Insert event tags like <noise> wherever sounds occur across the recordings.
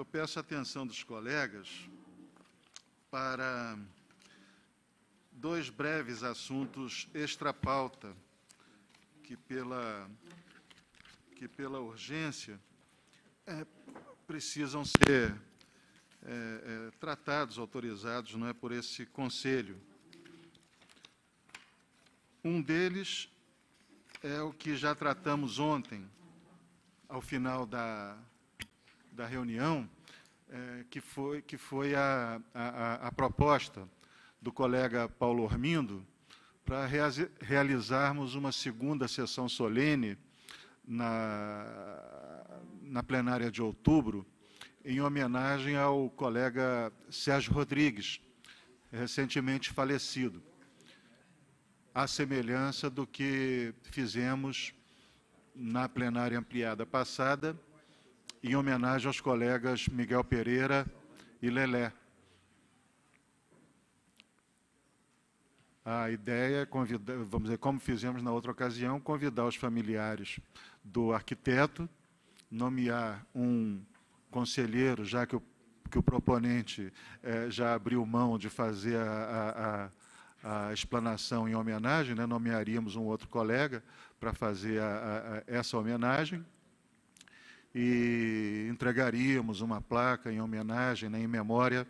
eu peço a atenção dos colegas para dois breves assuntos extra-pauta que, pela, que pela urgência é, precisam ser é, é, tratados, autorizados não é, por esse Conselho. Um deles é o que já tratamos ontem, ao final da, da reunião, é, que foi, que foi a, a, a, proposta do colega Paulo Ormindo para realizarmos uma segunda sessão solene na, na plenária de outubro, em homenagem ao colega Sérgio Rodrigues, recentemente falecido, à semelhança do que fizemos na plenária ampliada passada, em homenagem aos colegas Miguel Pereira e Lelé. A ideia é convidar, vamos dizer, como fizemos na outra ocasião, convidar os familiares do arquiteto, nomear um conselheiro, já que o, que o proponente é, já abriu mão de fazer a, a, a explanação em homenagem, né, nomearíamos um outro colega para fazer a, essa homenagem e entregaríamos uma placa em homenagem, né, em memória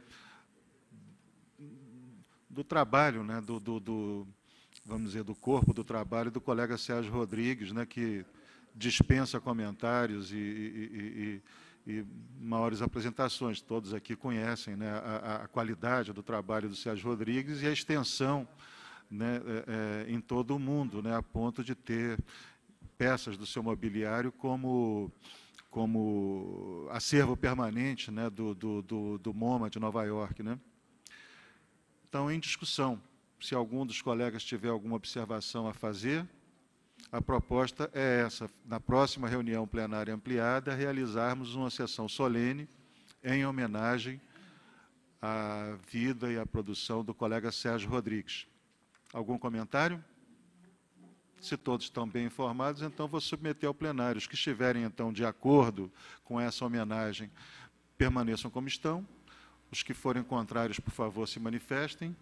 do trabalho, né, do, do, do, vamos dizer, do corpo do trabalho do colega Sérgio Rodrigues, né, que dispensa comentários e, e, e, e maiores apresentações. Todos aqui conhecem né, a, a, qualidade do trabalho do Sérgio Rodrigues e a extensão né, é, é, em todo o mundo, né, a ponto de ter peças do seu mobiliário como como acervo permanente né, do, do, do, do MoMA de Nova York. Né? Então, em discussão, se algum dos colegas tiver alguma observação a fazer, a proposta é essa, na próxima reunião plenária ampliada, realizarmos uma sessão solene em homenagem à vida e à produção do colega Sérgio Rodrigues. Algum comentário? Se todos estão bem informados, então vou submeter ao plenário. Os que estiverem, então, de acordo com essa homenagem, permaneçam como estão. Os que forem contrários, por favor, se manifestem.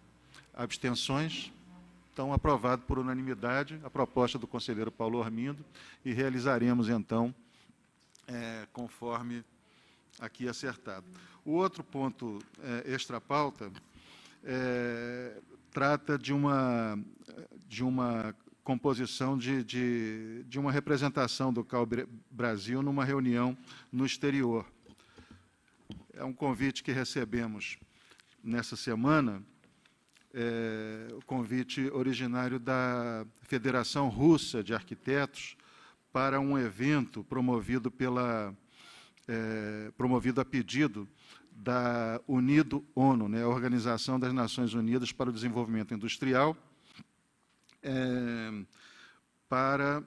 Abstenções? Então, aprovado por unanimidade a proposta do conselheiro Paulo Ormindo e realizaremos, então, é, conforme aqui acertado. O outro ponto é, extra-pauta é, trata de uma, de uma composição de, de, de uma representação do CAU Brasil numa reunião no exterior. É um convite que recebemos nessa semana, é, o convite originário da Federação Russa de Arquitetos para um evento promovido pela é, promovido a pedido da Unido ONU, né, a Organização das Nações Unidas para o Desenvolvimento Industrial, é, para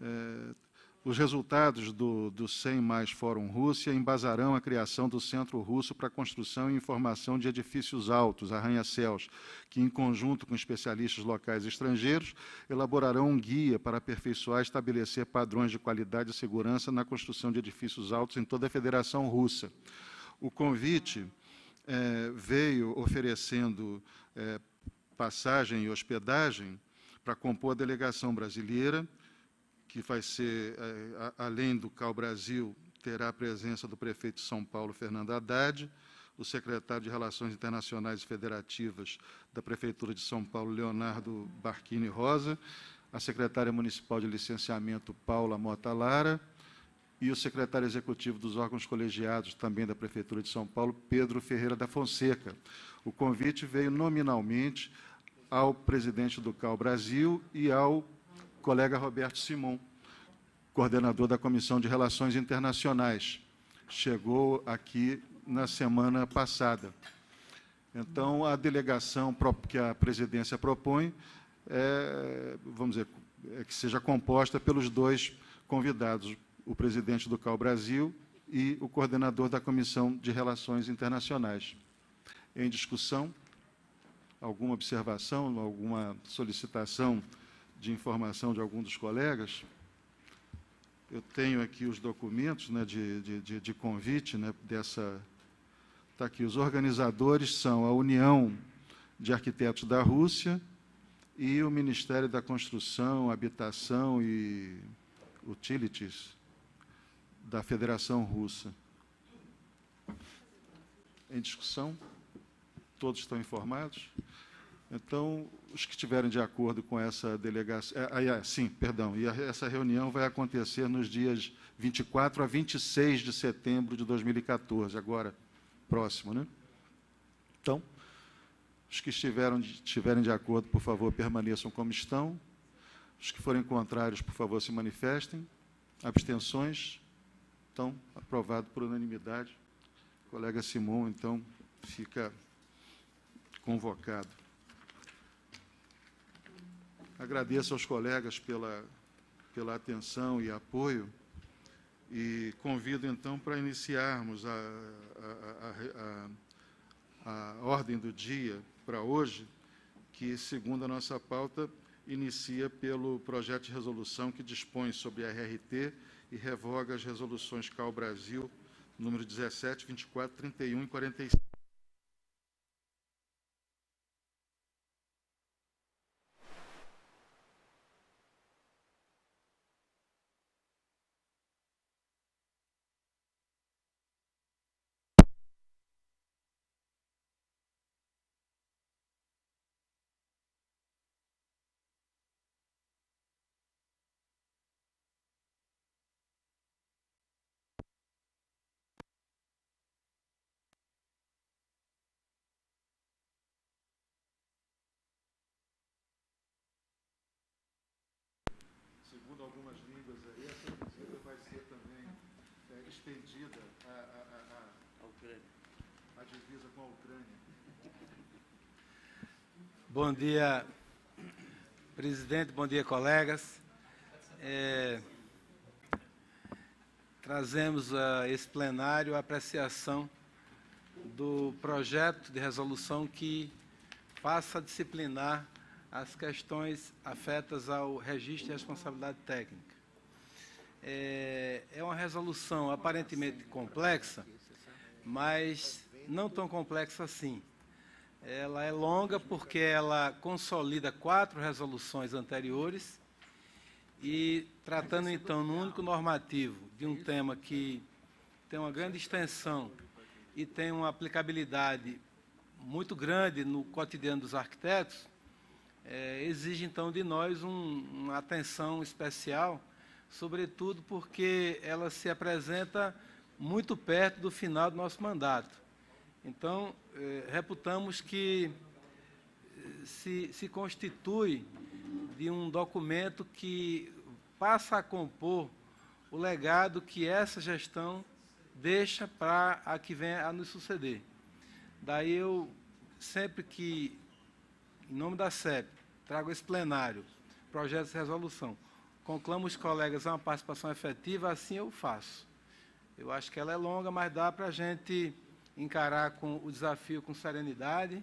é, os resultados do, do 100 mais Fórum Rússia embasarão a criação do Centro Russo para a Construção e Informação de Edifícios Altos, Arranha-Céus, que, em conjunto com especialistas locais e estrangeiros, elaborarão um guia para aperfeiçoar e estabelecer padrões de qualidade e segurança na construção de edifícios altos em toda a Federação Russa. O convite é, veio oferecendo passagem e hospedagem para compor a delegação brasileira, que vai ser, é, além do CAL Brasil, terá a presença do prefeito de São Paulo, Fernando Haddad, o secretário de Relações Internacionais e Federativas da Prefeitura de São Paulo, Leonardo Barquini Rosa, a secretária municipal de licenciamento, Paula Mota Lara, e o secretário executivo dos órgãos colegiados, também da Prefeitura de São Paulo, Pedro Ferreira da Fonseca. O convite veio nominalmente ao presidente do CAL Brasil e ao colega Roberto Simon, coordenador da Comissão de Relações Internacionais. Chegou aqui na semana passada. Então, a delegação que a presidência propõe é, vamos dizer, é que seja composta pelos dois convidados, o presidente do CAL Brasil e o coordenador da Comissão de Relações Internacionais. Em discussão, alguma observação, alguma solicitação de informação de algum dos colegas? eu tenho aqui os documentos né, de, de, de convite né, dessa. Está aqui. Os organizadores são a União de Arquitetos da Rússia e o Ministério da Construção, Habitação e Utilities da Federação Russa. Em discussão? Todos estão informados? Então, os que estiverem de acordo com essa delegação. É, é, sim, perdão. E essa reunião vai acontecer nos dias 24 a 26 de setembro de 2014, agora próximo, né? Então, os que estiveram, estiverem de acordo, por favor, permaneçam como estão. Os que forem contrários, por favor, se manifestem. Abstenções? Então, aprovado por unanimidade. O colega Simon, então, fica convocado. Agradeço aos colegas pela, pela atenção e apoio e convido então para iniciarmos a, a, a, a, ordem do dia para hoje, que, segundo a nossa pauta, inicia pelo projeto de resolução que dispõe sobre a RRT e revoga as resoluções CAL Brasil número 17, 24, 31 e 45. Algumas línguas aí, essa visita vai ser também é, estendida à, à, à, à divisa com a Ucrânia. Bom dia, presidente, bom dia, colegas. É, trazemos a esse plenário a apreciação do projeto de resolução que passa a disciplinar as questões afetas ao registro de responsabilidade técnica. É, é uma resolução aparentemente complexa, mas não tão complexa assim. Ela é longa porque ela consolida quatro resoluções anteriores e tratando então no único normativo de um tema que tem uma grande extensão e tem uma aplicabilidade muito grande no cotidiano dos arquitetos, é, exige então de nós um, uma atenção especial, sobretudo porque ela se apresenta muito perto do final do nosso mandato. Então, é, reputamos que é, se, se constitui de um documento que passa a compor o legado que essa gestão deixa para a que vem a nos suceder. Daí eu, sempre que, em nome da CEP, trago esse plenário, projeto de resolução. Conclamo os colegas a uma participação efetiva, assim eu faço. Eu acho que ela é longa, mas dá para a gente encarar com o desafio com serenidade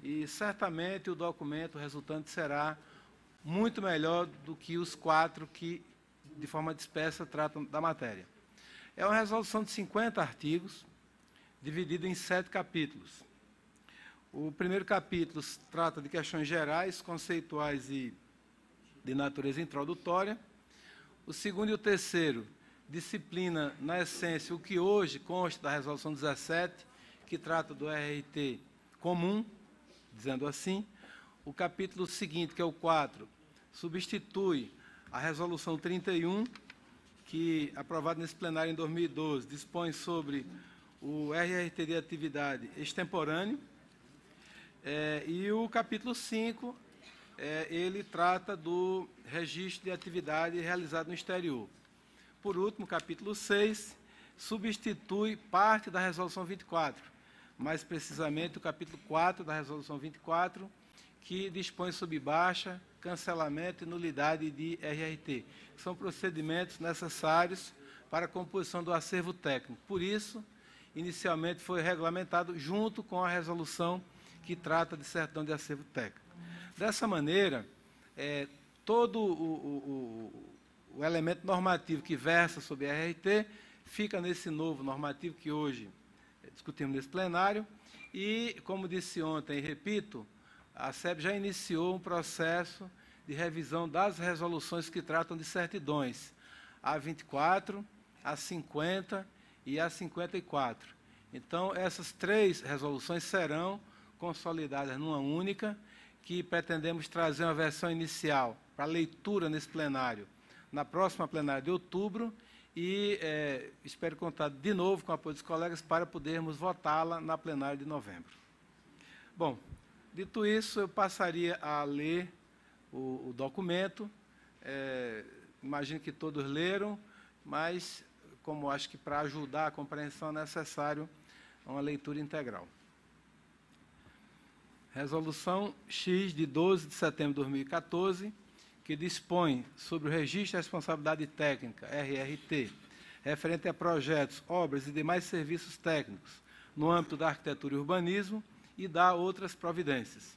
e certamente o documento resultante será muito melhor do que os quatro que, de forma dispersa, tratam da matéria. É uma resolução de 50 artigos, dividida em sete capítulos. O primeiro capítulo trata de questões gerais, conceituais e de natureza introdutória. O segundo e o terceiro disciplina, na essência, o que hoje consta da Resolução 17, que trata do RRT comum, dizendo assim. O capítulo seguinte, que é o 4, substitui a Resolução 31, que, aprovada nesse plenário em 2012, dispõe sobre o RRT de atividade extemporâneo, é, e o capítulo 5, é, ele trata do registro de atividade realizada no exterior. Por último, capítulo 6, substitui parte da resolução 24, mais precisamente o capítulo 4 da resolução 24, que dispõe sobre baixa, cancelamento e nulidade de RRT, são procedimentos necessários para a composição do acervo técnico. Por isso, inicialmente foi regulamentado junto com a resolução que trata de certidão de acervo técnico. Dessa maneira, é, todo o, o, o, o elemento normativo que versa sobre a RRT fica nesse novo normativo que hoje discutimos nesse plenário. E, como disse ontem, e repito, a SEB já iniciou um processo de revisão das resoluções que tratam de certidões, a 24, a 50 e a 54. Então, essas três resoluções serão consolidadas numa única, que pretendemos trazer uma versão inicial para leitura nesse plenário, na próxima plenária de outubro, e é, espero contar de novo com o apoio dos colegas para podermos votá-la na plenária de novembro. Bom, dito isso, eu passaria a ler o, o documento. É, imagino que todos leram, mas, como acho que para ajudar a compreensão é necessário uma leitura integral. Resolução X de 12 de setembro de 2014, que dispõe sobre o Registro de Responsabilidade Técnica, RRT, referente a projetos, obras e demais serviços técnicos no âmbito da arquitetura e urbanismo e dá outras providências.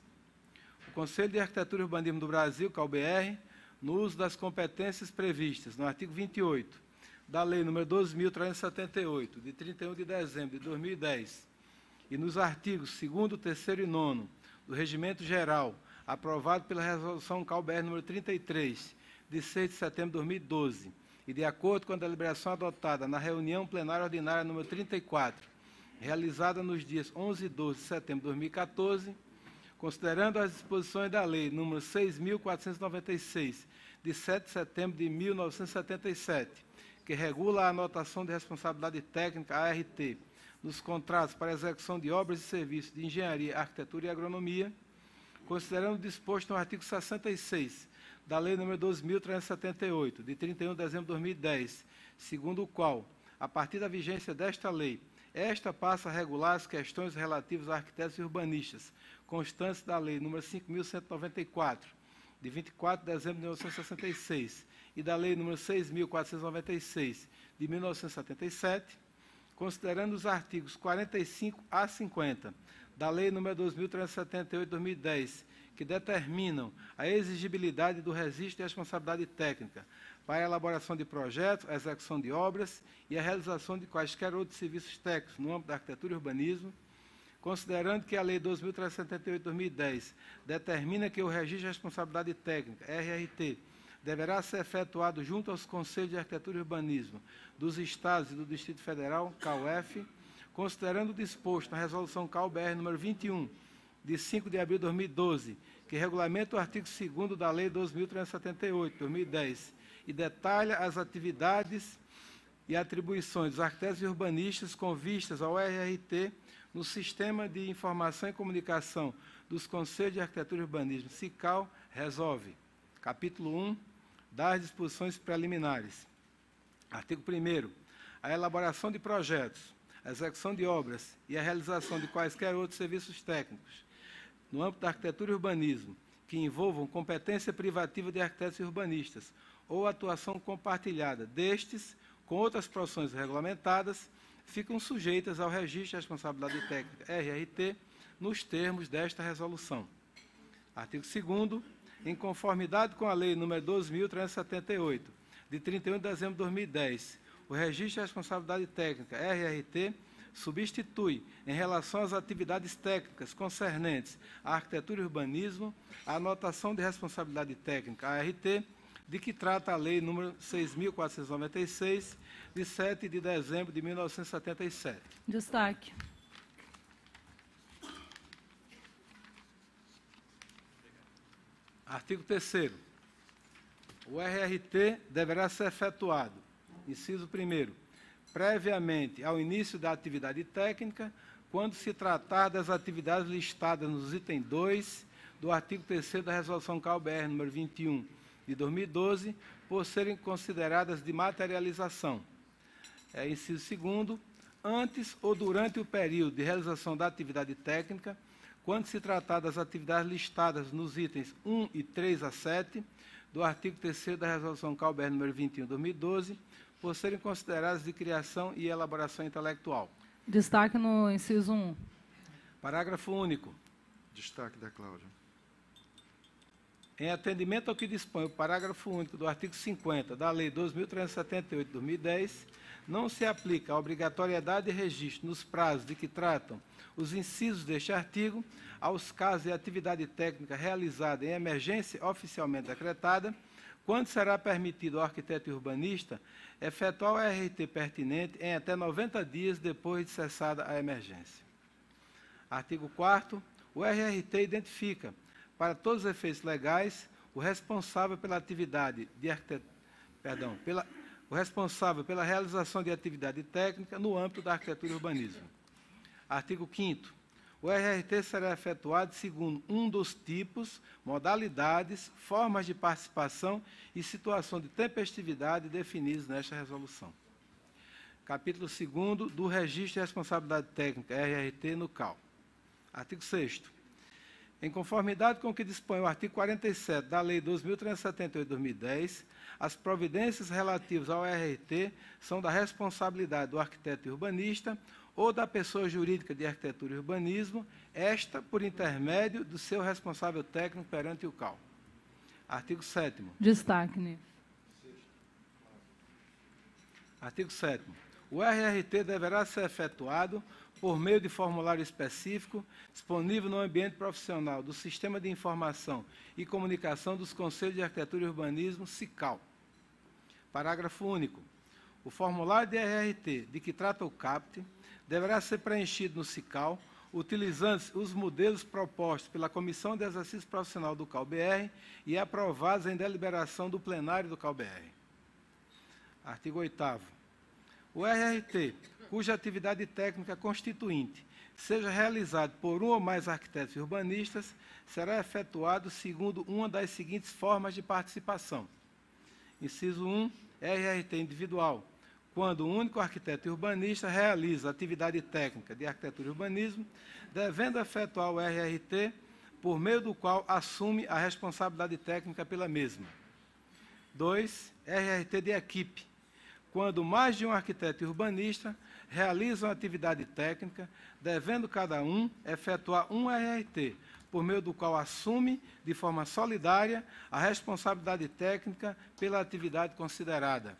O Conselho de Arquitetura e Urbanismo do Brasil, CalBR, no uso das competências previstas no artigo 28 da Lei nº 12.378, de 31 de dezembro de 2010, e nos artigos 2 3 e 9 do Regimento Geral, aprovado pela Resolução CalBR nº 33, de 6 de setembro de 2012, e de acordo com a deliberação adotada na reunião plenária ordinária número 34, realizada nos dias 11 e 12 de setembro de 2014, considerando as disposições da Lei nº 6.496, de 7 de setembro de 1977, que regula a anotação de responsabilidade técnica ART nos contratos para execução de obras e serviços de engenharia, arquitetura e agronomia, considerando o disposto no artigo 66 da Lei nº 12.378, de 31 de dezembro de 2010, segundo o qual, a partir da vigência desta lei, esta passa a regular as questões relativas a arquitetos e urbanistas, constantes da Lei nº 5.194, de 24 de dezembro de 1966, e da Lei nº 6.496, de 1977, considerando os artigos 45 a 50 da Lei nº 2.378 2010, que determinam a exigibilidade do registro de responsabilidade técnica para a elaboração de projetos, a execução de obras e a realização de quaisquer outros serviços técnicos no âmbito da arquitetura e urbanismo, considerando que a Lei 2.378 2010 determina que o registro de responsabilidade técnica, RRT, deverá ser efetuado junto aos Conselhos de Arquitetura e Urbanismo dos Estados e do Distrito Federal, CAUF, considerando o disposto na Resolução CAU-BR número 21, de 5 de abril de 2012, que regulamenta o artigo 2 da Lei 2.378, 2010, e detalha as atividades e atribuições dos arquitetos e urbanistas com vistas ao RRT no Sistema de Informação e Comunicação dos Conselhos de Arquitetura e Urbanismo, CICAL, resolve. Capítulo 1, das disposições preliminares. Artigo 1 A elaboração de projetos, a execução de obras e a realização de quaisquer outros serviços técnicos no âmbito da arquitetura e urbanismo que envolvam competência privativa de arquitetos e urbanistas ou atuação compartilhada destes com outras profissões regulamentadas ficam sujeitas ao registro de responsabilidade técnica RRT nos termos desta resolução. Artigo 2 em conformidade com a Lei nº 12.378, de 31 de dezembro de 2010, o Registro de Responsabilidade Técnica, RRT, substitui, em relação às atividades técnicas concernentes à arquitetura e urbanismo, a anotação de responsabilidade técnica, ART, de que trata a Lei nº 6.496, de 7 de dezembro de 1977. Destaque. Artigo 3 O RRT deverá ser efetuado, inciso 1 previamente ao início da atividade técnica, quando se tratar das atividades listadas nos item 2 do artigo 3 da Resolução CalBR número 21 de 2012, por serem consideradas de materialização. É, inciso 2 antes ou durante o período de realização da atividade técnica, quando se tratar das atividades listadas nos itens 1 e 3 a 7 do artigo 3 da Resolução CalBR número 21 de 2012, por serem consideradas de criação e elaboração intelectual. Destaque no inciso 1. Parágrafo único. Destaque da Cláudia. Em atendimento ao que dispõe o parágrafo único do artigo 50 da Lei 2.378 de 2010, não se aplica a obrigatoriedade de registro nos prazos de que tratam os incisos deste artigo aos casos de atividade técnica realizada em emergência oficialmente decretada, quando será permitido ao arquiteto urbanista efetuar o RRT pertinente em até 90 dias depois de cessada a emergência. Artigo 4 o RRT identifica para todos os efeitos legais, o responsável pela atividade de arquitetura, perdão, pela, o responsável pela realização de atividade técnica no âmbito da arquitetura e urbanismo. Artigo 5 o RRT será efetuado segundo um dos tipos, modalidades, formas de participação e situação de tempestividade definidos nesta resolução. Capítulo 2 do Registro de Responsabilidade Técnica, RRT, no CAL. Artigo 6 em conformidade com o que dispõe o artigo 47 da Lei 2.378 de 2010, as providências relativas ao RRT são da responsabilidade do arquiteto urbanista ou da pessoa jurídica de arquitetura e urbanismo, esta por intermédio do seu responsável técnico perante o CAL. Artigo 7 Destaque, né? Artigo 7 O RRT deverá ser efetuado por meio de formulário específico disponível no ambiente profissional do Sistema de Informação e Comunicação dos Conselhos de Arquitetura e Urbanismo, SICAL. Parágrafo único. O formulário de RRT de que trata o CAPT deverá ser preenchido no SICAL, utilizando os modelos propostos pela Comissão de Exercício Profissional do CalBR e aprovados em deliberação do plenário do CalBR. Artigo 8 O RRT cuja atividade técnica constituinte seja realizado por um ou mais arquitetos urbanistas, será efetuado segundo uma das seguintes formas de participação. Inciso 1, RRT individual, quando o único arquiteto urbanista realiza atividade técnica de arquitetura e urbanismo, devendo efetuar o RRT, por meio do qual assume a responsabilidade técnica pela mesma. 2. RRT de equipe, quando mais de um arquiteto e urbanista realizam atividade técnica, devendo cada um efetuar um RRT, por meio do qual assume, de forma solidária, a responsabilidade técnica pela atividade considerada.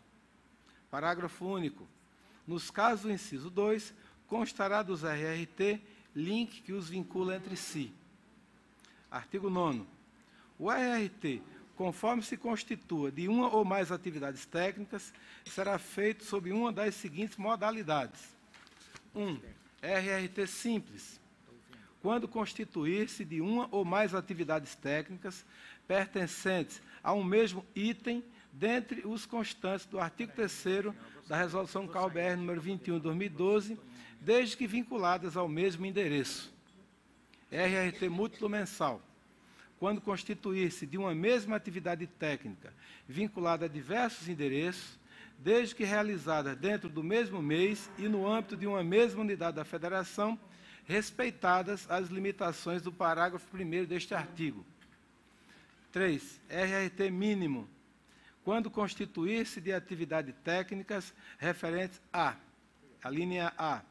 Parágrafo único. Nos casos do inciso 2, constará dos RRT link que os vincula entre si. Artigo 9. O RRT conforme se constitua de uma ou mais atividades técnicas, será feito sob uma das seguintes modalidades. 1. Um, RRT simples. Quando constituir-se de uma ou mais atividades técnicas pertencentes a um mesmo item dentre os constantes do artigo 3 da Resolução CalBR número 21 de 2012, desde que vinculadas ao mesmo endereço. RRT múltiplo mensal quando constituir-se de uma mesma atividade técnica vinculada a diversos endereços, desde que realizada dentro do mesmo mês e no âmbito de uma mesma unidade da federação, respeitadas as limitações do parágrafo 1 deste artigo. 3. RRT mínimo, quando constituir-se de atividade técnicas referentes a, a linha A,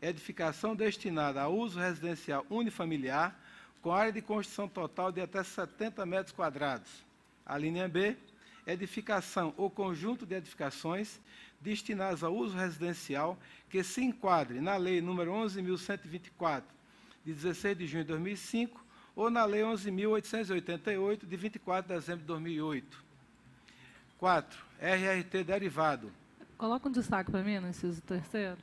edificação destinada a uso residencial unifamiliar, com área de construção total de até 70 metros quadrados. A linha B, edificação ou conjunto de edificações destinadas ao uso residencial que se enquadre na Lei nº 11.124, de 16 de junho de 2005, ou na Lei 11.888, de 24 de dezembro de 2008. 4. RRT derivado. Coloca um destaque para mim no inciso terceiro.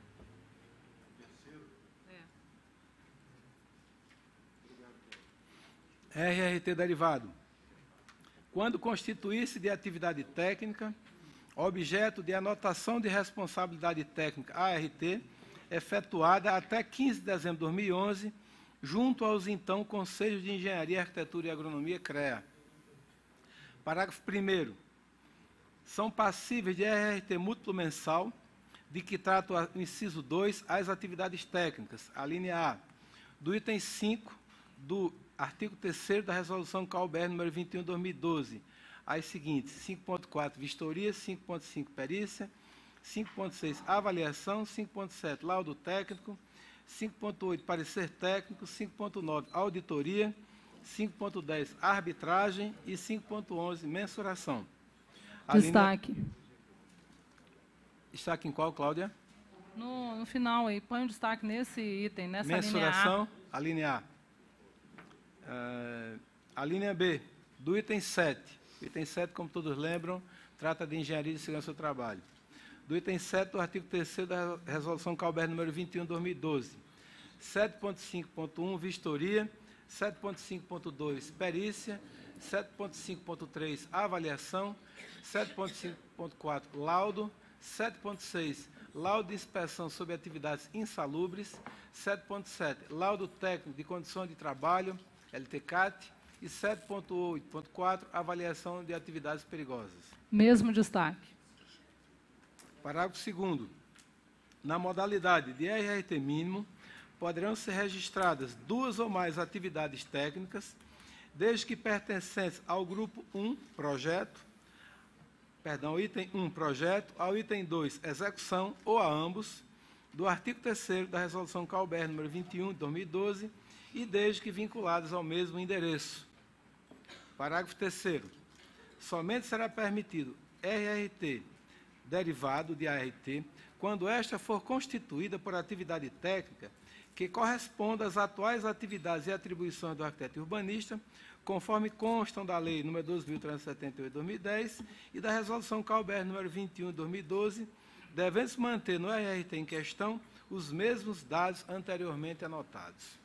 RRT derivado. Quando constituir-se de atividade técnica, objeto de anotação de responsabilidade técnica ART, efetuada até 15 de dezembro de 2011, junto aos então Conselhos de Engenharia, Arquitetura e Agronomia, CREA. Parágrafo 1 São passíveis de RRT múltiplo mensal, de que trata o inciso 2, as atividades técnicas, a linha A, do item 5 do Artigo 3 da Resolução CalBR número 21 de 2012. As seguintes: 5.4 vistoria, 5.5 perícia, 5.6 avaliação, 5.7 laudo técnico, 5.8 parecer técnico, 5.9 auditoria 5.10, arbitragem e 5.11, mensuração. A linha- Destaque. Destaque em qual, Cláudia? No, no final aí, põe um destaque nesse item, nessa linha A. Mensuração, a linha A. Eh, a linha B, do item 7. O item 7, como todos lembram, trata de engenharia de segurança do trabalho. Do item 7 do artigo 3 da Resolução Calber número 21, 2012. 7.5.1, vistoria. 7.5.2, perícia. 7.5.3, avaliação. 7.5.4, laudo. 7.6, laudo de inspeção sobre atividades insalubres. 7.7, laudo técnico de condições de trabalho, LTCAT. E 7.8.4, avaliação de atividades perigosas. Mesmo destaque. Parágrafo 2 Na modalidade de RRT mínimo, poderão ser registradas duas ou mais atividades técnicas, desde que pertencentes ao grupo 1, projeto, perdão, item 1, projeto, ao item 2, execução, ou a ambos, do artigo 3 da Resolução Calber número 21, de 2012, e desde que vinculadas ao mesmo endereço. Parágrafo 3 Somente será permitido RRT derivado de ART, quando esta for constituída por atividade técnica que corresponda às atuais atividades e atribuições do arquiteto urbanista, conforme constam da Lei nº 12.378/2010 e da Resolução Calber nº 21 de 2012, devendo-se manter no RRT em questão os mesmos dados anteriormente anotados.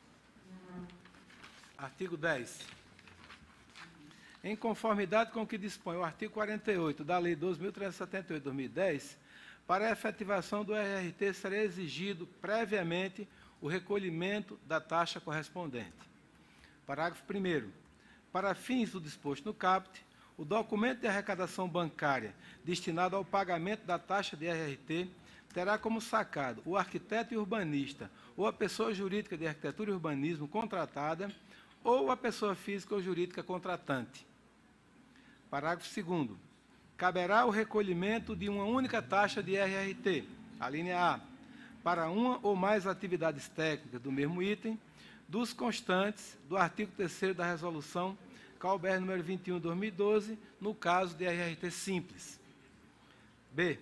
Artigo 10. Em conformidade com o que dispõe o artigo 48 da Lei 12.378/2010, para a efetivação do RRT será exigido previamente o recolhimento da taxa correspondente. Parágrafo 1 Para fins do disposto no CAPT, o documento de arrecadação bancária destinado ao pagamento da taxa de RRT terá como sacado o arquiteto e urbanista ou a pessoa jurídica de arquitetura e urbanismo contratada ou a pessoa física ou jurídica contratante. Parágrafo 2 Caberá o recolhimento de uma única taxa de RRT, a linha A, para uma ou mais atividades técnicas do mesmo item, dos constantes do artigo 3 da Resolução Calber número 21, 2012, no caso de RRT simples. B.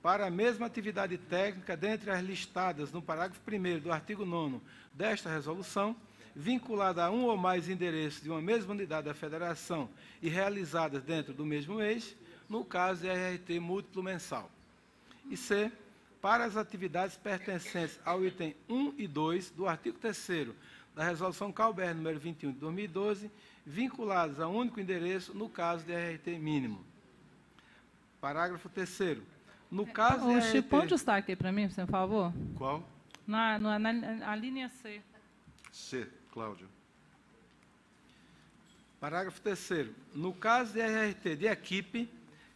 Para a mesma atividade técnica, dentre as listadas no parágrafo 1 do artigo 9 desta resolução, vinculada a um ou mais endereços de uma mesma unidade da federação e realizadas dentro do mesmo mês, no caso de RRT múltiplo mensal. E C. Para as atividades pertencentes ao item 1 e 2 do artigo 3 da Resolução Calber número 21 de 2012, vinculadas a um único endereço, no caso de RRT mínimo. Parágrafo 3 No caso de Ô, Chico, RRT... destaque aí para mim, por favor. Qual? Na, na, na, na linha C. C, Cláudio. Parágrafo 3 No caso de RRT de equipe,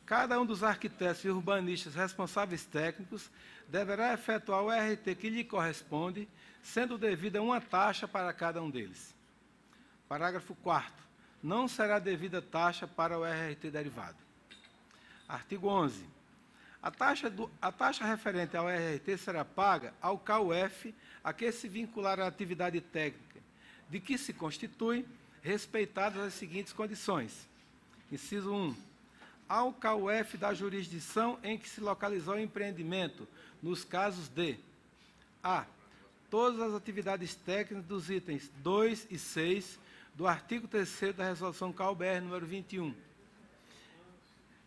cada um dos arquitetos e urbanistas responsáveis técnicos deverá efetuar o RRT que lhe corresponde, sendo devida uma taxa para cada um deles. Parágrafo 4 Não será devida taxa para o RRT derivado. Artigo 11. A taxa, do- a taxa referente ao RRT será paga ao KUF a que se vincular a atividade técnica, de que se constitui, respeitadas as seguintes condições. Inciso 1. Ao KUF da jurisdição em que se localizou o empreendimento, nos casos de A. Todas as atividades técnicas dos itens 2 e 6 do artigo 3 da Resolução CalBR número 21.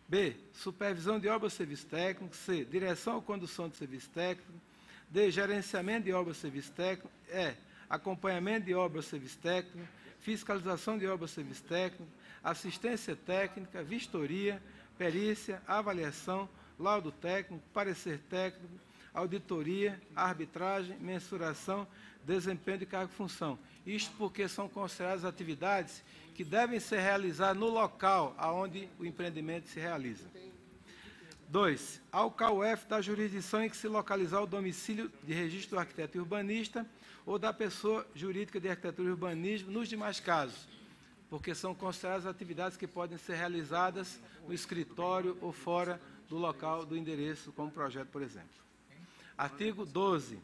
B. Supervisão de obras e serviços técnicos. C. Direção ou condução de serviço técnico. D. Gerenciamento de obras serviços técnicos. E. Acompanhamento de obras serviços técnicos. Fiscalização de obras serviços técnicos. Assistência técnica. Vistoria. Perícia. Avaliação. Laudo técnico. Parecer técnico. Auditoria. Arbitragem. Mensuração. Desempenho de cargo e função. Isto porque são consideradas atividades que devem ser realizadas no local aonde o empreendimento se realiza. 2. Ao CAUF da jurisdição em que se localizar o domicílio de registro do arquiteto urbanista ou da pessoa jurídica de arquitetura e urbanismo nos demais casos, porque são consideradas atividades que podem ser realizadas no escritório ou fora do local do endereço, como projeto, por exemplo. Artigo 12.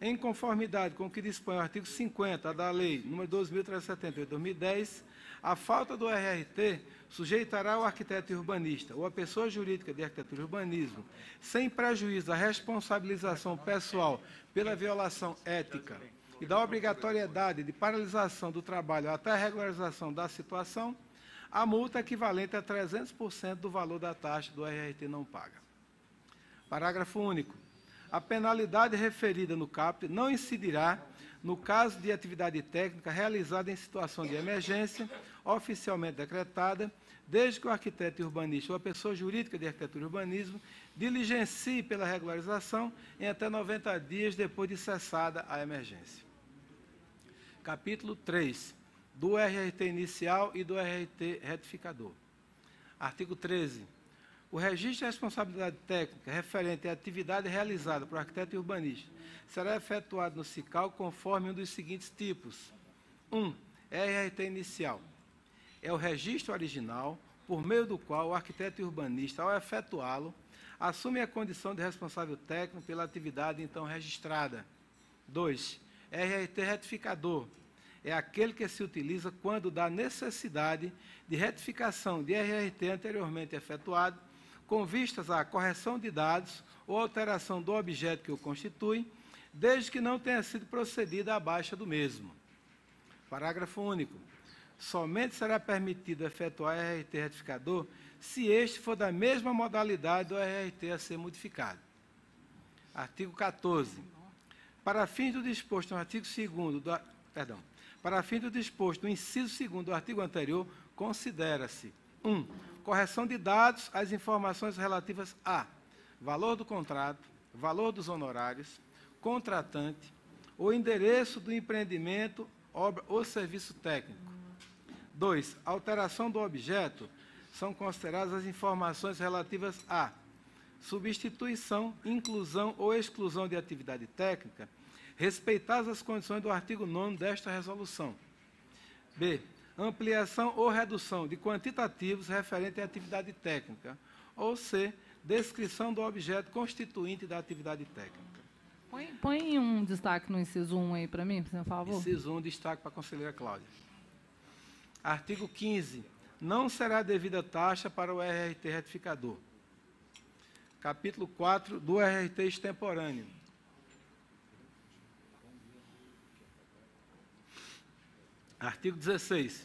em conformidade com o que dispõe o artigo 50 da Lei nº 2.378 de 2010, a falta do RRT sujeitará o arquiteto urbanista ou a pessoa jurídica de arquitetura e urbanismo, sem prejuízo da responsabilização pessoal pela violação ética e da obrigatoriedade de paralisação do trabalho até a regularização da situação, a multa equivalente a 300% do valor da taxa do RRT não paga. Parágrafo único. A penalidade referida no caput não incidirá no caso de atividade técnica realizada em situação de emergência oficialmente decretada, desde que o arquiteto urbanista ou a pessoa jurídica de arquitetura e urbanismo diligencie pela regularização em até 90 dias depois de cessada a emergência. Capítulo 3 do RRT inicial e do RRT retificador. Artigo 13. O registro de responsabilidade técnica referente à atividade realizada por arquiteto e urbanista será efetuado no CICAL conforme um dos seguintes tipos. 1. Um, RRT inicial. É o registro original por meio do qual o arquiteto e urbanista, ao efetuá-lo, assume a condição de responsável técnico pela atividade então registrada. 2. RRT retificador é aquele que se utiliza quando dá necessidade de retificação de RRT anteriormente efetuado, com vistas à correção de dados ou alteração do objeto que o constitui, desde que não tenha sido procedida a baixa do mesmo. Parágrafo único. Somente será permitido efetuar RRT retificador se este for da mesma modalidade do RRT a ser modificado. Artigo 14. Para fins do disposto no artigo 2 do, perdão, para fim do disposto no inciso 2 do artigo anterior, considera-se 1. Um, correção de dados às informações relativas a valor do contrato, valor dos honorários, contratante, o endereço do empreendimento, obra ou serviço técnico. 2. Alteração do objeto são consideradas as informações relativas a substituição, inclusão ou exclusão de atividade técnica, respeitadas as condições do artigo 9 desta resolução. B. Ampliação ou redução de quantitativos referentes à atividade técnica. Ou C. Descrição do objeto constituinte da atividade técnica. Põe, põe um destaque no inciso 1 aí para mim, por favor. Inciso 1, destaque para a conselheira Cláudia. Artigo 15. Não será devida taxa para o RRT retificador. Capítulo 4 do RRT extemporâneo. Artigo 16.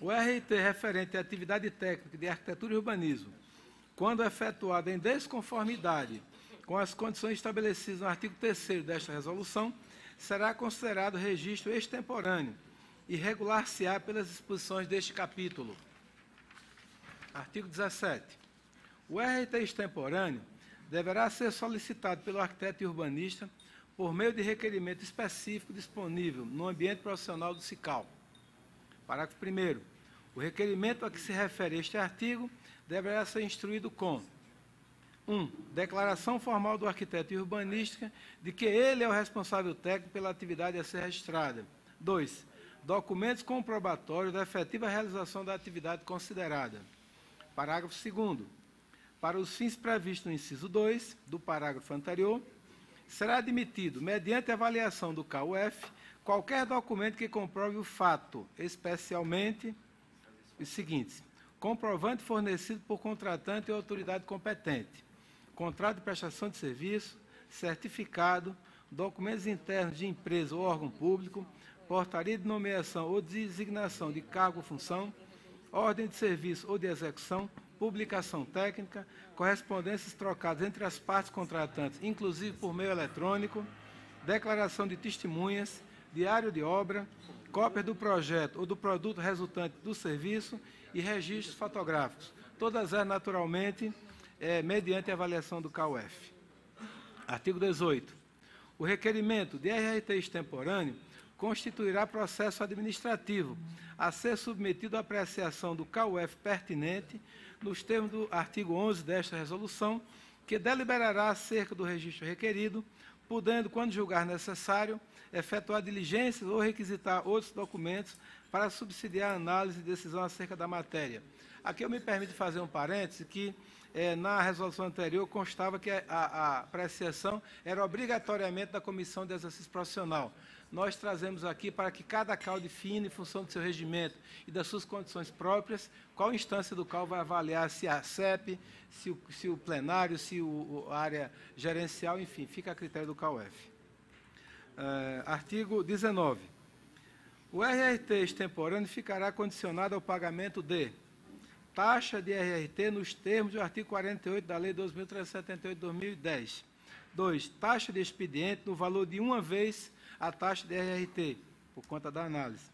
O RT referente à atividade técnica de arquitetura e urbanismo, quando efetuado em desconformidade com as condições estabelecidas no artigo 3 desta resolução, será considerado registro extemporâneo e regular-se-á pelas disposições deste capítulo. Artigo 17. O RT extemporâneo deverá ser solicitado pelo arquiteto e urbanista por meio de requerimento específico disponível no ambiente profissional do CICAL Parágrafo 1. O requerimento a que se refere este artigo deverá ser instruído com 1. Um, declaração formal do arquiteto e urbanística de que ele é o responsável técnico pela atividade a ser registrada. 2. Documentos comprobatórios da efetiva realização da atividade considerada. Parágrafo 2. Para os fins previstos no inciso 2 do parágrafo anterior, será admitido, mediante avaliação do CAUF, qualquer documento que comprove o fato, especialmente os seguintes: comprovante fornecido por contratante ou autoridade competente, contrato de prestação de serviço, certificado, documentos internos de empresa ou órgão público, portaria de nomeação ou designação de cargo ou função, ordem de serviço ou de execução, publicação técnica, correspondências trocadas entre as partes contratantes, inclusive por meio eletrônico, declaração de testemunhas, diário de obra, cópia do projeto ou do produto resultante do serviço e registros fotográficos. Todas elas, naturalmente, é, mediante avaliação do CAUF. Artigo 18. O requerimento de RRT extemporâneo constituirá processo administrativo a ser submetido à apreciação do CAUF pertinente nos termos do artigo 11 desta resolução, que deliberará acerca do registro requerido, podendo, quando julgar necessário, efetuar diligências ou requisitar outros documentos para subsidiar a análise e decisão acerca da matéria. Aqui eu me permito fazer um parêntese que é, na resolução anterior constava que a, a apreciação era obrigatoriamente da Comissão de Exercício Profissional. Nós trazemos aqui para que cada CAL define, em função do seu regimento e das suas condições próprias, qual instância do CAL vai avaliar se a CEP, se o, se o plenário, se o, a área gerencial, enfim, fica a critério do CAUF. Uh, artigo 19. O RRT extemporâneo ficará condicionado ao pagamento de taxa de RRT nos termos do artigo 48 da Lei 2.378 de 2010. 2. Taxa de expediente no valor de uma vez a taxa de RRT, por conta da análise.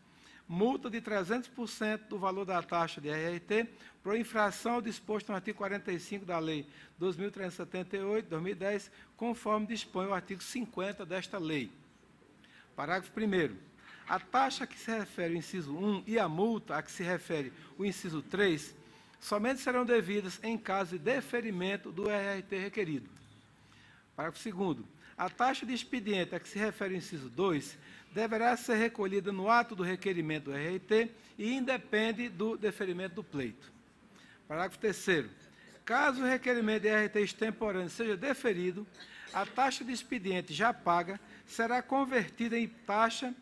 Multa de 300% do valor da taxa de RRT por infração ao disposto no artigo 45 da Lei 2.378 de 2010, conforme dispõe o artigo 50 desta lei. Parágrafo 1. A taxa a que se refere o inciso 1 e a multa a que se refere o inciso 3 somente serão devidas em caso de deferimento do RRT requerido. Parágrafo 2 a taxa de expediente a que se refere o inciso 2 deverá ser recolhida no ato do requerimento do RRT e independe do deferimento do pleito. Parágrafo 3 Caso o requerimento de RRT extemporâneo seja deferido, a taxa de expediente já paga será convertida em taxa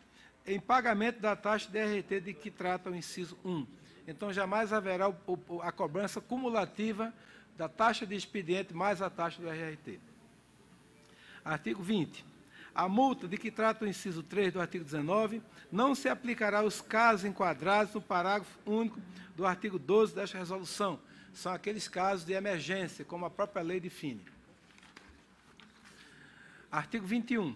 em pagamento da taxa de RRT de que trata o inciso 1. Então, jamais haverá o, o, a cobrança cumulativa da taxa de expediente mais a taxa do RRT. Artigo 20. A multa de que trata o inciso 3 do artigo 19 não se aplicará aos casos enquadrados no parágrafo único do artigo 12 desta resolução. São aqueles casos de emergência, como a própria lei define. Artigo 21.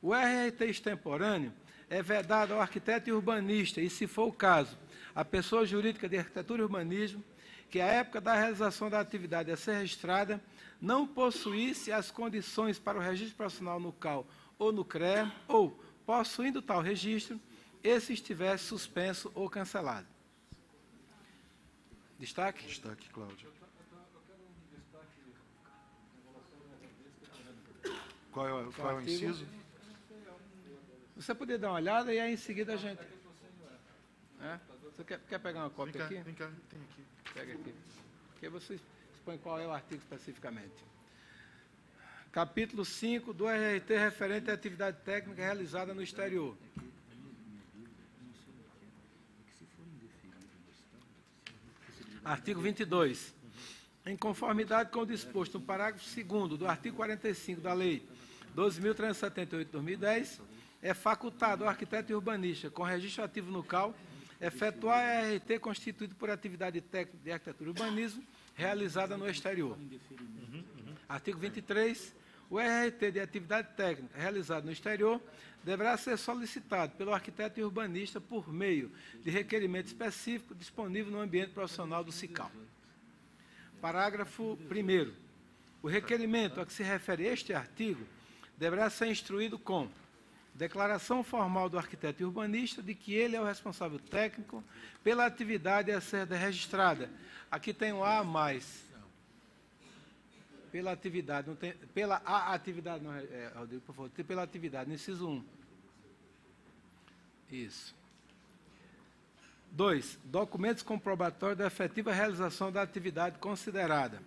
O RRT extemporâneo é vedado ao arquiteto e urbanista, e, se for o caso, a pessoa jurídica de arquitetura e urbanismo, que à época da realização da atividade a ser registrada, não possuísse as condições para o registro profissional no CAL ou no CRE, ou, possuindo tal registro, esse estivesse suspenso ou cancelado. Destaque? Destaque, Cláudio. Qual é, o, qual é o inciso? Você poderia dar uma olhada e aí em seguida a gente. É? Você quer, quer pegar uma cópia vem cá, aqui? Vem cá, tem aqui. Pega aqui. Porque você expõe qual é o artigo especificamente. Capítulo 5 do RRT referente à atividade técnica realizada no exterior. Artigo 22. Em conformidade com o disposto no parágrafo 2 do artigo 45 da Lei 12.378 de 2010, é facultado ao arquiteto e urbanista com registro ativo no CAL efetuar a RT constituído por atividade técnica de arquitetura e urbanismo realizada no exterior. Artigo 23. O RRT de atividade técnica realizado no exterior deverá ser solicitado pelo arquiteto e urbanista por meio de requerimento específico disponível no ambiente profissional do CICAL. Parágrafo 1. O requerimento a que se refere este artigo deverá ser instruído com declaração formal do arquiteto e urbanista de que ele é o responsável técnico pela atividade a ser registrada. Aqui tem um A mais. Pela atividade, não tem, pela a atividade, não, é, Rodrigo, por favor, pela atividade, no inciso 1. Isso. 2. Documentos comprobatórios da efetiva realização da atividade considerada.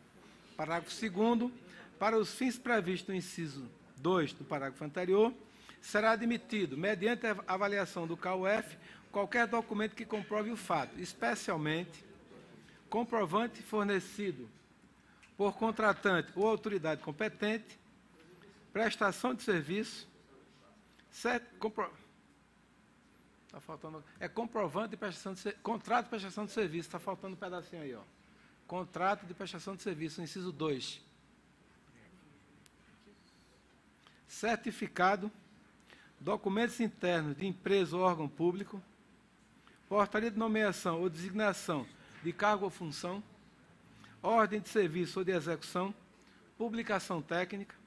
Parágrafo 2 Para os fins previstos no inciso 2 do parágrafo anterior, será admitido, mediante a avaliação do CAUF, qualquer documento que comprove o fato, especialmente comprovante fornecido por contratante ou autoridade competente, prestação de serviço, certo, compro, tá faltando, é comprovante de prestação de contrato de prestação de serviço, está faltando um pedacinho aí, ó. Contrato de prestação de serviço, inciso 2. Certificado documentos internos de empresa ou órgão público, portaria de nomeação ou designação de cargo ou função, ordem de serviço ou de execução, publicação técnica,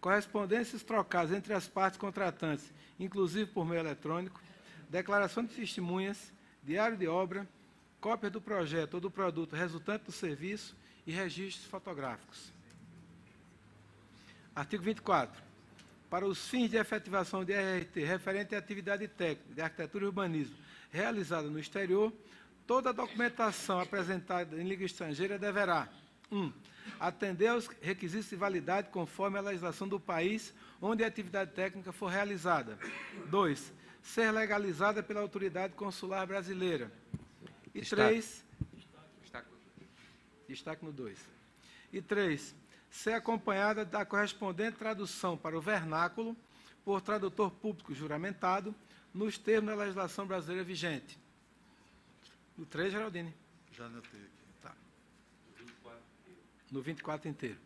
correspondências trocadas entre as partes contratantes, inclusive por meio eletrônico, declaração de testemunhas, diário de obra, cópia do projeto ou do produto resultante do serviço e registros fotográficos. Artigo 24 para os fins de efetivação de RRT referente à atividade técnica de arquitetura e urbanismo realizada no exterior, toda a documentação apresentada em língua estrangeira deverá, 1. Atender aos requisitos de validade conforme a legislação do país onde a atividade técnica for realizada. 2. Ser legalizada pela autoridade consular brasileira. E 3. Destaque no 2. E 3. Ser acompanhada da correspondente tradução para o vernáculo por tradutor público juramentado nos termos da legislação brasileira vigente. No 3, Geraldine. Já anotei aqui. Tá. No 24 inteiro.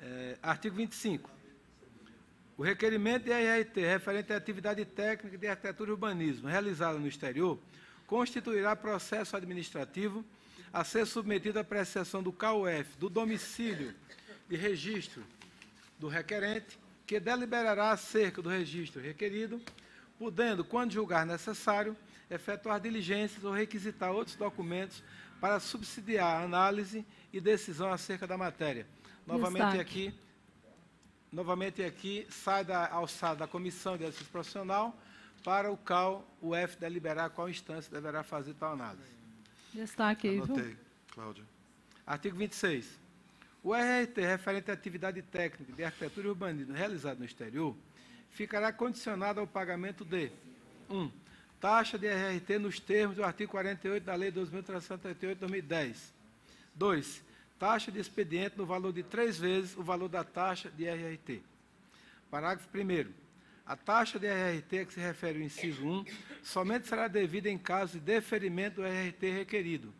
É, artigo 25. O requerimento de RRT referente à atividade técnica de arquitetura e urbanismo realizada no exterior constituirá processo administrativo a ser submetido à apreciação do CAUF, do domicílio de registro do requerente, que deliberará acerca do registro requerido, podendo, quando julgar necessário, efetuar diligências ou requisitar outros documentos para subsidiar a análise e decisão acerca da matéria. Novamente aqui, novamente aqui, sai da alçada da comissão de exercício profissional para o CAL, o F deliberar qual instância deverá fazer tal análise. Destaque viu? Anotei, Cláudia. Artigo 26. O RRT referente à atividade técnica de arquitetura e urbanismo realizado no exterior ficará condicionado ao pagamento de 1. Um, taxa de RRT nos termos do artigo 48 da Lei 2.338-2010. 2. Taxa de expediente no valor de três vezes o valor da taxa de RRT. Parágrafo 1 A taxa de RRT a que se refere o inciso 1 somente será devida em caso de deferimento do RRT requerido.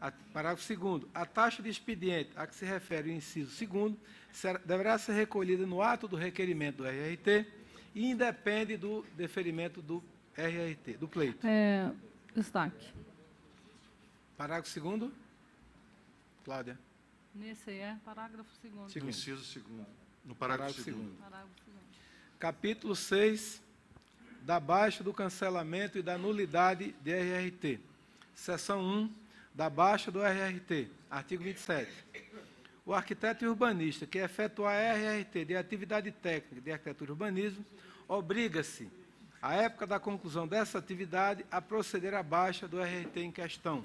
A- Parágrafo 2 A taxa de expediente a que se refere o inciso 2 será- deverá ser recolhida no ato do requerimento do RRT e independe do deferimento do RRT, do pleito. É, destaque. Parágrafo 2 Cláudia. Nesse aí é parágrafo segundo. No Segundo. inciso segundo. No parágrafo Parágrafo segundo. segundo. Parágrafo segundo. Capítulo 6 da baixa do cancelamento e da nulidade de RRT. Seção 1 da baixa do RRT. Artigo 27. O arquiteto urbanista que efetuar RRT de atividade técnica de arquitetura e urbanismo obriga-se, à época da conclusão dessa atividade, a proceder à baixa do RRT em questão.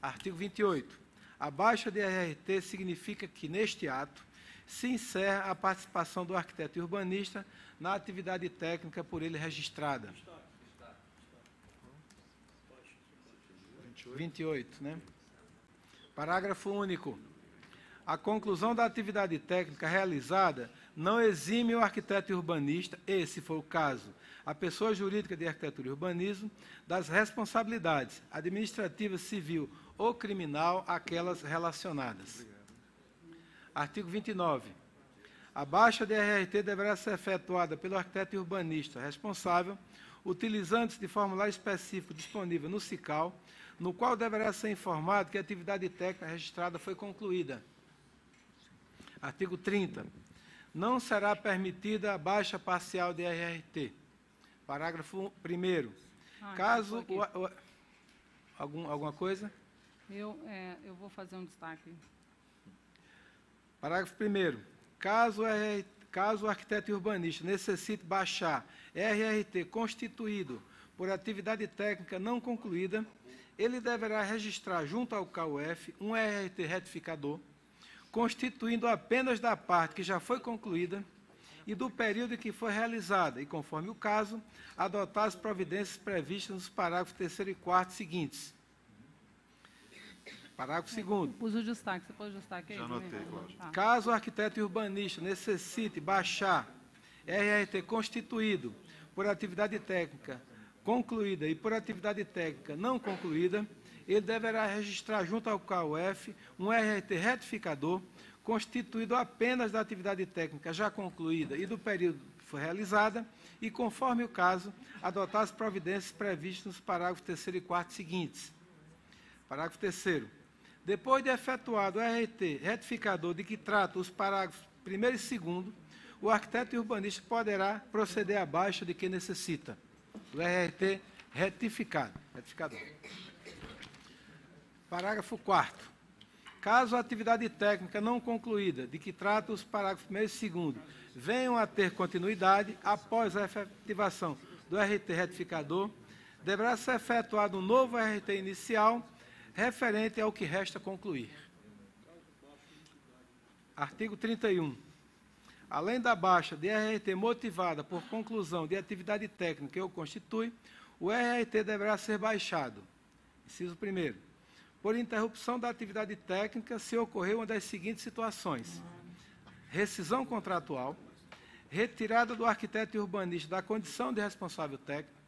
Artigo 28. A baixa de RRT significa que, neste ato, se encerra a participação do arquiteto urbanista na atividade técnica por ele registrada. 28, né? Parágrafo único. A conclusão da atividade técnica realizada não exime o arquiteto urbanista e, se for o caso, a pessoa jurídica de arquitetura e urbanismo das responsabilidades administrativa, civil ou criminal àquelas relacionadas. Artigo 29. A baixa de RRT deverá ser efetuada pelo arquiteto urbanista responsável, utilizando-se de formulário específico disponível no CICAL, no qual deverá ser informado que a atividade técnica registrada foi concluída. Artigo 30. Não será permitida a baixa parcial de RRT. Parágrafo 1 Ah, Caso... aqui. o- o- algum, alguma coisa? Eu, é, eu vou fazer um destaque. Parágrafo 1 Caso, caso o arquiteto e urbanista necessite baixar RRT constituído por atividade técnica não concluída, ele deverá registrar junto ao CAUF um RRT retificador, constituindo apenas da parte que já foi concluída e do período em que foi realizada, e, conforme o caso, adotar as providências previstas nos parágrafos 3 e 4 seguintes. Parágrafo 2 Pus o destaque. Você pôs o destaque aí? Já anotei, Juliana? Cláudio. Tá. Caso o arquiteto e urbanista necessite baixar RRT constituído por atividade técnica concluída. E por atividade técnica não concluída, ele deverá registrar junto ao CAUF um RRT retificador constituído apenas da atividade técnica já concluída e do período que foi realizada e, conforme o caso, adotar as providências previstas nos parágrafos 3 e 4 seguintes. Parágrafo 3 Depois de efetuado o RT retificador de que trata os parágrafos 1 e 2 o arquiteto e urbanista poderá proceder à baixa de que necessita do RT retificado. Retificador. Parágrafo 4 Caso a atividade técnica não concluída, de que trata os parágrafos 1 e 2, venham a ter continuidade após a efetivação do RT retificador, deverá ser efetuado um novo RT inicial referente ao que resta concluir. Artigo 31. Além da baixa de RRT motivada por conclusão de atividade técnica que o constitui, o RRT deverá ser baixado. Inciso 1. Por interrupção da atividade técnica, se ocorrer uma das seguintes situações: rescisão contratual, retirada do arquiteto e urbanista da condição de responsável técnico,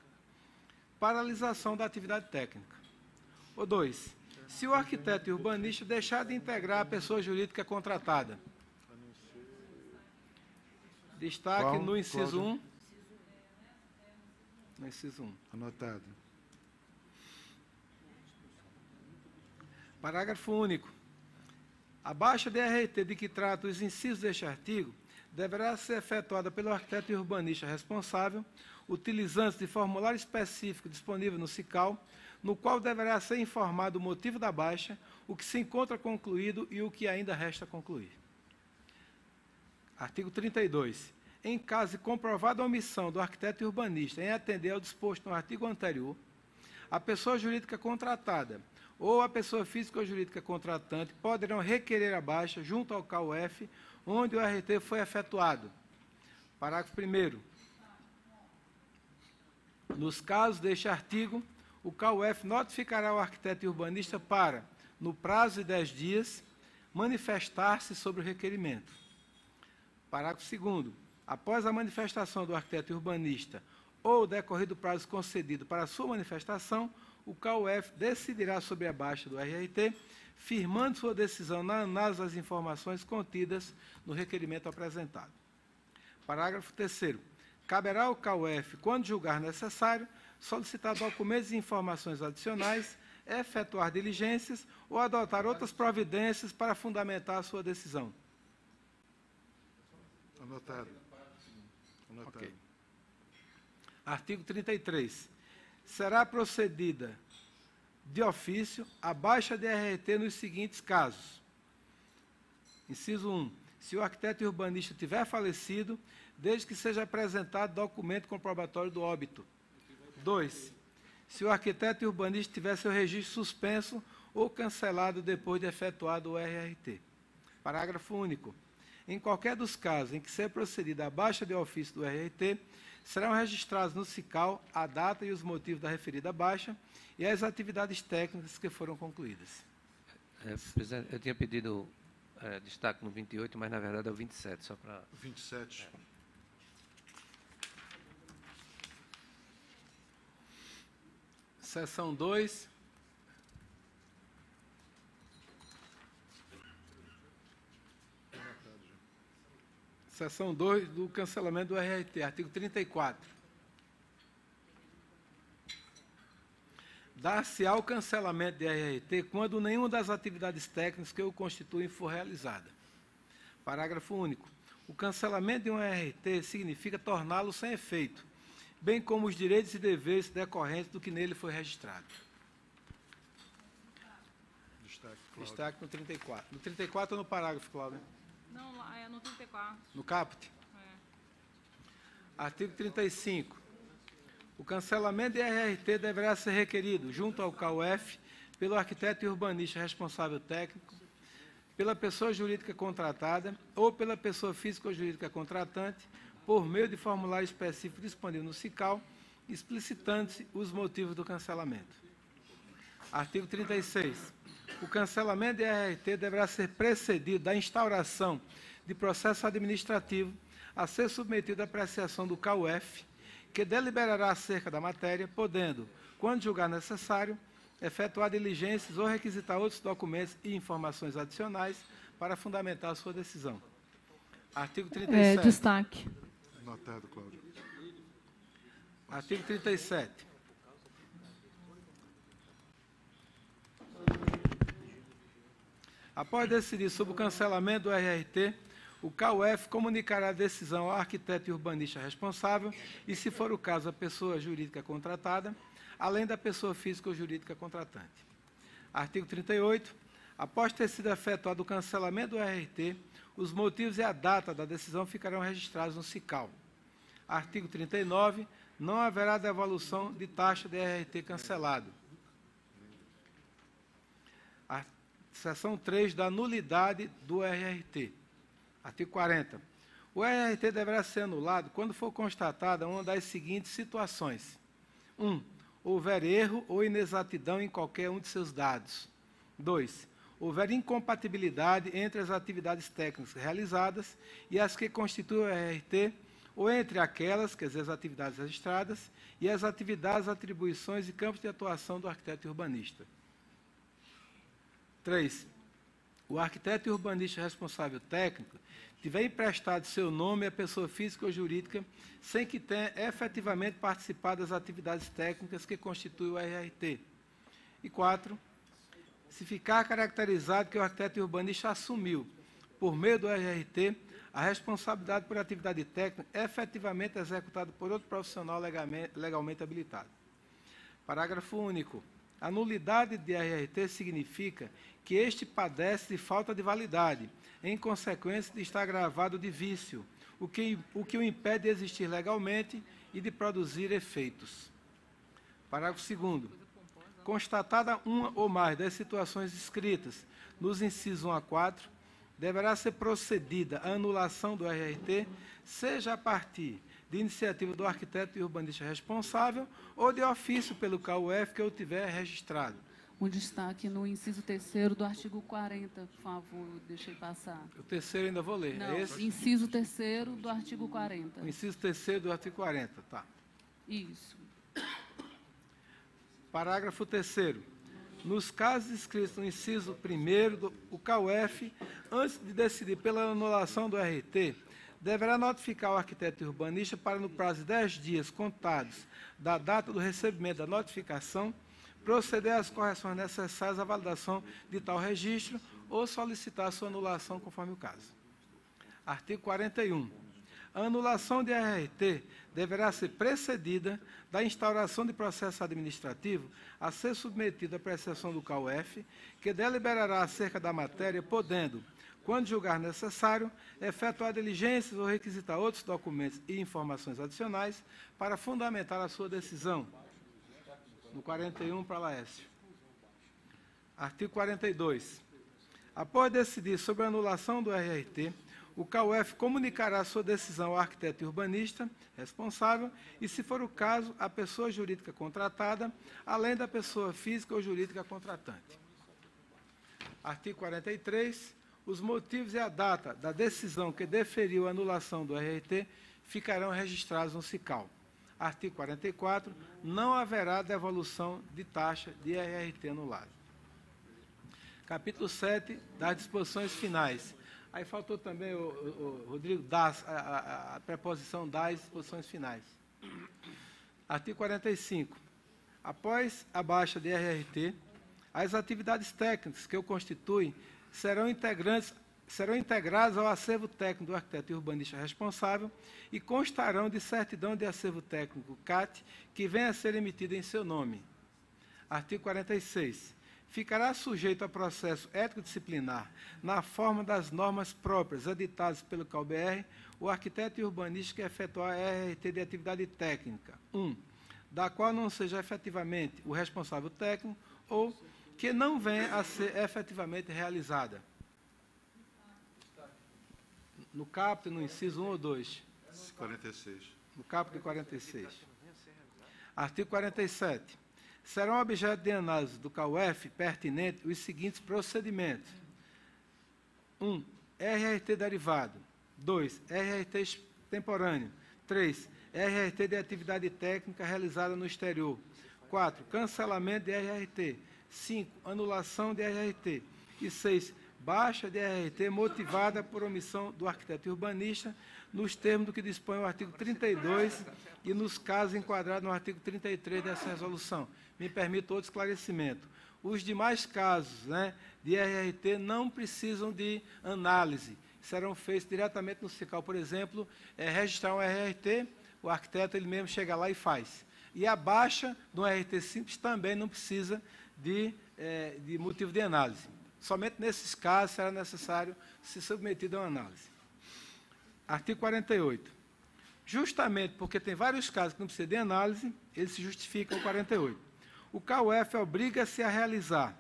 paralisação da atividade técnica. O 2. Se o arquiteto e urbanista deixar de integrar a pessoa jurídica contratada. Destaque Qual, no inciso Cláudio? 1. No inciso 1. Anotado. Parágrafo único. A baixa de RT de que trata os incisos deste artigo deverá ser efetuada pelo arquiteto e urbanista responsável, utilizando-se de formulário específico disponível no CICAL, no qual deverá ser informado o motivo da baixa, o que se encontra concluído e o que ainda resta concluir. Artigo 32. Em caso de comprovada omissão do arquiteto e urbanista em atender ao disposto no artigo anterior, a pessoa jurídica contratada ou a pessoa física ou jurídica contratante poderão requerer a baixa junto ao CAUF, onde o RT foi efetuado. Parágrafo 1 Nos casos deste artigo, o CAUF notificará o arquiteto e urbanista para, no prazo de 10 dias, manifestar-se sobre o requerimento. Parágrafo 2 Após a manifestação do arquiteto urbanista ou decorrido o prazo concedido para a sua manifestação, o CAUF decidirá sobre a baixa do RRT, firmando sua decisão na análise das informações contidas no requerimento apresentado. Parágrafo 3 Caberá ao CAUF, quando julgar necessário, solicitar documentos e informações adicionais, efetuar diligências ou adotar outras providências para fundamentar a sua decisão. Anotado. Artigo 33. Será procedida de ofício a baixa de RRT nos seguintes casos. Inciso 1. Se o arquiteto urbanista tiver falecido, desde que seja apresentado documento comprobatório do óbito. 2. Se o arquiteto urbanista tiver seu registro suspenso ou cancelado depois de efetuado o RRT. Parágrafo único. Em qualquer dos casos em que seja procedida a baixa de ofício do RRT, serão registrados no CICAL a data e os motivos da referida baixa e as atividades técnicas que foram concluídas. É, presidente, eu tinha pedido é, destaque no 28, mas na verdade é o 27, só para. 27. Seção 2. Seção 2 do cancelamento do RRT, artigo 34. Dar-se-á o cancelamento de RRT quando nenhuma das atividades técnicas que o constituem for realizada. Parágrafo único. O cancelamento de um RRT significa torná-lo sem efeito, bem como os direitos e deveres decorrentes do que nele foi registrado. Destaque, Cláudio. Destaque no 34. No 34 ou no parágrafo, Cláudio? Não, lá é no 34. No caput? É. Artigo 35. O cancelamento de RRT deverá ser requerido junto ao CAUF pelo arquiteto e urbanista responsável técnico, pela pessoa jurídica contratada ou pela pessoa física ou jurídica contratante, por meio de formulário específico disponível no CICAL, explicitando-se os motivos do cancelamento. Artigo 36. O cancelamento de RRT deverá ser precedido da instauração de processo administrativo a ser submetido à apreciação do CAUF, que deliberará acerca da matéria, podendo, quando julgar necessário, efetuar diligências ou requisitar outros documentos e informações adicionais para fundamentar a sua decisão. Artigo É, 37. destaque. Anotado, Cláudio. Artigo 37. Após decidir sobre o cancelamento do RRT, o CAUF comunicará a decisão ao arquiteto e urbanista responsável e, se for o caso, a pessoa jurídica contratada, além da pessoa física ou jurídica contratante. Artigo 38. Após ter sido efetuado o cancelamento do RRT, os motivos e a data da decisão ficarão registrados no CICAL. Artigo 39. Não haverá devolução de taxa de RRT cancelado. A seção 3 da nulidade do RRT. Artigo 40. O RRT deverá ser anulado quando for constatada uma das seguintes situações. 1. Um, houver erro ou inexatidão em qualquer um de seus dados. 2. Houver incompatibilidade entre as atividades técnicas realizadas e as que constituem o RRT, ou entre aquelas, quer dizer, as atividades registradas, e as atividades, atribuições e campos de atuação do arquiteto urbanista. 3. O arquiteto e urbanista responsável técnico tiver emprestado seu nome à pessoa física ou jurídica sem que tenha efetivamente participado das atividades técnicas que constituem o RRT. E quatro, se ficar caracterizado que o arquiteto e urbanista assumiu, por meio do RRT, a responsabilidade por atividade técnica efetivamente executada por outro profissional legalmente habilitado. Parágrafo único. A nulidade de RRT significa que este padece de falta de validade, em consequência de estar gravado de vício, o que, o que o impede de existir legalmente e de produzir efeitos. Parágrafo 2. Constatada uma ou mais das situações escritas nos incisos 1 a 4, deverá ser procedida a anulação do RRT, seja a partir de iniciativa do arquiteto e urbanista responsável ou de ofício pelo CAUF que eu tiver registrado um destaque no inciso terceiro do artigo 40, por favor, deixei passar. O terceiro ainda vou ler. Não, é esse? inciso terceiro do artigo 40. O inciso terceiro do artigo 40, tá. Isso. Parágrafo terceiro. Nos casos escritos no inciso primeiro, do, o CAUF, antes de decidir pela anulação do RT, deverá notificar o arquiteto urbanista para, no prazo de 10 dias contados da data do recebimento da notificação, proceder às correções necessárias à validação de tal registro ou solicitar sua anulação conforme o caso. Artigo 41. A anulação de RRT deverá ser precedida da instauração de processo administrativo a ser submetido à apreciação do CAUF, que deliberará acerca da matéria, podendo, quando julgar necessário, efetuar diligências ou requisitar outros documentos e informações adicionais para fundamentar a sua decisão no 41 para Laércio. Artigo 42. Após decidir sobre a anulação do RRT, o CAUF comunicará sua decisão ao arquiteto urbanista responsável e, se for o caso, à pessoa jurídica contratada, além da pessoa física ou jurídica contratante. Artigo 43. Os motivos e a data da decisão que deferiu a anulação do RRT ficarão registrados no CICAL artigo 44, não haverá devolução de taxa de RRT anulado. Capítulo 7, das disposições finais. Aí faltou também, o, o, o Rodrigo, das, a, a, a, preposição das disposições finais. Artigo 45. Após a baixa de RRT, as atividades técnicas que o constituem serão serão integrados ao acervo técnico do arquiteto e urbanista responsável e constarão de certidão de acervo técnico CAT que venha a ser emitida em seu nome. Artigo 46. Ficará sujeito a processo ético-disciplinar na forma das normas próprias editadas pelo CalBR o arquiteto e urbanista que efetuar a RRT de atividade técnica. 1. Um, da qual não seja efetivamente o responsável técnico ou que não venha a ser efetivamente realizada no caput, no inciso 1 ou 2? 46. No caput 46. Artigo 47. Serão objeto de análise do CAUF pertinente os seguintes procedimentos. 1. Um, RRT derivado. 2. RRT extemporâneo. 3. RRT de atividade técnica realizada no exterior. 4. Cancelamento de RRT. 5. Anulação de RRT. E 6 baixa de RRT motivada por omissão do arquiteto urbanista, nos termos do que dispõe o artigo 32 e nos casos enquadrados no artigo 33 dessa resolução. Me permito outro esclarecimento. Os demais casos né, de RRT não precisam de análise, serão feitos diretamente no CICAL. Por exemplo, é, registrar um RRT, o arquiteto ele mesmo chega lá e faz. E a baixa do RRT simples também não precisa de, é, de motivo de análise. Somente nesses casos será necessário se submetido a uma análise. Artigo 48. Justamente porque tem vários casos que não precisam de análise, ele se justifica o 48. O CAUF obriga-se a realizar,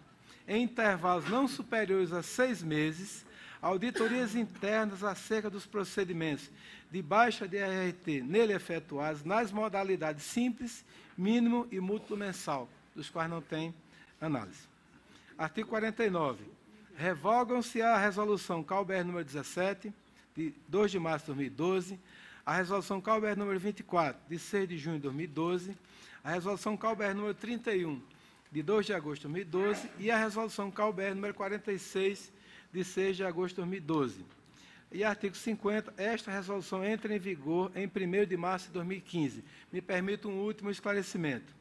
em intervalos não superiores a seis meses, Auditorias internas acerca dos procedimentos de baixa de RRT nele efetuados nas modalidades simples, mínimo e múltiplo mensal, dos quais não tem análise. Artigo 49. Revogam-se a resolução CalBR número 17, de 2 de março de 2012, a resolução CalBR número 24, de 6 de junho de 2012, a resolução CalBR número 31, de 2 de agosto de 2012, e a resolução CalBR número 46, de 6 de agosto de 2012. E artigo 50, esta resolução entra em vigor em 1 de março de 2015. Me permito um último esclarecimento.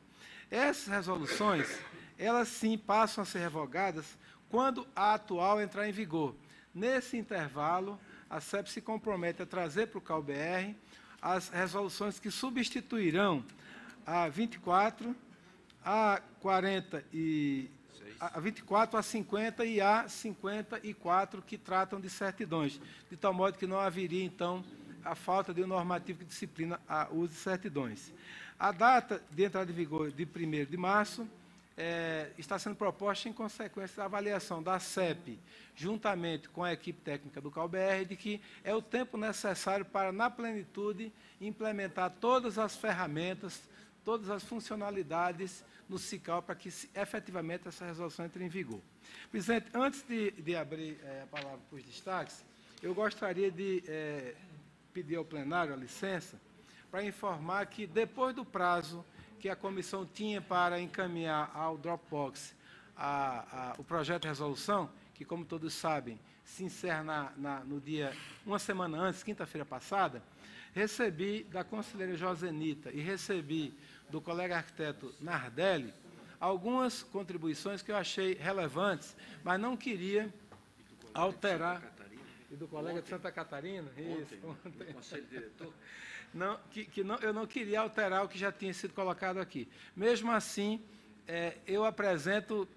Essas resoluções, elas sim passam a ser revogadas quando a atual entrar em vigor. Nesse intervalo, a CEP se compromete a trazer para o CalBR as resoluções que substituirão a 24, a 40 e a 24, a 50 e a 54 que tratam de certidões, de tal modo que não haveria, então, a falta de um normativo que disciplina o uso de certidões. A data de entrada em vigor de 1 de março é, está sendo proposta em consequência da avaliação da CEP, juntamente com a equipe técnica do CalBR, de que é o tempo necessário para, na plenitude, implementar todas as ferramentas, todas as funcionalidades no CICAL para que efetivamente essa resolução entre em vigor. Presidente, antes de, de abrir é, a palavra para os destaques, eu gostaria de é, pedir ao plenário a licença para informar que, depois do prazo que a comissão tinha para encaminhar ao Dropbox a, a, o projeto de resolução, que, como todos sabem, se encerra na, na, no dia, uma semana antes, quinta-feira passada, recebi da conselheira Josenita e recebi do colega arquiteto Nardelli algumas contribuições que eu achei relevantes, mas não queria alterar. E do colega de Santa Catarina? Isso, ontem. ontem. Conselho diretor não, que, que não, eu não queria alterar o que já tinha sido colocado aqui. Mesmo assim, é, eu apresento,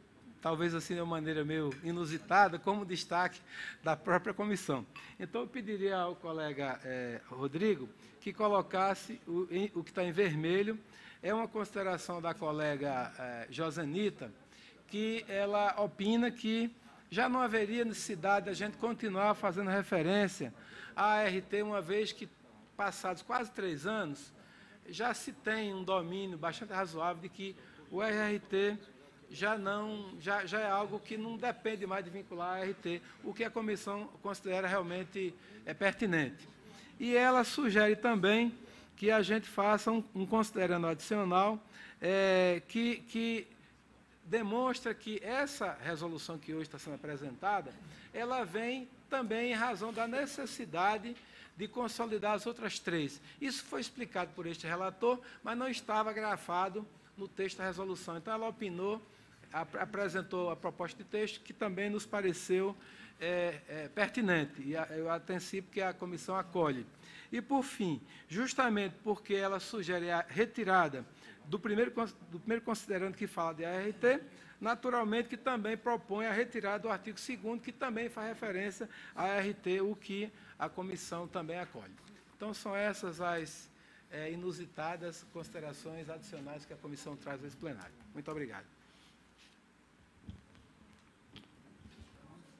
talvez assim de uma maneira meio inusitada, como destaque da própria comissão. Então, eu pediria ao colega é, Rodrigo que colocasse o, em, o que está em vermelho, é uma consideração da colega é, Josanita, que ela opina que já não haveria necessidade de a gente continuar fazendo referência à RT, uma vez que passados quase três anos, já se tem um domínio bastante razoável de que o RRT já não já, já é algo que não depende mais de vincular a RT, o que a comissão considera realmente é pertinente. E ela sugere também que a gente faça um, um considerando adicional é, que, que demonstra que essa resolução que hoje está sendo apresentada, ela vem também em razão da necessidade de consolidar as outras três. Isso foi explicado por este relator, mas não estava grafado no texto da resolução. Então, ela opinou, ap apresentou a proposta de texto, que também nos pareceu é, é, pertinente, e a, eu atensivo que a comissão acolhe. E, por fim, justamente porque ela sugere a retirada do primeiro, do primeiro considerando que fala de ART, naturalmente que também propõe a retirada do artigo 2 que também faz referência à ART, o que a comissão também acolhe. Então, são essas as é, inusitadas considerações adicionais que a comissão traz a esse plenário. Muito obrigado.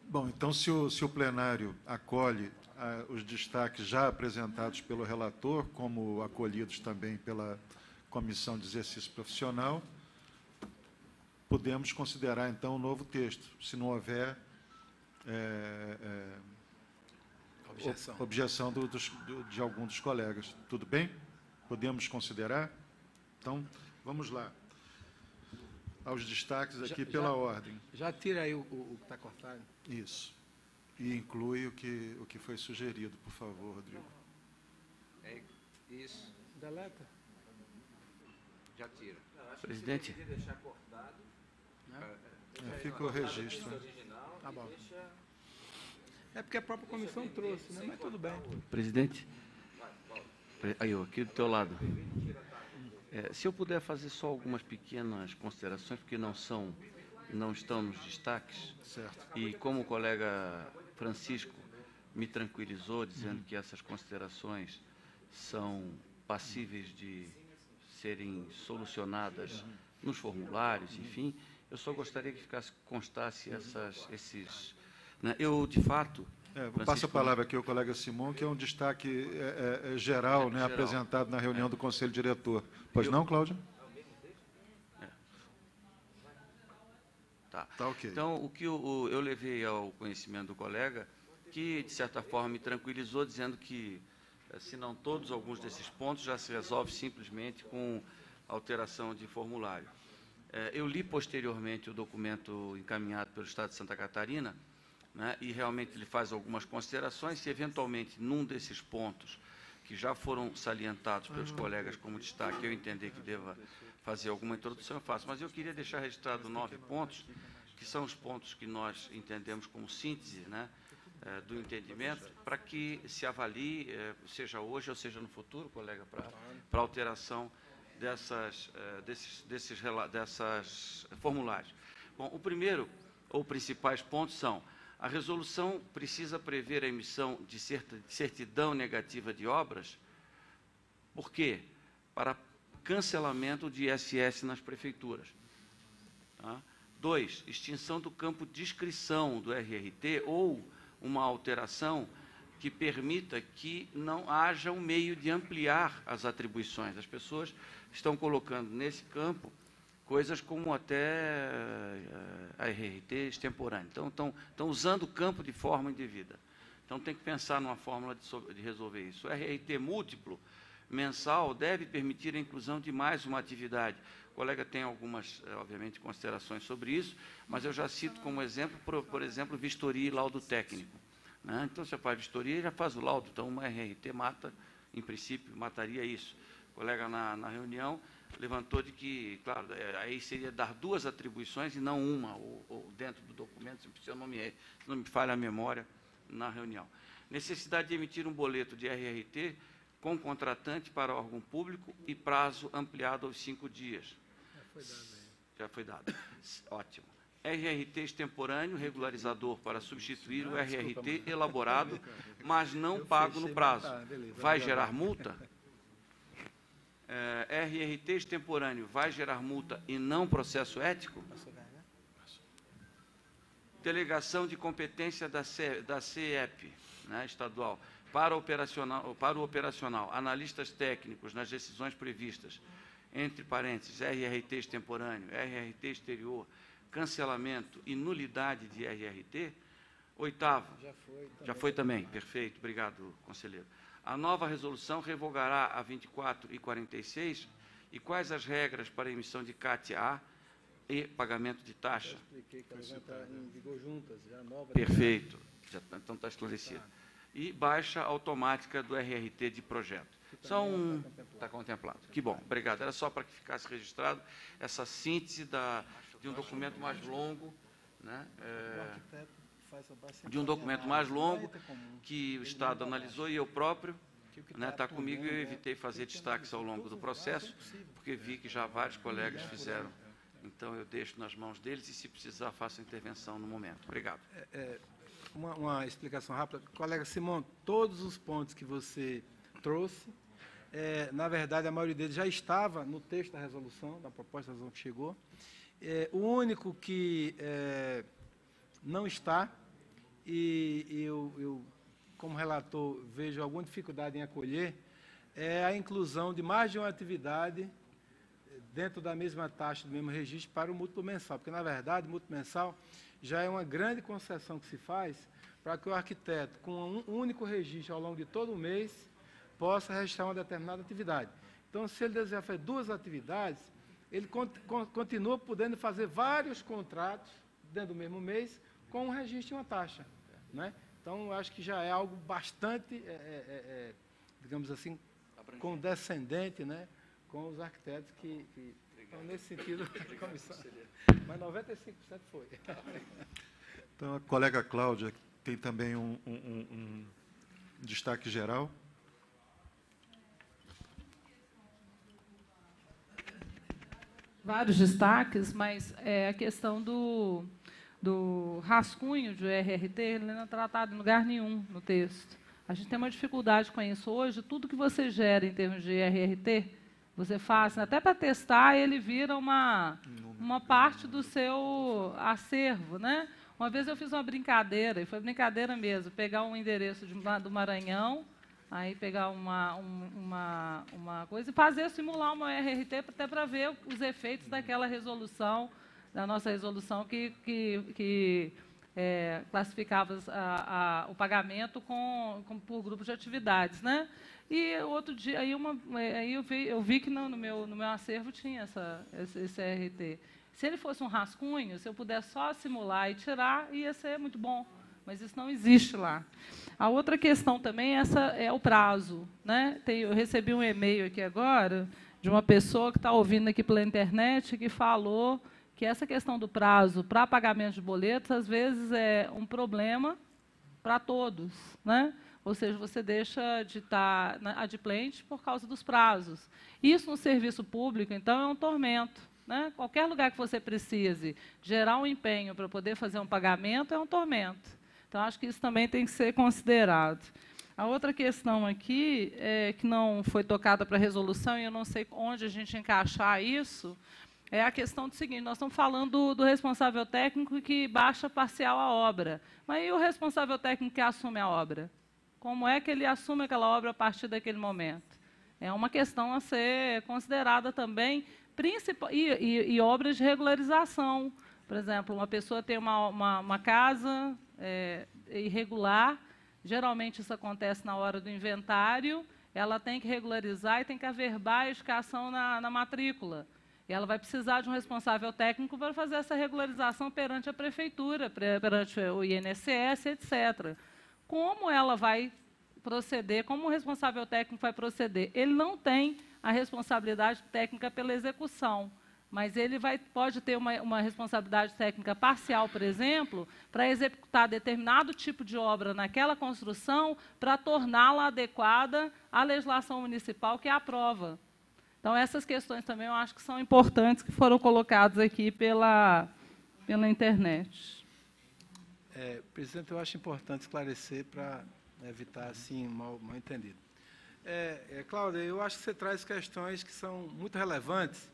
Bom, então, se o, se o plenário acolhe ah, os destaques já apresentados pelo relator, como acolhidos também pela Comissão de Exercício Profissional, podemos considerar, então, o um novo texto, se não houver é, é, objeção, objeção do, dos, do, de algum dos colegas. Tudo bem? Podemos considerar? Então, vamos lá. Aos destaques aqui já, pela já, ordem. Já tira aí o, o, o que está cortado. Isso. E inclui o que, o que foi sugerido, por favor, Rodrigo. É isso. Deleta. Já tira. Não, Presidente. Que deixar cortado. Né? É, fica o registro. Original, tá bom. Deixa... É porque a própria comissão trouxe, né? mas tudo bem. Presidente, aí, aqui do teu lado. É, se eu puder fazer só algumas pequenas considerações, porque não são, não estão nos destaques. Certo. E como o colega Francisco me tranquilizou, dizendo uhum. que essas considerações são passíveis de serem solucionadas uhum. nos formulários, enfim, eu só gostaria que ficasse constasse essas, esses? Eu, de fato, É, vou passar a palavra aqui ao colega Simão, que é um destaque é, é, é geral, né, geral, apresentado na reunião do Conselho Diretor. Pois Eu... não, Cláudio? Tá. tá okay. Então, o que eu, eu levei ao conhecimento do colega, que, de certa forma, me tranquilizou, dizendo que, eh, se não todos, alguns desses pontos já se resolve simplesmente com alteração de formulário. É, eu li posteriormente o documento encaminhado pelo Estado de Santa Catarina, né, e realmente ele faz algumas considerações, se eventualmente num desses pontos que já foram salientados pelos colegas como destaque, eu entender que deva fazer alguma introdução, eu faço. Mas eu queria deixar registrado nove pontos, que são os pontos que nós entendemos como síntese né, é, do entendimento, para que se avalie, é, seja hoje ou seja no futuro, colega, para alteração dessas, é, desses, desses, dessas formulários. Bom, o primeiro, ou principais pontos são, a resolução precisa prever a emissão de certidão negativa de obras, por quê? Para cancelamento de ISS nas prefeituras. Tá? Dois, extinção do campo de inscrição do RRT ou uma alteração que permita que não haja um meio de ampliar as atribuições. As pessoas estão colocando nesse campo coisas como até eh, a RRT extemporânea. Então, estão, estão usando o campo de forma indevida. Então, tem que pensar numa fórmula de, de resolver isso. O RRT múltiplo mensal deve permitir a inclusão de mais uma atividade. O colega tem algumas, eh, obviamente, considerações sobre isso, mas eu já cito como exemplo, por, por exemplo, vistoria e laudo técnico. Né? Então, você faz vistoria e já faz o laudo. Então, uma RRT mata, em princípio, mataria isso. O colega, na, na reunião, levantou de que, claro, eh, aí seria dar duas atribuições e não uma, ou, ou dentro do documento, se não me, se não me falha a memória, na reunião. Necessidade de emitir um boleto de RRT com contratante para órgão público e prazo ampliado aos cinco dias. Já foi dado. Aí. Já foi dado. Ótimo. RRT extemporâneo, regularizador para substituir o RRT elaborado, <laughs> mas não pago no prazo. Vai gerar multa? <laughs> É, RRT extemporâneo vai gerar multa e não processo ético? Delegação de competência da, C, da CEP, né, estadual para, operacional, para o operacional, analistas técnicos nas decisões previstas, entre parênteses, RRT extemporâneo, RRT exterior, cancelamento e nulidade de RRT. Oitavo. Já foi também. Já foi também, perfeito, obrigado, conselheiro. A nova resolução revogará a 24 e 46 e quais as regras para a emissão de CAT-A e pagamento de taxa? Expliquei que em vigor juntas, já nova. Perfeito, já, então está esclarecido. Tá e baixa automática do RRT de projeto. São está contemplado. Que bom, obrigado. Era só para que ficasse registrado essa síntese da, de um documento mais longo, né? É, de um documento mais longo que o Estado analisou e eu próprio está né, tá comigo e eu evitei fazer destaques ao longo do processo, porque vi que já vários colegas fizeram. Então eu deixo nas mãos deles e, se precisar, faço intervenção no momento. Obrigado. É, é, uma, uma, explicação rápida. Colega Simão, todos os pontos que você trouxe, é, na verdade, a maioria deles já estava no texto da resolução, da proposta da resolução que chegou. É, o único que é, não está, e, eu, eu, como relator, vejo alguma dificuldade em acolher, é a inclusão de mais de uma atividade dentro da mesma taxa, do mesmo registro, para o múltiplo mensal. Porque, na verdade, o múltiplo mensal já é uma grande concessão que se faz para que o arquiteto, com um único registro ao longo de todo o mês, possa registrar uma determinada atividade. Então, se ele desejar fazer duas atividades, ele continua podendo fazer vários contratos dentro do mesmo mês com um registro e uma taxa. Né? Então, eu acho que já é algo bastante, é, é, é, é digamos assim, condescendente né, com os arquitetos que, que então, nesse sentido, a comissão. Mas 95% foi. Então, a colega Cláudia tem também um, um, um destaque geral. Vários destaques, mas é a questão do, do rascunho de RRT, ele não é tratado em lugar nenhum no texto. A gente tem uma dificuldade com isso hoje. Tudo que você gera em termos de RRT, você faz, até para testar, ele vira uma, uma parte do seu acervo. Né? Uma vez eu fiz uma brincadeira, e foi brincadeira mesmo, pegar um endereço de, do Maranhão, aí pegar uma, um, uma, uma coisa e fazer, simular uma RRT até para ver os efeitos daquela resolução, da nossa resolução que, que, que é, classificava a, a, o pagamento com, com, por grupos de atividades. Né? E outro dia, aí, uma, aí eu, vi, eu vi que no, no, meu, no meu acervo tinha essa, esse, esse RT. Se ele fosse um rascunho, se eu pudesse só simular e tirar, ia ser muito bom. Mas isso não existe lá. A outra questão também essa é o prazo. Né? Tem, eu recebi um e-mail aqui agora de uma pessoa que está ouvindo aqui pela internet que falou que essa questão do prazo para pagamento de boletos, às vezes, é um problema para todos. Né? Ou seja, você deixa de estar tá adimplente por causa dos prazos. Isso no serviço público, então, é um tormento. Né? Qualquer lugar que você precise gerar um empenho para poder fazer um pagamento é um tormento. Então, acho que isso também tem que ser considerado. A outra questão aqui, é, que não foi tocada para resolução, e eu não sei onde a gente encaixar isso, é a questão do seguinte: nós estamos falando do, responsável técnico que baixa parcial a obra. Mas e o responsável técnico que assume a obra? Como é que ele assume aquela obra a partir daquele momento? É uma questão a ser considerada também e, e, e, obras de regularização. Por exemplo, uma pessoa tem uma, uma, uma casa é, irregular, geralmente isso acontece na hora do inventário, ela tem que regularizar e tem que averbar a educação na, na matrícula. E ela vai precisar de um responsável técnico para fazer essa regularização perante a prefeitura, perante o INSS, etc. Como ela vai proceder, como o responsável técnico vai proceder? Ele não tem a responsabilidade técnica pela execução. Mas ele vai, pode ter uma, uma responsabilidade técnica parcial, por exemplo, para executar determinado tipo de obra naquela construção para torná-la adequada à legislação municipal que a aprova. Então, essas questões também eu acho que são importantes, que foram colocadas aqui pela, pela internet. É, presidente, eu acho importante esclarecer para evitar assim mal, mal entendido. É, é, Cláudia, eu acho que você traz questões que são muito relevantes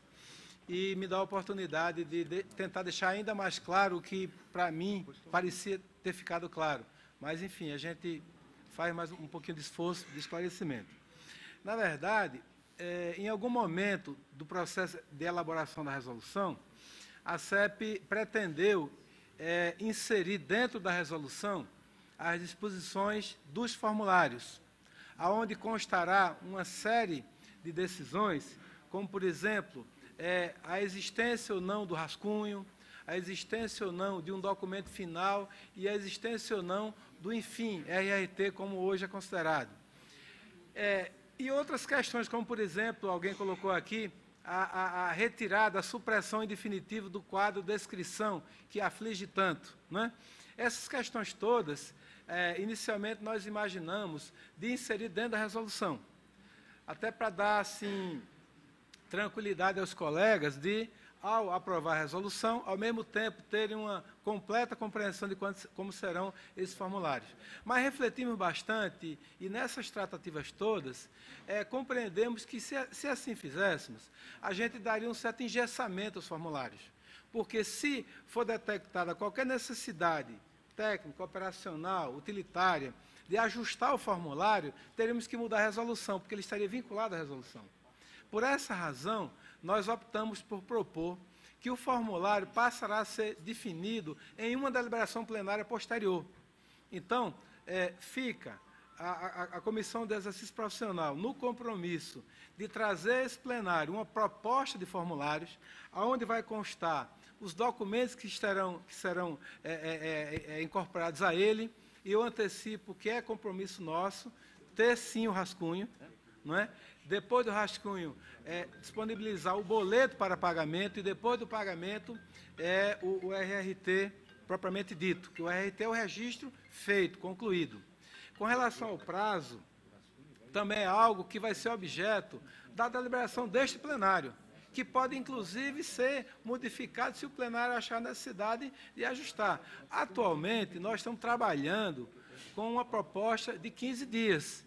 e me dá a oportunidade de, de tentar deixar ainda mais claro o que, para mim, parecia ter ficado claro. Mas, enfim, a gente faz mais um pouquinho de esforço de esclarecimento. Na verdade, é, em algum momento do processo de elaboração da resolução, a CEP pretendeu é, inserir dentro da resolução as disposições dos formulários aonde constará uma série de decisões, como, por exemplo, é, a existência ou não do rascunho, a existência ou não de um documento final e a existência ou não do, enfim, RRT, como hoje é considerado. É, e outras questões, como, por exemplo, alguém colocou aqui, a, a, a, retirada, a supressão em definitivo do quadro descrição, que aflige tanto. Não é? Essas questões todas, é, inicialmente nós imaginamos de inserir dentro da resolução. Até para dar, assim, tranquilidade aos colegas de, ao aprovar a resolução, ao mesmo tempo terem uma completa compreensão de quantos, como serão esses formulários. Mas refletimos bastante e nessas tratativas todas, é, compreendemos que se, se assim fizéssemos, a gente daria um certo engessamento aos formulários. Porque se for detectada qualquer necessidade técnica, operacional, utilitária, de ajustar o formulário, teríamos que mudar a resolução, porque ele estaria vinculado à resolução. Por essa razão, nós optamos por propor que o formulário passará a ser definido em uma deliberação plenária posterior. Então, é, fica a, a, a, Comissão de Exercício Profissional no compromisso de trazer esse plenário uma proposta de formulários, onde vai constar os documentos que, estarão, que serão é, é, é, é, incorporados a ele, e eu antecipo que é compromisso nosso ter sim o rascunho, não é? Depois do rascunho, é, disponibilizar o boleto para pagamento, e depois do pagamento, é o, o RRT propriamente dito, que o RRT é o registro feito, concluído. Com relação ao prazo, também é algo que vai ser objeto da deliberação deste plenário que pode inclusive ser modificado se o plenário achar necessidade de ajustar. Atualmente, nós estamos trabalhando com uma proposta de 15 dias.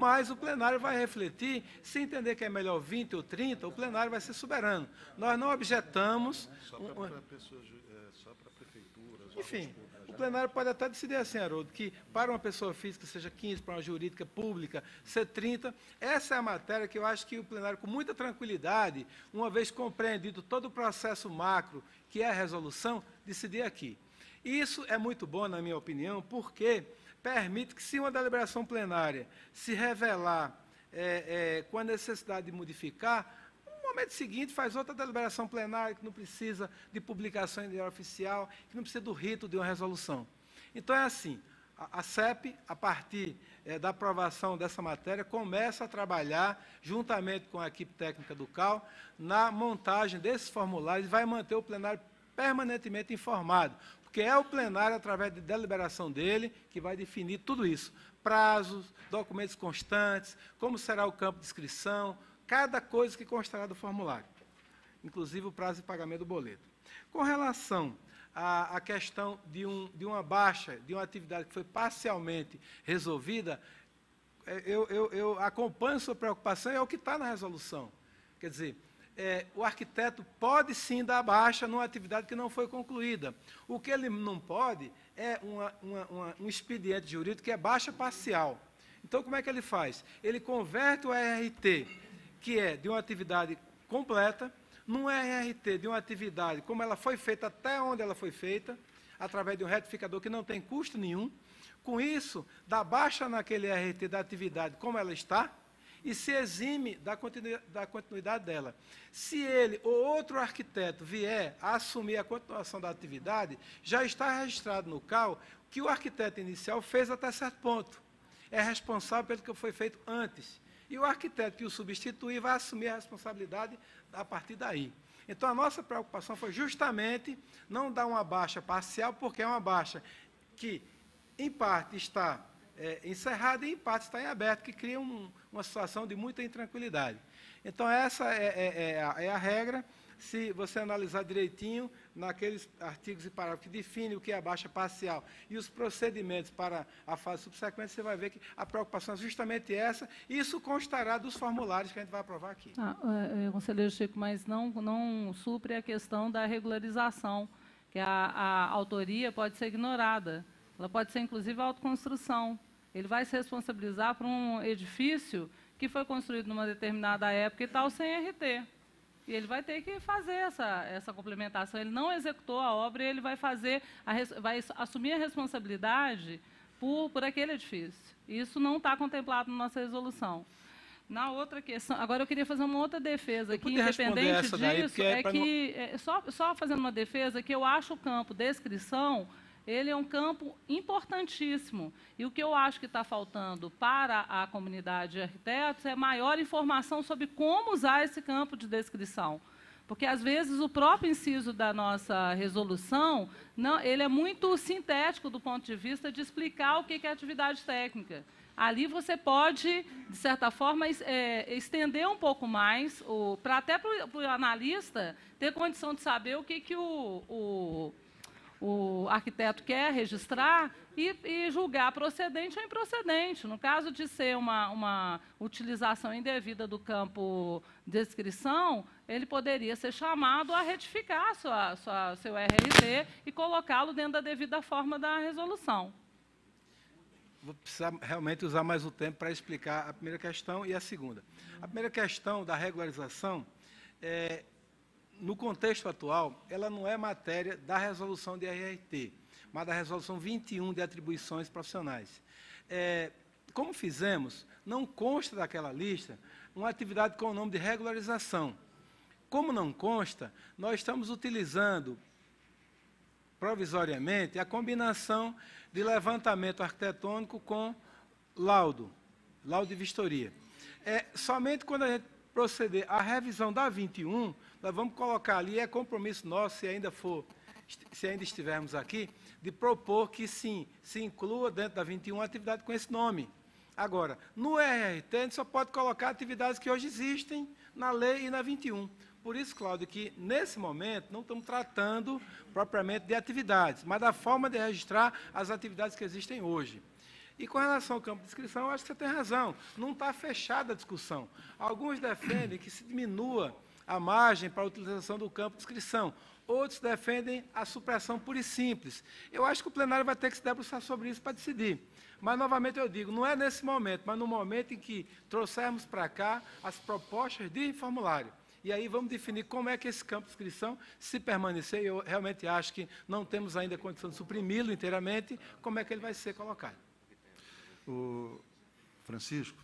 Mas o plenário vai refletir, se entender que é melhor 20 ou 30, o plenário vai ser soberano. Nós não objetamos. Só para pessoas é, só para prefeituras. Enfim, o plenário pode até decidir assim, Haroldo, que para uma pessoa física seja 15, para uma jurídica pública ser 30. Essa é a matéria que eu acho que o plenário, com muita tranquilidade, uma vez compreendido todo o processo macro, que é a resolução, decidir aqui. Isso é muito bom, na minha opinião, porque permite que, se uma deliberação plenária se revelar é, é, com a necessidade de modificar, no momento seguinte faz outra deliberação plenária que não precisa de publicação em diário oficial, que não precisa do rito de uma resolução. Então é assim, a, a CEP, a partir é, da aprovação dessa matéria, começa a trabalhar, juntamente com a equipe técnica do CAL, na montagem desses formulários e vai manter o plenário permanentemente informado, porque é o plenário, através de deliberação dele, que vai definir tudo isso. Prazos, documentos constantes, como será o campo de inscrição, cada coisa que constará do formulário, inclusive o prazo de pagamento do boleto. Com relação à, à questão de, um, de uma baixa, de uma atividade que foi parcialmente resolvida, é, eu, eu, eu acompanho sua preocupação e é o que está na resolução. Quer dizer, é, o arquiteto pode sim dar baixa numa atividade que não foi concluída. O que ele não pode é uma, uma, uma, um expediente jurídico que é baixa parcial. Então, como é que ele faz? Ele converte o RRT, que é de uma atividade completa, num RRT de uma atividade como ela foi feita até onde ela foi feita, através de um retificador que não tem custo nenhum. Com isso, dá baixa naquele RRT da atividade como ela está, e se exime da continuidade, da continuidade dela. Se ele ou outro arquiteto vier a assumir a continuação da atividade, já está registrado no CAL que o arquiteto inicial fez até certo ponto. É responsável pelo que foi feito antes. E o arquiteto que o substituir vai assumir a responsabilidade a partir daí. Então, a nossa preocupação foi justamente não dar uma baixa parcial, porque é uma baixa que, em parte, está é, encerrada e em parte está em aberto, que cria um, uma situação de muita intranquilidade. Então, essa é, é, é, a, é, a, regra. Se você analisar direitinho, naqueles artigos e parágrafos que definem o que é a baixa parcial e os procedimentos para a fase subsequente, você vai ver que a preocupação é justamente essa. Isso constará dos formulários que a gente vai aprovar aqui. Ah, é, é, conselheiro Chico, mas não, não supre a questão da regularização, que a, a autoria pode ser ignorada. Ela pode ser, inclusive, autoconstrução. Ele vai se responsabilizar por um edifício que foi construído numa determinada época e tal, sem RT. E ele vai ter que fazer essa, essa complementação. Ele não executou a obra e ele vai fazer, a, vai assumir a responsabilidade por, por aquele edifício. Isso não está contemplado na nossa resolução. Na outra questão, agora eu queria fazer uma outra defesa aqui, independente disso, daí, é, é que, não... é, só, só fazendo uma defesa, que eu acho o campo descrição ele é um campo importantíssimo. E o que eu acho que está faltando para a comunidade de arquitetos é maior informação sobre como usar esse campo de descrição. Porque, às vezes, o próprio inciso da nossa resolução, não, ele é muito sintético do ponto de vista de explicar o que é atividade técnica. Ali você pode, de certa forma, é, estender um pouco mais, para até para o analista ter condição de saber o que, que o, o o arquiteto quer registrar e, e, julgar procedente ou improcedente. No caso de ser uma, uma utilização indevida do campo de descrição, ele poderia ser chamado a retificar sua, sua, seu RRT e colocá-lo dentro da devida forma da resolução. Vou precisar realmente usar mais o tempo para explicar a primeira questão e a segunda. A primeira questão da regularização é, no contexto atual, ela não é matéria da resolução de RRT, mas da resolução 21 de atribuições profissionais. É, como fizemos, não consta daquela lista uma atividade com o nome de regularização. Como não consta, nós estamos utilizando provisoriamente a combinação de levantamento arquitetônico com laudo, laudo de vistoria. É, somente quando a gente proceder à revisão da 21, nós vamos colocar ali, é compromisso nosso, se ainda for, se ainda estivermos aqui, de propor que sim, se inclua dentro da 21 atividade com esse nome. Agora, no RRT, a gente só pode colocar atividades que hoje existem na lei e na 21. Por isso, Cláudio, que nesse momento não estamos tratando propriamente de atividades, mas da forma de registrar as atividades que existem hoje. E com relação ao campo de inscrição, eu acho que você tem razão. Não está fechada a discussão. Alguns defendem que se diminua a margem para a utilização do campo de inscrição. outros defendem a supressão pura e simples. Eu acho que o plenário vai ter que se debruçar sobre isso para decidir. Mas, novamente, eu digo, não é nesse momento, mas no momento em que trouxermos para cá as propostas de formulário. E aí vamos definir como é que esse campo de inscrição, se permanecer, eu realmente acho que não temos ainda condição de suprimi-lo inteiramente, como é que ele vai ser colocado. O Francisco,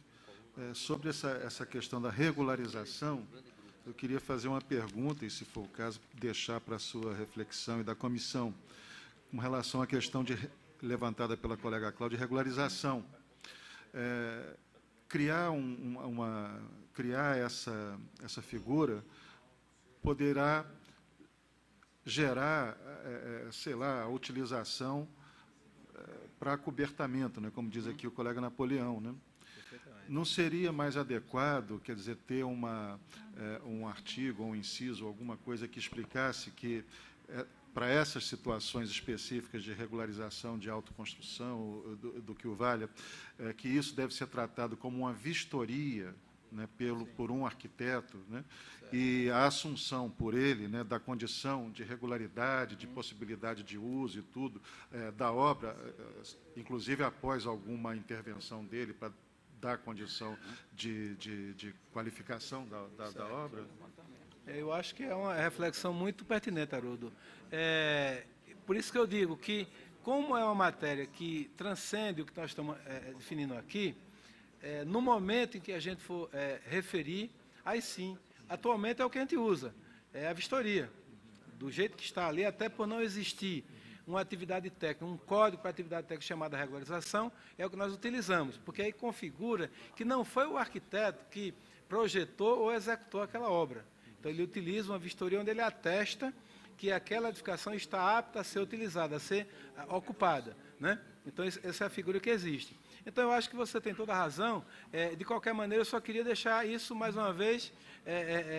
é, sobre essa, essa questão da regularização, eu queria fazer uma pergunta, e se for o caso, deixar para a sua reflexão e da comissão, com relação à questão de levantada pela colega Cláudia, regularização. É, criar, um, uma, criar essa, essa figura poderá gerar, é, é, sei lá, a utilização para acobertamento, né, como diz aqui o colega Napoleão. Né? Não seria mais adequado, quer dizer, ter uma, é, um artigo um inciso, alguma coisa que explicasse que é, para essas situações específicas de regularização de autoconstrução, do, do que o valha, é, que isso deve ser tratado como uma vistoria né, pelo, por um arquiteto, né, e a assunção por ele né, da condição de regularidade, de possibilidade de uso e tudo é, da obra, é, inclusive após alguma intervenção dele para dar condição de, de, de qualificação da, da, da obra? Eu acho que é uma reflexão muito pertinente, Haroldo. É, por isso que eu digo que, como é uma matéria que transcende o que nós estamos é, definindo aqui, é, no momento em que a gente for é, referir, aí sim, atualmente é o que a gente usa, é a vistoria. Do jeito que está ali, até por não existir uma atividade técnica, um código para atividade técnica chamada regularização, é o que nós utilizamos, porque aí configura que não foi o arquiteto que projetou ou executou aquela obra. Então, ele utiliza uma vistoria onde ele atesta que aquela edificação está apta a ser utilizada, a ser ocupada. Né? Então, essa é a figura que existe. Então, eu acho que você tem toda a razão. É, de qualquer maneira, eu só queria deixar isso, mais uma vez, é, é,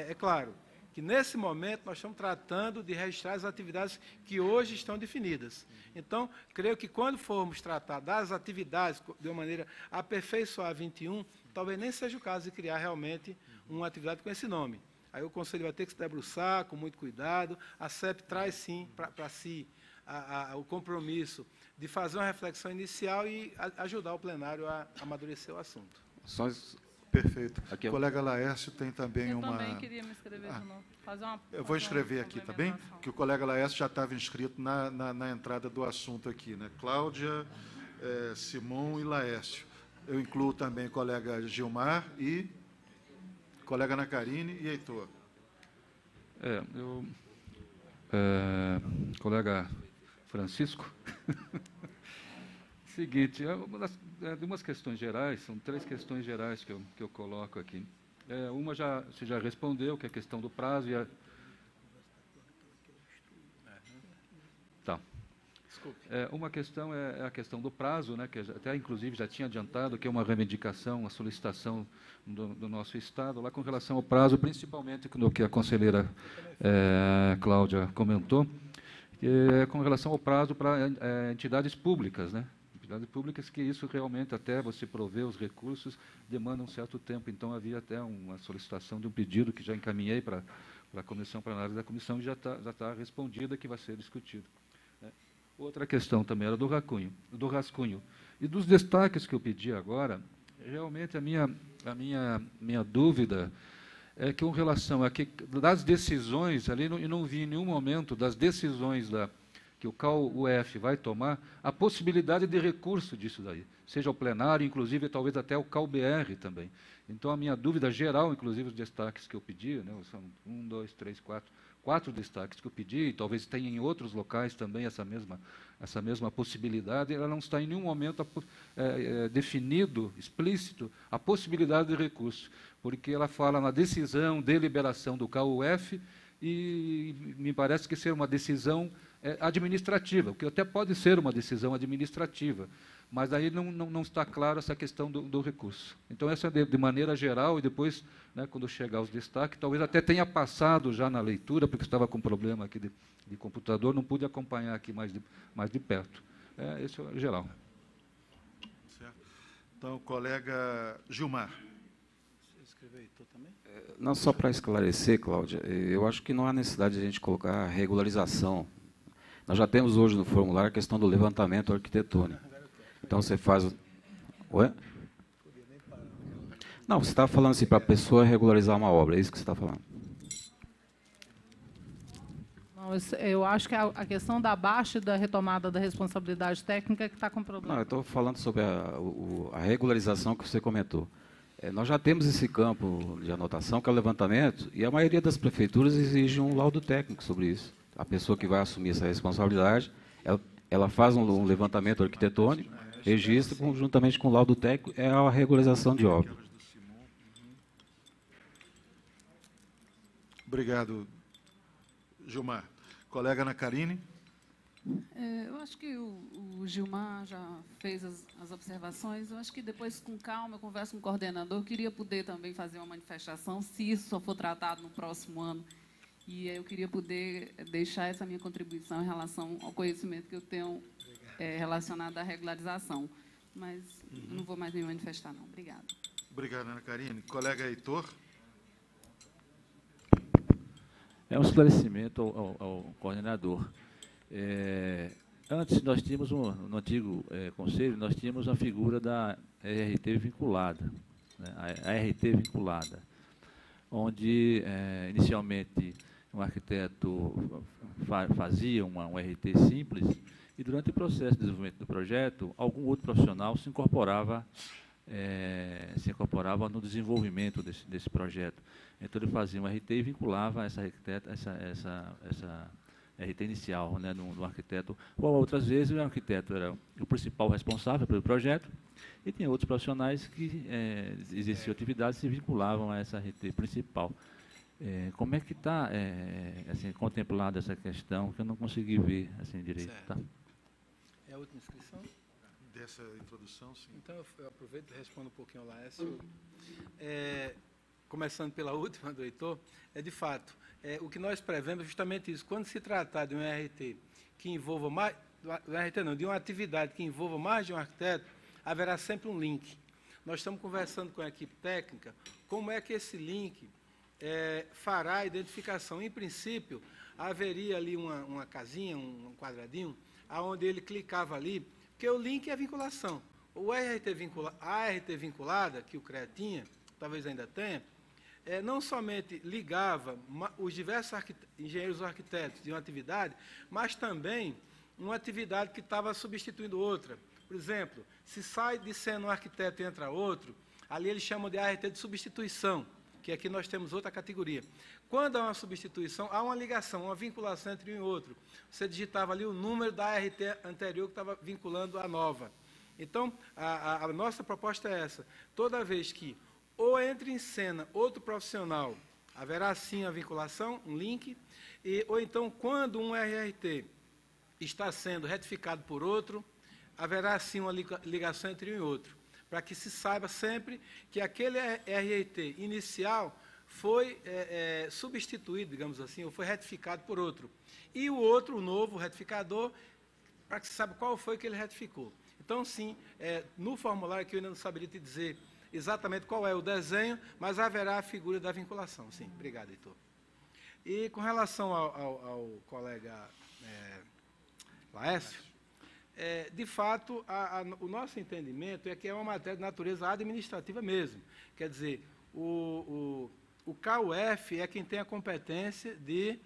é, é claro, que nesse momento nós estamos tratando de registrar as atividades que hoje estão definidas. Então, creio que quando formos tratar das atividades de uma maneira a aperfeiçoar 21, talvez nem seja o caso de criar realmente uma atividade com esse nome. Aí o Conselho vai ter que se debruçar com muito cuidado. A CEP traz, sim, para si a, a, o compromisso de fazer uma reflexão inicial e a, ajudar o plenário a, amadurecer o assunto. Só Perfeito. Aqui, o colega Laércio tem também eu uma... Eu também queria me inscrever ah, de novo. Fazer uma, eu vou inscrever aqui, tá bem? Que o colega Laércio já estava inscrito na, na, na, entrada do assunto aqui, né? Cláudia, é, Simão e Laércio. Eu incluo também o colega Gilmar e colega Nacarine e Heitor. É, eu, é, colega Francisco, <laughs> seguinte, é uma das, é, de umas questões gerais, são três questões gerais que eu, que eu coloco aqui. É, uma já, você já respondeu, que é a questão do prazo e a, É, uma questão é, é a questão do prazo, né, que até inclusive já tinha adiantado, que é uma reivindicação, uma solicitação do, do nosso Estado, lá com relação ao prazo, principalmente no que a conselheira é, Cláudia comentou, é com relação ao prazo para é, entidades públicas, né? Entidades públicas que isso realmente, até você prover os recursos, demanda um certo tempo. Então, havia até uma solicitação de um pedido que já encaminhei para, para a comissão, para análise da comissão, e já está já tá respondida, que vai ser discutido. Outra questão também era do rascunho, do rascunho. E dos destaques que eu pedi agora, realmente a minha, a minha, minha dúvida é que com relação a que das decisões, ali não, eu não vi em nenhum momento das decisões da, que o CAU-UF vai tomar, a possibilidade de recurso disso daí, seja o plenário, inclusive talvez até o CAU-BR também. Então, a minha dúvida geral, inclusive os destaques que eu pedi, né, são um, dois, três, quatro, quatro destaques que eu pedi, e talvez tenha em outros locais também essa mesma, essa mesma possibilidade, ela não está em nenhum momento é, é, definido, explícito, a possibilidade de recurso, porque ela fala na decisão, deliberação do KUF, e me parece que ser uma decisão é, administrativa, o que até pode ser uma decisão administrativa, mas aí não, não, não está claro essa questão do, do recurso. Então, essa é de, de maneira geral, e depois, né, quando chegar os destaques, talvez até tenha passado já na leitura, porque estava com problema aqui de, de computador, não pude acompanhar aqui mais de, mais de perto. É, esse é o geral. Certo. Então, colega Gilmar. também? Não, só para esclarecer, Cláudia, eu acho que não há necessidade de a gente colocar regularização. Nós já temos hoje no formulário a questão do levantamento arquitetônico. Então você faz. Ué? Não, você está falando assim para a pessoa regularizar uma obra, é isso que você está falando. Não, eu acho que a, a questão da baixa e da retomada da responsabilidade técnica é que está com problema. Não, eu estou falando sobre a, o- a regularização que você comentou. É, nós já temos esse campo de anotação, que é o levantamento, e a maioria das prefeituras exige um laudo técnico sobre isso. A pessoa que vai assumir essa responsabilidade, ela, ela faz um, um levantamento arquitetônico, registra conjuntamente com o laudo técnico, é a regularização de obra. Obrigado, Gilmar. Colega Ana Karine? É, eu acho que o, o Gilmar já fez as, as observações. Eu acho que depois, com calma, eu converso com o coordenador. Eu queria poder também fazer uma manifestação, se isso só for tratado no próximo ano. E eu queria poder deixar essa minha contribuição em relação ao conhecimento que eu tenho é, relacionado à regularização. Mas eu não vou mais me manifestar, não. Obrigada. Obrigado, Ana Karine. Colega Heitor? É um esclarecimento ao, ao- ao coordenador. É, antes, nós tínhamos, um, no antigo eh, conselho, nós tínhamos a figura da RT vinculada, né, a, RT vinculada, onde, eh, inicialmente, um arquiteto fa- fazia uma, um RT simples e, durante o processo de desenvolvimento do projeto, algum outro profissional se incorporava eh, se incorporava no desenvolvimento desse, desse projeto. Então ele fazia um RT e vinculava essa arquiteta, essa, essa, essa RT inicial né, no, no arquiteto. Ou outras vezes o arquiteto era o principal responsável pelo projeto e tinha outros profissionais que eh, exerciam atividades e se vinculavam a essa RT principal. Eh, como é que está assim, contemplada essa questão que eu não consegui ver assim direito? Certo. Tá? É a última inscrição? Dessa introdução, sim. Então, eu, eu aproveito e respondo um pouquinho ao Laércio. É, começando pela <laughs> última do Heitor, é de fato, é, o que nós prevemos é justamente isso. Quando se tratar de um RT que envolva mais, do RT não, de uma atividade que envolva mais de um arquiteto, haverá sempre um link. Nós estamos conversando com a equipe técnica como é que esse link é, fará a identificação. Em princípio, haveria ali uma, uma casinha, um quadradinho, aonde ele clicava ali, porque o link é vinculação. O RT vincula, a RT vinculada, que o CREA tinha, talvez ainda tenha, é, não somente ligava os diversos arquite- engenheiros ou arquitetos de uma atividade, mas também uma atividade que estava substituindo outra. Por exemplo, se sai de sendo um arquiteto e entra outro, ali eles chamam de ART de substituição, que aqui nós temos outra categoria. Quando há uma substituição, há uma ligação, uma vinculação entre um e outro. Você digitava ali o número da ART anterior que estava vinculando a nova. Então, a, a- a nossa proposta é essa. Toda vez que ou entre em cena outro profissional, haverá sim a vinculação, um link, e, ou então, quando um RRT está sendo retificado por outro, haverá sim uma liga- ligação entre um e outro, para que se saiba sempre que aquele RRT inicial foi é, é, substituído, digamos assim, ou foi retificado por outro. E o outro, o novo retificador, para que se saiba qual foi que ele retificou. Então, sim, é, no formulário que eu ainda não saberia te dizer exatamente qual é o desenho, mas haverá a figura da vinculação. Sim, obrigado, Heitor. E com relação ao, ao- ao colega é, Laércio, é, de fato, a- a- o nosso entendimento é que é uma matéria de natureza administrativa mesmo. Quer dizer, o, o, o KUF é quem tem a competência de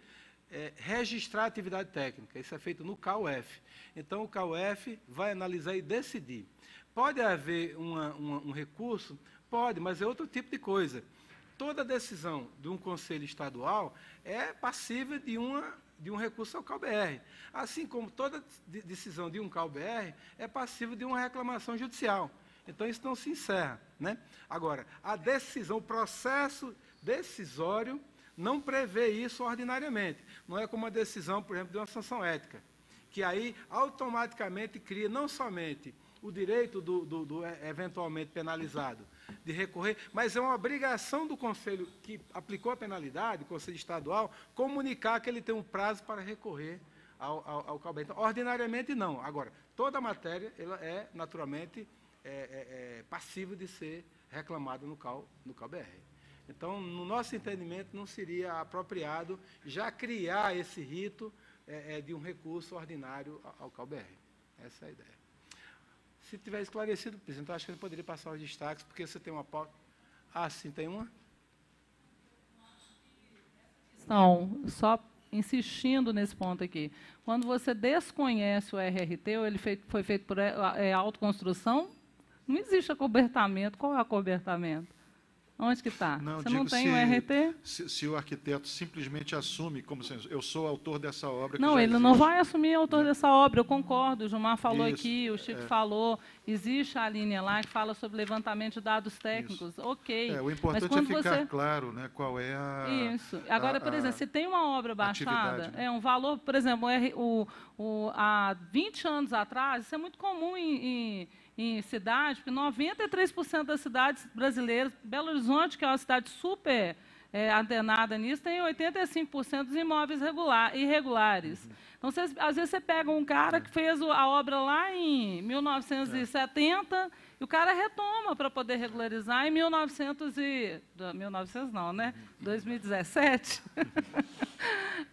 é, registrar atividade técnica. Isso é feito no KUF. Então, o KUF vai analisar e decidir. Pode haver uma- uma- um recurso? Pode, mas é outro tipo de coisa. Toda decisão de um conselho estadual é passível de, uma, de um recurso ao CalBR. Assim como toda de- decisão de um CalBR é passível de uma reclamação judicial. Então, isso não se encerra. Né? Agora, a decisão, o processo decisório não prevê isso ordinariamente. Não é como a decisão, por exemplo, de uma sanção ética, que aí automaticamente cria não somente o direito do, do- do e- eventualmente penalizado de recorrer, mas é uma obrigação do Conselho que aplicou a penalidade, Conselho Estadual, comunicar que ele tem um prazo para recorrer ao, ao, ao. Então, ordinariamente, não. Agora, toda a matéria ela é, naturalmente, é, é, é passível de ser reclamada no, Cal, no CalBR. Então, no nosso entendimento, não seria apropriado já criar esse rito é, é, de um recurso ordinário ao CalBR. Essa é a ideia. Se tiver esclarecido, presidente, eu acho que ele poderia passar os destaques, porque você tem uma pauta. Ah, sim, tem uma? Não, só insistindo nesse ponto aqui. Quando você desconhece o RRT, ou ele foi feito por é, autoconstrução, não existe acobertamento. Qual é o acobertamento? Onde que está? Você não tem se, o RT? Se, se, o arquiteto simplesmente assume como sendo, eu sou autor dessa obra. Não, ele existe. não vai assumir autor né? dessa obra, eu concordo. O Gilmar falou Isso, aqui, o Chico é. falou. Existe a linha lá que fala sobre levantamento de dados técnicos. Isso. Ok. É, o importante é ficar você... claro né, qual é a. Isso. Agora, a, por exemplo, se tem uma obra baixada, né? é um valor, por exemplo, o, o, há 20 anos atrás, isso é muito comum em, em em cidade, porque 93% das cidades brasileiras, Belo Horizonte, que é uma cidade super é, antenada nisso, tem 85% dos imóveis regular, irregulares. Então, você, às vezes, você pega um cara que fez a obra lá em 1970 e o cara retoma para poder regularizar em 1900 e... 1900 não, né? 2017. <laughs>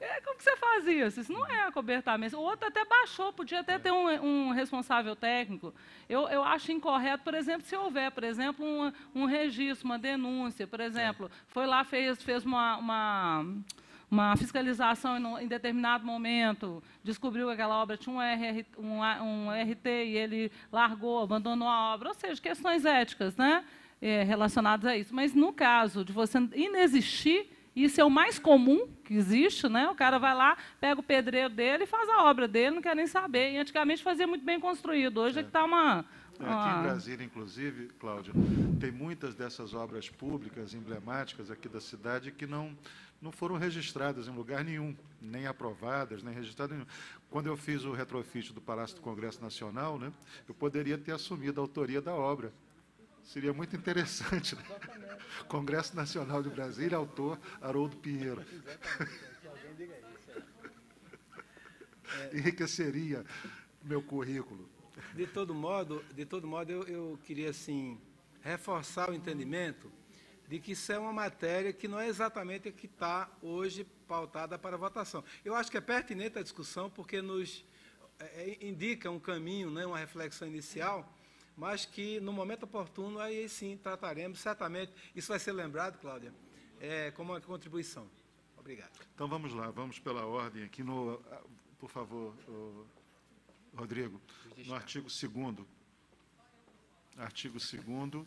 É, como que você faz isso? Isso não é acobertamento. O outro até baixou, podia até ter um, um responsável técnico. Eu, eu acho incorreto, por exemplo, se houver, por exemplo, um, um registro, uma denúncia, por exemplo, foi lá, fez, fez uma, uma uma fiscalização em, determinado momento, descobriu que aquela obra tinha um, RR, um, um, RT e ele largou, abandonou a obra, ou seja, questões éticas né, é, relacionadas a isso. Mas no caso de você inexistir, isso é o mais comum que existe, né? O cara vai lá, pega o pedreiro dele e faz a obra dele, não quer nem saber. E antigamente fazia muito bem construído, hoje é, é que está uma, uma... Aqui em Brasília, inclusive, Cláudia, tem muitas dessas obras públicas emblemáticas aqui da cidade que não, não foram registradas em lugar nenhum, nem aprovadas, nem registradas nenhum. Quando eu fiz o retrofit do Palácio do Congresso Nacional, né, eu poderia ter assumido a autoria da obra. Seria muito interessante. Né? Congresso Nacional de Brasília, autor Haroldo Pinheiro. <laughs> Enriqueceria meu currículo. De todo modo, de todo modo eu, eu queria assim reforçar o entendimento de que isso é uma matéria que não é exatamente a que está hoje pautada para votação. Eu acho que é pertinente a discussão porque nos é, é indica um caminho, né, uma reflexão inicial mas que no momento oportuno aí sim trataremos. Certamente isso vai ser lembrado, Cláudia, é, como uma contribuição. Obrigado. Então vamos lá, vamos pela ordem aqui no, por favor, Rodrigo, no artigo 2 artigo 2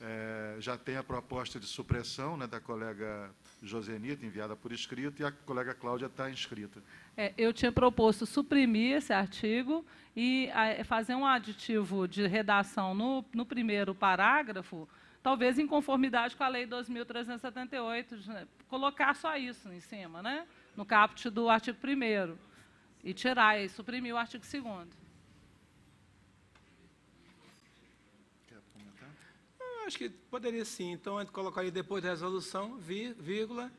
é, já tem a proposta de supressão né, da colega Josenita, enviada por escrito, e a colega Cláudia está inscrita. É, eu tinha proposto suprimir esse artigo e a, fazer um aditivo de redação no, no, primeiro parágrafo, talvez em conformidade com a Lei 2.378, né, colocar só isso em cima, né, no caput do artigo 1 e tirar e suprimir o artigo 2 acho que poderia sim. Então, a gente colocaria depois da resolução, vírgula,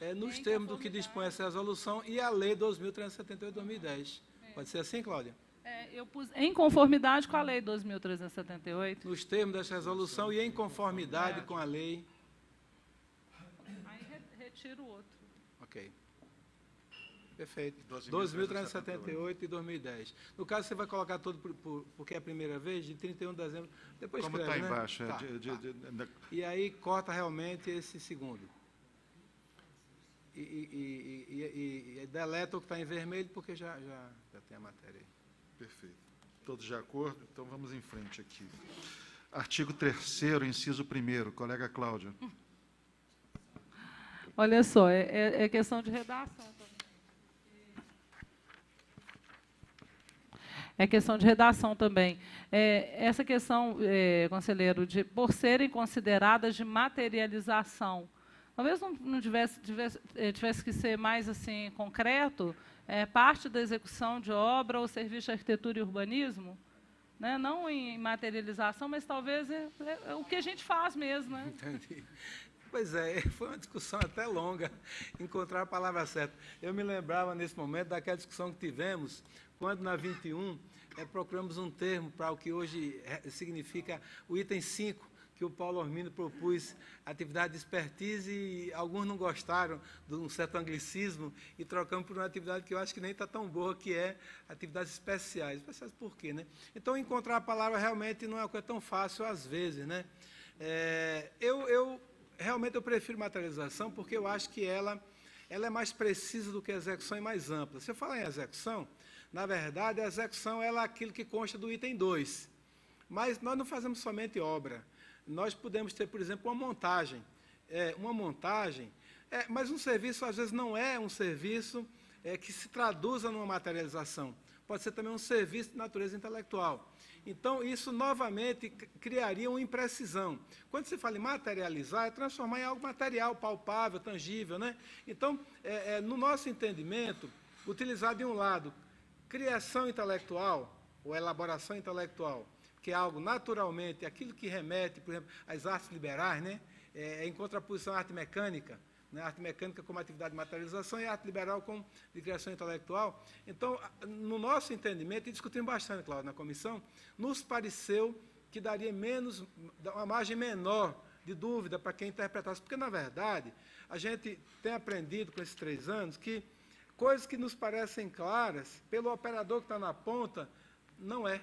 é, nos termos do que dispõe essa resolução e a Lei 2.378-2010. É. Pode ser assim, Cláudia? É, eu pus em conformidade com a Lei 2.378. Nos termos dessa resolução e em conformidade com a lei. Aí retiro o outro. Ok. Perfeito. 12.378 e 2010. No caso, você vai colocar todo, por, por, porque é a primeira vez, de 31 de dezembro. Depois Como está né? embaixo. É tá, de, de, tá. De, e aí corta realmente esse segundo. E, e, e, e deleta o que está em vermelho, porque já, já, já tem a matéria aí. Perfeito. Todos de acordo? Então vamos em frente aqui. Artigo 3 inciso 1 colega Cláudia. Olha só, é, é, é questão de redação. É questão de redação também. É, essa questão, é, conselheiro, de por serem consideradas de materialização, talvez não, não tivesse, tivesse, é, tivesse, que ser mais assim concreto, é, parte da execução de obra ou serviço de arquitetura e urbanismo, né? não em materialização, mas talvez é, é, é o que a gente faz mesmo. Né? Entendi. Pois é, <laughs> foi uma discussão até longa, encontrar a palavra certa. Eu me lembrava, nesse momento, daquela discussão que tivemos quando na 21 é, procuramos um termo para o que hoje significa o item 5, que o Paulo Ormino propôs atividade de expertise e alguns não gostaram de um certo anglicismo e trocamos por uma atividade que eu acho que nem está tão boa, que é atividades especiais. Especiais por quê, né? Então, encontrar a palavra realmente não é uma coisa tão fácil às vezes, né? É, eu, eu, realmente eu prefiro materialização porque eu acho que ela, ela é mais precisa do que execução e mais ampla. Se eu falar em execução, na verdade, a execução é aquilo que consta do item 2. Mas nós não fazemos somente obra nós podemos ter, por exemplo, uma montagem. É, uma montagem, é, mas um serviço, às vezes, não é um serviço é, que se traduza numa materialização. Pode ser também um serviço de natureza intelectual. Então, isso novamente criaria uma imprecisão. Quando se fala em materializar, é transformar em algo material, palpável, tangível. Né? Então, é, é, no nosso entendimento, utilizar de um lado criação intelectual, ou elaboração intelectual, que é algo naturalmente, aquilo que remete, por exemplo, às artes liberais, né? É, em contraposição à arte mecânica, né? arte mecânica como atividade de materialização e arte liberal como de criação intelectual. Então, no nosso entendimento, e discutimos bastante, Cláudio, na comissão, nos pareceu que daria menos, uma margem menor de dúvida para quem interpretasse, porque, na verdade, a gente tem aprendido com esses três anos que coisas que nos parecem claras, pelo operador que está na ponta, não é.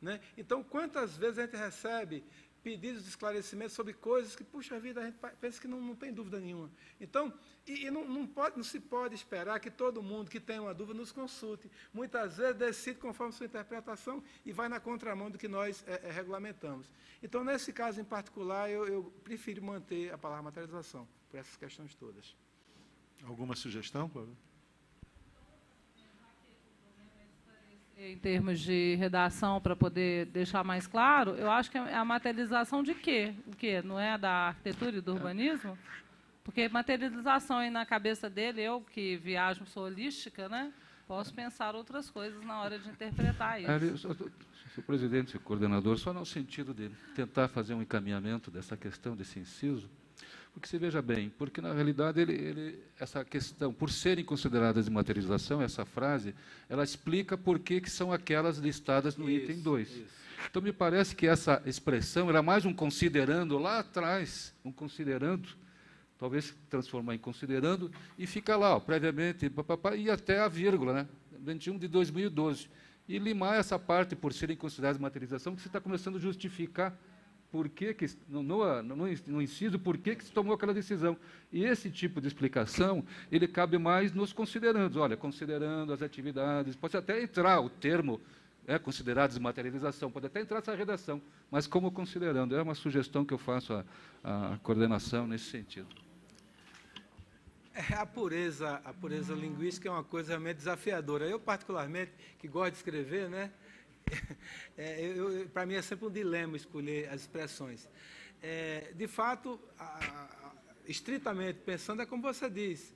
Né? Então, quantas vezes a gente recebe pedidos de esclarecimento sobre coisas que, puxa vida, a gente pensa que não, não tem dúvida nenhuma. Então, e, e não, não, pode, não se pode esperar que todo mundo que tem uma dúvida nos consulte. Muitas vezes decide conforme sua interpretação e vai na contramão do que nós é, é, regulamentamos. Então, nesse caso em particular, eu, eu prefiro manter a palavra materialização, por essas questões todas. Alguma sugestão, Paulo? Em termos de redação para poder deixar mais claro, eu acho que é a materialização de quê? O quê? Não é da arquitetura e do urbanismo? Porque materialização aí na cabeça dele, eu que viajo, sou holística, né? Posso pensar outras coisas na hora de interpretar isso. Senhor presidente, senhor coordenador, só no sentido de tentar fazer um encaminhamento dessa questão, desse inciso, porque se veja bem, porque na realidade ele, ele, essa questão, por serem consideradas de materialização, essa frase, ela explica por que, que são aquelas listadas no isso, item 2. Então me parece que essa expressão era mais um considerando lá atrás, um considerando, talvez transformar em considerando, e fica lá, ó, previamente, papapá, e até a vírgula, né? 21 de 2012. E limar essa parte por serem consideradas de materialização, que você está começando a justificar por que, que no, no, no, inciso, por que, que se tomou aquela decisão. E esse tipo de explicação, ele cabe mais nos considerando. Olha, considerando as atividades, pode até entrar o termo é, considerados de materialização, pode até entrar essa redação, mas como considerando. É uma sugestão que eu faço à, à coordenação nesse sentido. É, a pureza, a pureza linguística é uma coisa realmente desafiadora. Eu, particularmente, que gosto de escrever, né, <laughs> é, Para mim é sempre um dilema escolher as expressões. É, de fato, a, a, estritamente pensando, é como você diz.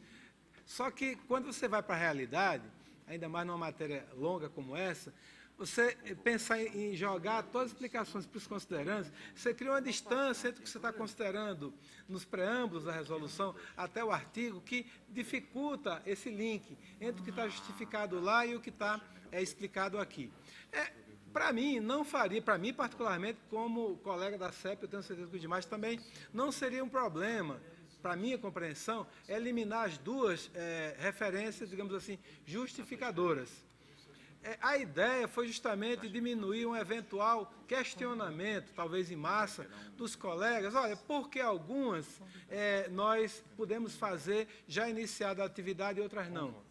Só que quando você vai para a realidade, ainda mais numa matéria longa como essa, você pensar em jogar todas as explicações para os considerandos, você cria uma distância entre o que você está considerando nos preâmbulos da resolução até o artigo, que dificulta esse link entre o que está justificado lá e o que está é, explicado aqui. É, para mim, não faria, para mim particularmente, como colega da CEP, eu tenho certeza que os demais também, não seria um problema, para minha compreensão, eliminar as duas é, referências, digamos assim, justificadoras. É, a ideia foi justamente diminuir um eventual questionamento, talvez em massa, dos colegas. Olha, por que algumas é, nós podemos fazer já iniciada a atividade e outras não?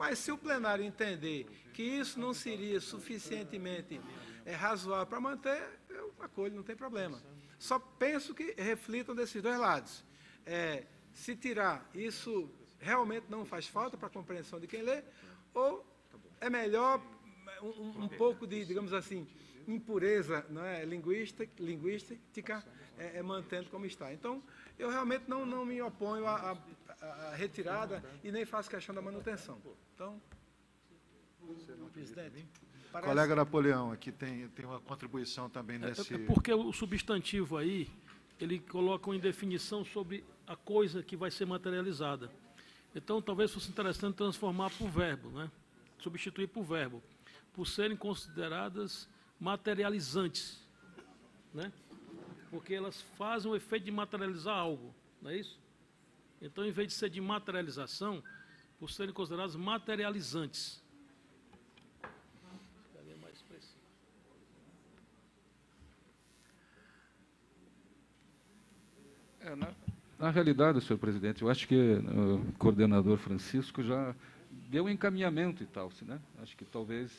Mas se o plenário entender que isso não seria suficientemente é, razoável para manter, eu acolho, não tem problema. Só penso que reflitam desses dois lados. É, se tirar, isso realmente não faz falta para a compreensão de quem lê, ou é melhor um, um pouco de, digamos assim, impureza não é, linguística, linguística é, é, mantendo como está. Então, eu realmente não, não me oponho à, à, à retirada e nem faço questão da manutenção. Então, presidente. Parece... Colega Napoleão, aqui tem, tem uma contribuição também é, nesse. É, é porque o substantivo aí, ele coloca uma indefinição sobre a coisa que vai ser materializada. Então, talvez fosse interessante transformar por verbo, né? substituir por verbo, por serem consideradas materializantes. Né? Porque elas fazem o efeito de materializar algo, não é isso? Então, em vez de ser de materialização, por serem consideradas materializantes. É, na, na, realidade, senhor presidente, eu acho que o coordenador Francisco já deu um encaminhamento e tal, né? Acho que talvez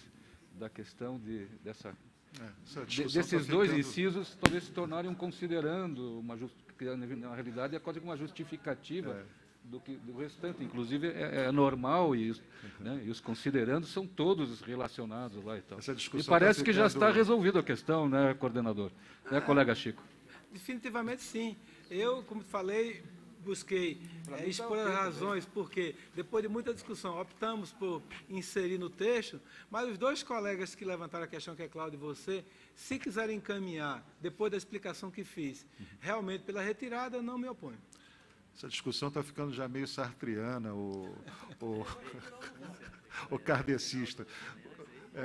da questão de, dessa, é, de, desses tá dois ficando... incisos talvez se tornarem um considerando uma just, na realidade é quase uma justificativa é. do, que, do restante. Inclusive é, é normal e, uhum. né, e os considerandos são todos relacionados lá e tal. e parece tá que já está resolvida a questão, né, coordenador? Né, colega Chico? Definitivamente sim. Eu, como falei, busquei é, expor as razões, porque depois de muita discussão optamos por inserir no texto, mas os dois colegas que levantaram a questão, que é Cláudio e você, se quiserem encaminhar, depois da explicação que fiz, realmente pela retirada, não me oponho. Essa discussão está ficando já meio sartriana, ou, ou, <laughs> ou kardecista.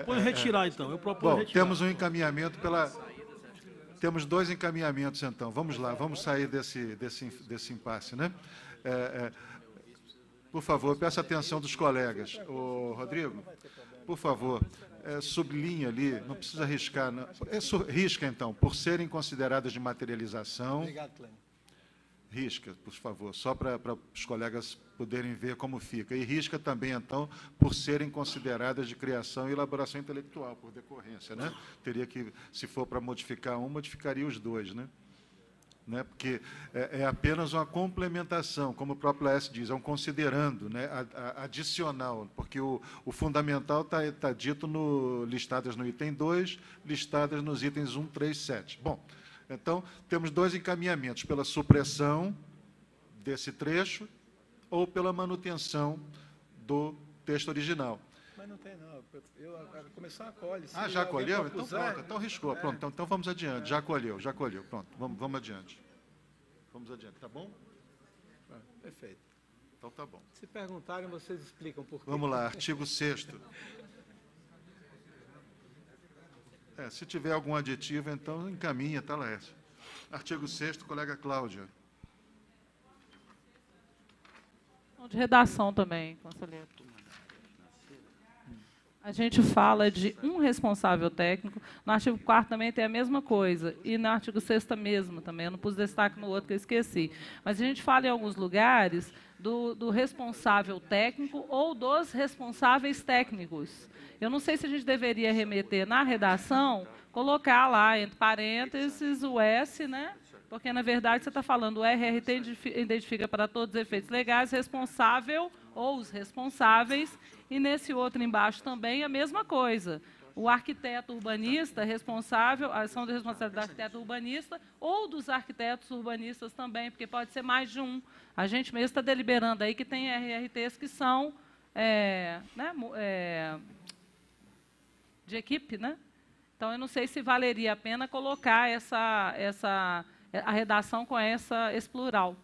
Põe retirar, então. Eu proponho Bom, retirar. temos um encaminhamento pela temos dois encaminhamentos, então. Vamos lá, vamos sair desse, desse, desse impasse, né? É, é, por favor, peço atenção dos colegas. O Rodrigo, por favor, é, sublinha ali, não precisa riscar. Não. É, risca, então, por serem consideradas de materialização. Obrigado. Risca, por favor, só para os colegas poderem ver como fica. E risca também, então, por serem consideradas de criação e elaboração intelectual, por decorrência. Né? Teria que, se for para modificar um, modificaria os dois. Né? Né? Porque é, é, apenas uma complementação, como o próprio S diz, é um considerando, né? adicional, porque o, o fundamental está tá dito no, listadas no item 2, listadas nos itens 1, 3, 7. Bom, então, temos dois encaminhamentos, pela supressão desse trecho ou pela manutenção do texto original. Mas não tem, não. Eu, começou a colher. Ah, já colheu? Então pronto, então riscou. É. Pronto, então, então, vamos adiante. É. Já colheu, já colheu. Pronto, vamos, vamos adiante. Vamos adiante, tá bom? Ah, perfeito. Então tá bom. Se perguntarem, vocês explicam por quê. Vamos lá, artigo 6 <laughs> É, se tiver algum aditivo, então encaminha, tá, Laércio? Artigo 6 colega Cláudia. De redação também, conselheiro. A gente fala de um responsável técnico. No artigo 4 também tem a mesma coisa. E no artigo 6 mesmo também. Eu não pus destaque no outro que eu esqueci. Mas a gente fala em alguns lugares do, do responsável técnico ou dos responsáveis técnicos. Eu não sei se a gente deveria remeter na redação, colocar lá entre parênteses o S, né? Porque, na verdade, você está falando o RRT identifica para todos os efeitos legais responsável ou os responsáveis, e nesse outro embaixo também a mesma coisa. O arquiteto urbanista responsável, a ação de responsabilidade do arquiteto urbanista ou dos arquitetos urbanistas também, porque pode ser mais de um. A gente mesmo está deliberando aí que tem RRTs que são é, né, é, de equipe, né? Então, eu não sei se valeria a pena colocar essa, essa, a redação com essa, esse plural.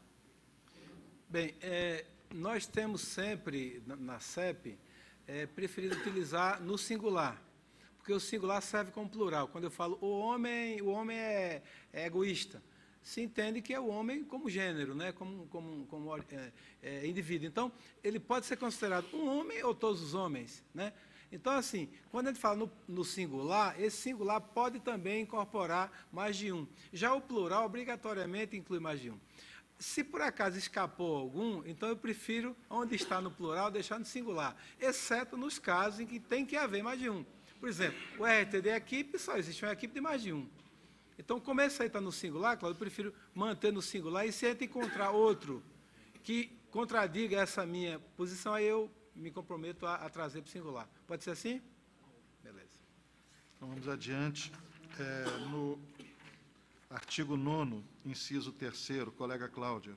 Bem, é, nós temos sempre, na, na CEP, é, preferido utilizar no singular, porque o singular serve como plural. Quando eu falo o homem, o homem é, é egoísta, se entende que é o homem como gênero, né? como, como, como é, é, indivíduo. Então, ele pode ser considerado um homem ou todos os homens. Né? Então, assim, quando a gente fala no, no, singular, esse singular pode também incorporar mais de um. Já o plural, obrigatoriamente, inclui mais de um. Se por acaso escapou algum, então eu prefiro, onde está no plural, deixar no singular, exceto nos casos em que tem que haver mais de um. Por exemplo, o RTD equipe, só existe uma equipe de mais de um. Então, como esse aí está no singular, Cláudio, eu prefiro manter no singular, e se a gente encontrar outro que contradiga essa minha posição, aí eu me comprometo a, a trazer para o singular. Pode ser assim? Beleza. Então vamos adiante. É, no artigo 9, inciso 3, colega Cláudia.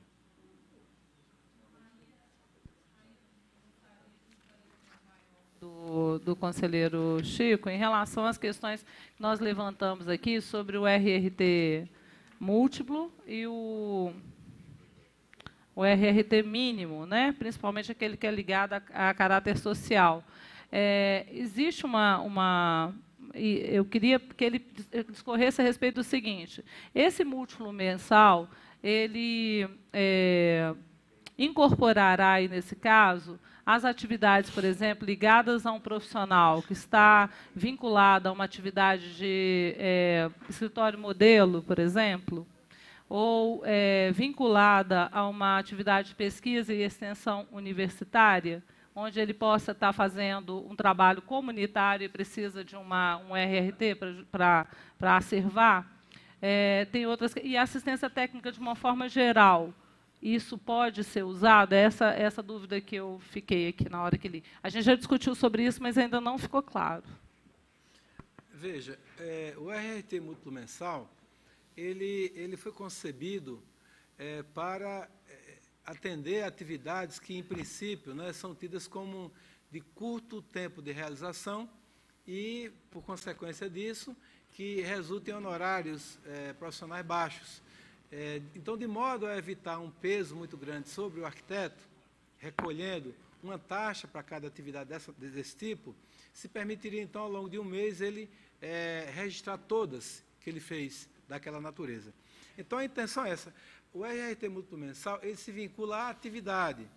Do, do, conselheiro Chico, em relação às questões que nós levantamos aqui sobre o RRT múltiplo e o o RRT mínimo, né? principalmente aquele que é ligado a, a caráter social. É, existe uma, uma eu queria que ele discorresse a respeito do seguinte: esse múltiplo mensal, ele é, incorporará aí nesse caso as atividades, por exemplo, ligadas a um profissional que está vinculado a uma atividade de é, escritório modelo, por exemplo, ou é, vinculada a uma atividade de pesquisa e extensão universitária, onde ele possa estar fazendo um trabalho comunitário e precisa de uma, um RRT para acervar. É, tem outras e assistência técnica de uma forma geral isso pode ser usado? É essa essa dúvida que eu fiquei aqui na hora que li. A gente já discutiu sobre isso, mas ainda não ficou claro. Veja, é, o RRT múltiplo mensal, ele, ele foi concebido é, para é, atender atividades que, em princípio, né, são tidas como de curto tempo de realização e, por consequência disso, que resultem em honorários é, profissionais baixos. É, então, de modo a evitar um peso muito grande sobre o arquiteto, recolhendo uma taxa para cada atividade dessa, desse tipo, se permitiria, então, ao longo de um mês, ele é, registrar todas que ele fez daquela natureza. Então, a intenção é essa. O RRT múltiplo mensal, ele se vincula à atividade,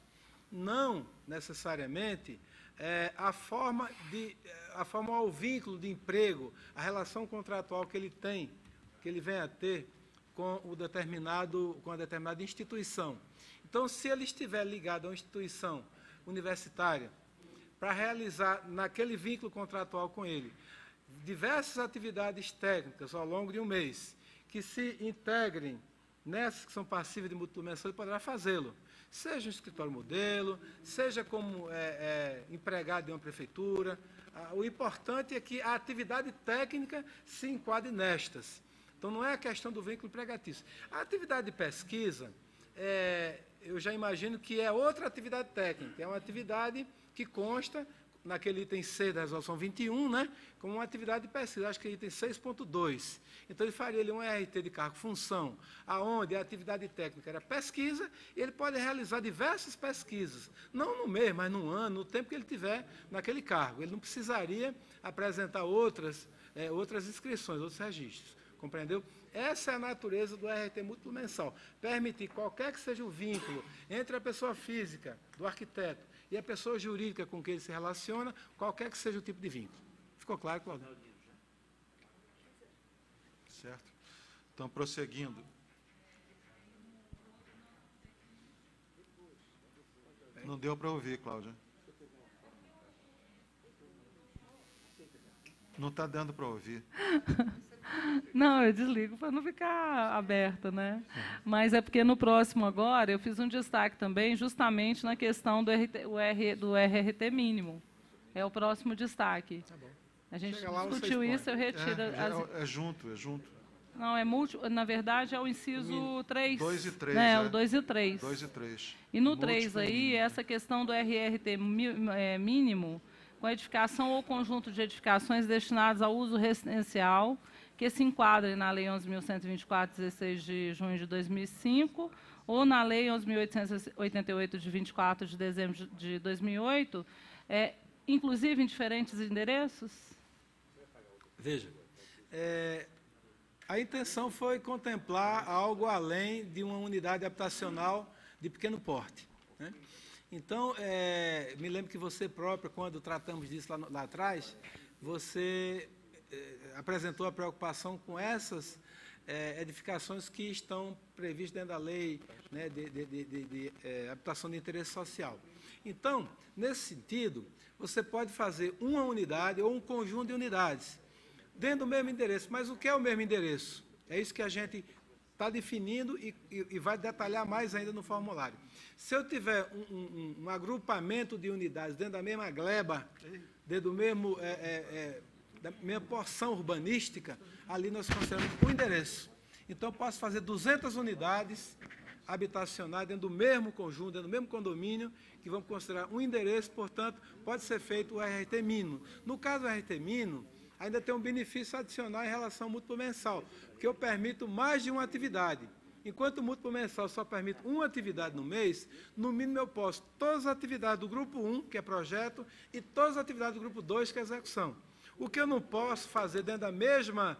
não necessariamente é, forma de a forma ao vínculo de emprego, a relação contratual que ele tem, que ele vem a ter com, o determinado, com a determinada instituição. Então, se ele estiver ligado a uma instituição universitária, para realizar, naquele vínculo contratual com ele, diversas atividades técnicas ao longo de um mês, que se integrem nessas que são passíveis de mutuação, ele poderá fazê-lo. Seja um escritório modelo, seja como é, é, empregado de uma prefeitura. Ah, o importante é que a atividade técnica se enquadre nestas. Então, não é a questão do vínculo empregatício. A atividade de pesquisa, é, eu já imagino que é outra atividade técnica, é uma atividade que consta naquele item C da resolução 21, né, como uma atividade de pesquisa, acho que é item 6.2. Então, ele faria um RT de cargo-função, aonde a atividade técnica era pesquisa, e ele pode realizar diversas pesquisas, não no mês, mas no ano, no tempo que ele tiver naquele cargo. Ele não precisaria apresentar outras, é, outras inscrições, outros registros. Compreendeu? Essa é a natureza do RT múltiplo mensal. Permitir qualquer que seja o vínculo entre a pessoa física, do arquiteto, e a pessoa jurídica com quem ele se relaciona, qualquer que seja o tipo de vínculo. Ficou claro, Claudio? Certo. Então, prosseguindo. Não deu para ouvir, Cláudia. Não está dando para ouvir. <laughs> Não, eu desligo para não ficar aberta, né? Mas é porque no próximo agora eu fiz um destaque também justamente na questão do, RT, R, do RRT mínimo. É o próximo destaque. Tá a gente discutiu isso, eu retiro. É, as... é, junto, é junto. Não, é multi, na verdade é o inciso 3. 2 e 3. Né, é. O 2 e 3. 2 e 3. E no 3 aí, essa questão do RRT é, mínimo, com edificação ou conjunto de edificações destinadas ao uso residencial que se enquadrem na Lei 11.124, 16 de junho de 2005, ou na Lei 11.888, de 24 de dezembro de 2008, é, inclusive em diferentes endereços? Veja, é, a intenção foi contemplar algo além de uma unidade habitacional de pequeno porte. Né? Então, é, me lembro que você própria, quando tratamos disso lá, lá atrás, você apresentou a preocupação com essas eh, edificações que estão previstas dentro da lei né, de, de, de, de eh, habitação de interesse social. Então, nesse sentido, você pode fazer uma unidade ou um conjunto de unidades dentro do mesmo endereço. Mas o que é o mesmo endereço? É isso que a gente está definindo e, e, e, vai detalhar mais ainda no formulário. Se eu tiver um, um, um agrupamento de unidades dentro da mesma gleba, dentro do mesmo é, da minha porção urbanística, ali nós consideramos o endereço. Então, eu posso fazer 200 unidades habitacionais dentro do mesmo conjunto, dentro do mesmo condomínio, que vamos considerar um endereço, portanto, pode ser feito o RT mínimo. No caso do RT mínimo, ainda tem um benefício adicional em relação ao mútuo mensal, porque eu permito mais de uma atividade. Enquanto o mútuo mensal só permite uma atividade no mês, no mínimo eu posso todas as atividades do grupo 1, que é projeto, e todas as atividades do grupo 2, que é execução. O que eu não posso fazer dentro da mesma,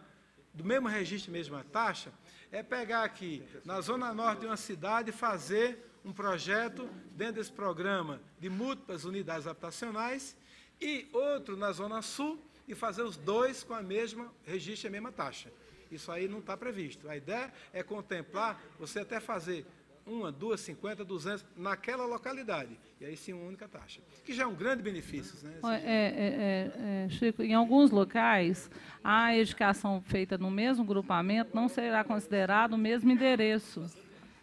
do mesmo registro, mesma taxa, é pegar aqui, na zona norte de uma cidade, fazer um projeto dentro desse programa de múltiplas unidades habitacionais e outro na zona sul e fazer os dois com a mesma registro e a mesma taxa. Isso aí não está previsto. A ideia é contemplar, você até fazer uma, duas, cinquenta, duzentas, naquela localidade. E aí sim, uma única taxa. Que já é um grande benefício. Né? É, é, é, Chico, em alguns locais, a edificação feita no mesmo grupamento não será considerado o mesmo endereço.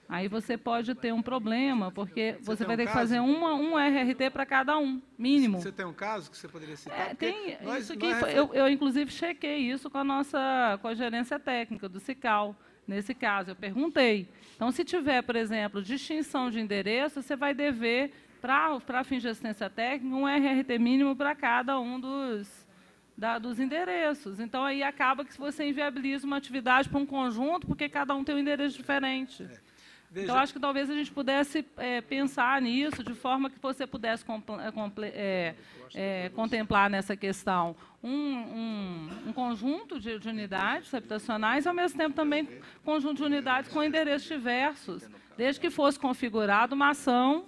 Aí você pode ter um problema, porque você, você vai um ter caso? que fazer uma, um RRT para cada um, mínimo. Você tem um caso que você poderia citar? É, tem, nós, isso aqui, nós... eu, eu, inclusive, chequei isso com a nossa com a gerência técnica do CICAL. Nesse caso, eu perguntei. Então, se tiver, por exemplo, distinção de endereço, você vai dever, para fins de assistência técnica, um RRT mínimo para cada um dos, da, dos endereços. Então, aí acaba que você inviabiliza uma atividade para um conjunto, porque cada um tem um endereço diferente. É. Veja. Então, acho que talvez a gente pudesse é, pensar nisso, de forma que você pudesse é, é, é, contemplar nessa questão um, um, um conjunto de, de, unidades habitacionais e, ao mesmo tempo, também conjunto de unidades com endereços diversos, desde que fosse configurada uma ação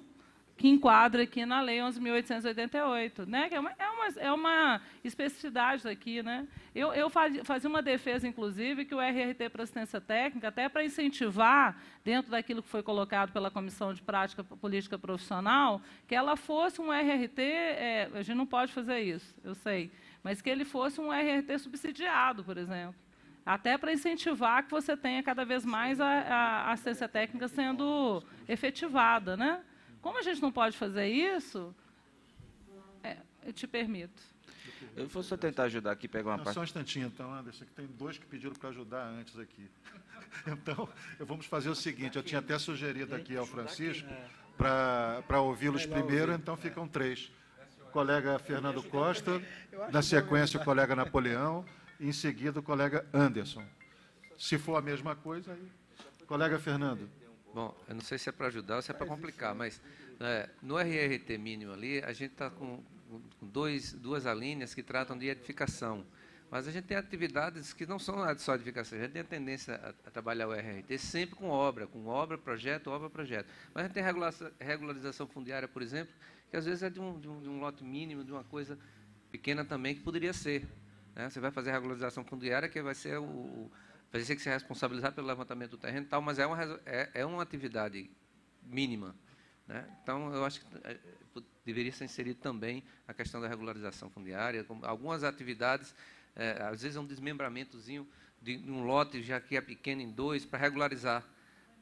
que enquadra aqui na Lei 11.888, né? é uma, é uma, é uma especificidade aqui. Né? Eu, eu fazia uma defesa, inclusive, que o RRT para assistência técnica, até para incentivar, dentro daquilo que foi colocado pela Comissão de Prática Política Profissional, que ela fosse um RRT, é, a gente não pode fazer isso, eu sei, mas que ele fosse um RRT subsidiado, por exemplo até para incentivar que você tenha cada vez mais a, a assistência técnica sendo efetivada, né? Como a gente não pode fazer isso, é, eu te permito. Eu vou só tentar ajudar aqui, pegar uma não, parte. Só um instantinho, então, Anderson, que tem dois que pediram para ajudar antes aqui. <laughs> Então, vamos fazer o seguinte, eu tinha até sugerido aqui ao Francisco para ouvi-los primeiro, então ficam três. O colega Fernando Costa, na sequência o colega Napoleão, e em seguida o colega Anderson. Se for a mesma coisa, aí. Colega Fernando. Bom, eu não sei se é para ajudar ou se é para complicar, mas é, no RRT mínimo ali, a gente está com, com dois, duas alíneas que tratam de edificação. Mas a gente tem atividades que não são só edificação, a gente tem a tendência a, a, trabalhar o RRT sempre com obra, com obra, projeto, obra, projeto. Mas a gente tem regularização fundiária, por exemplo, que às vezes é de um, de um, de um lote mínimo, de uma coisa pequena também, que poderia ser. Né? Você vai fazer regularização fundiária, que vai ser o, vai ter que ser responsabilizado pelo levantamento do terreno, tal, mas é uma, é, é uma atividade mínima. Né? Então, eu acho que é, deveria ser inserido também a questão da regularização fundiária, algumas atividades, é, às vezes é um desmembramentozinho de um lote já que é pequeno em dois, para regularizar.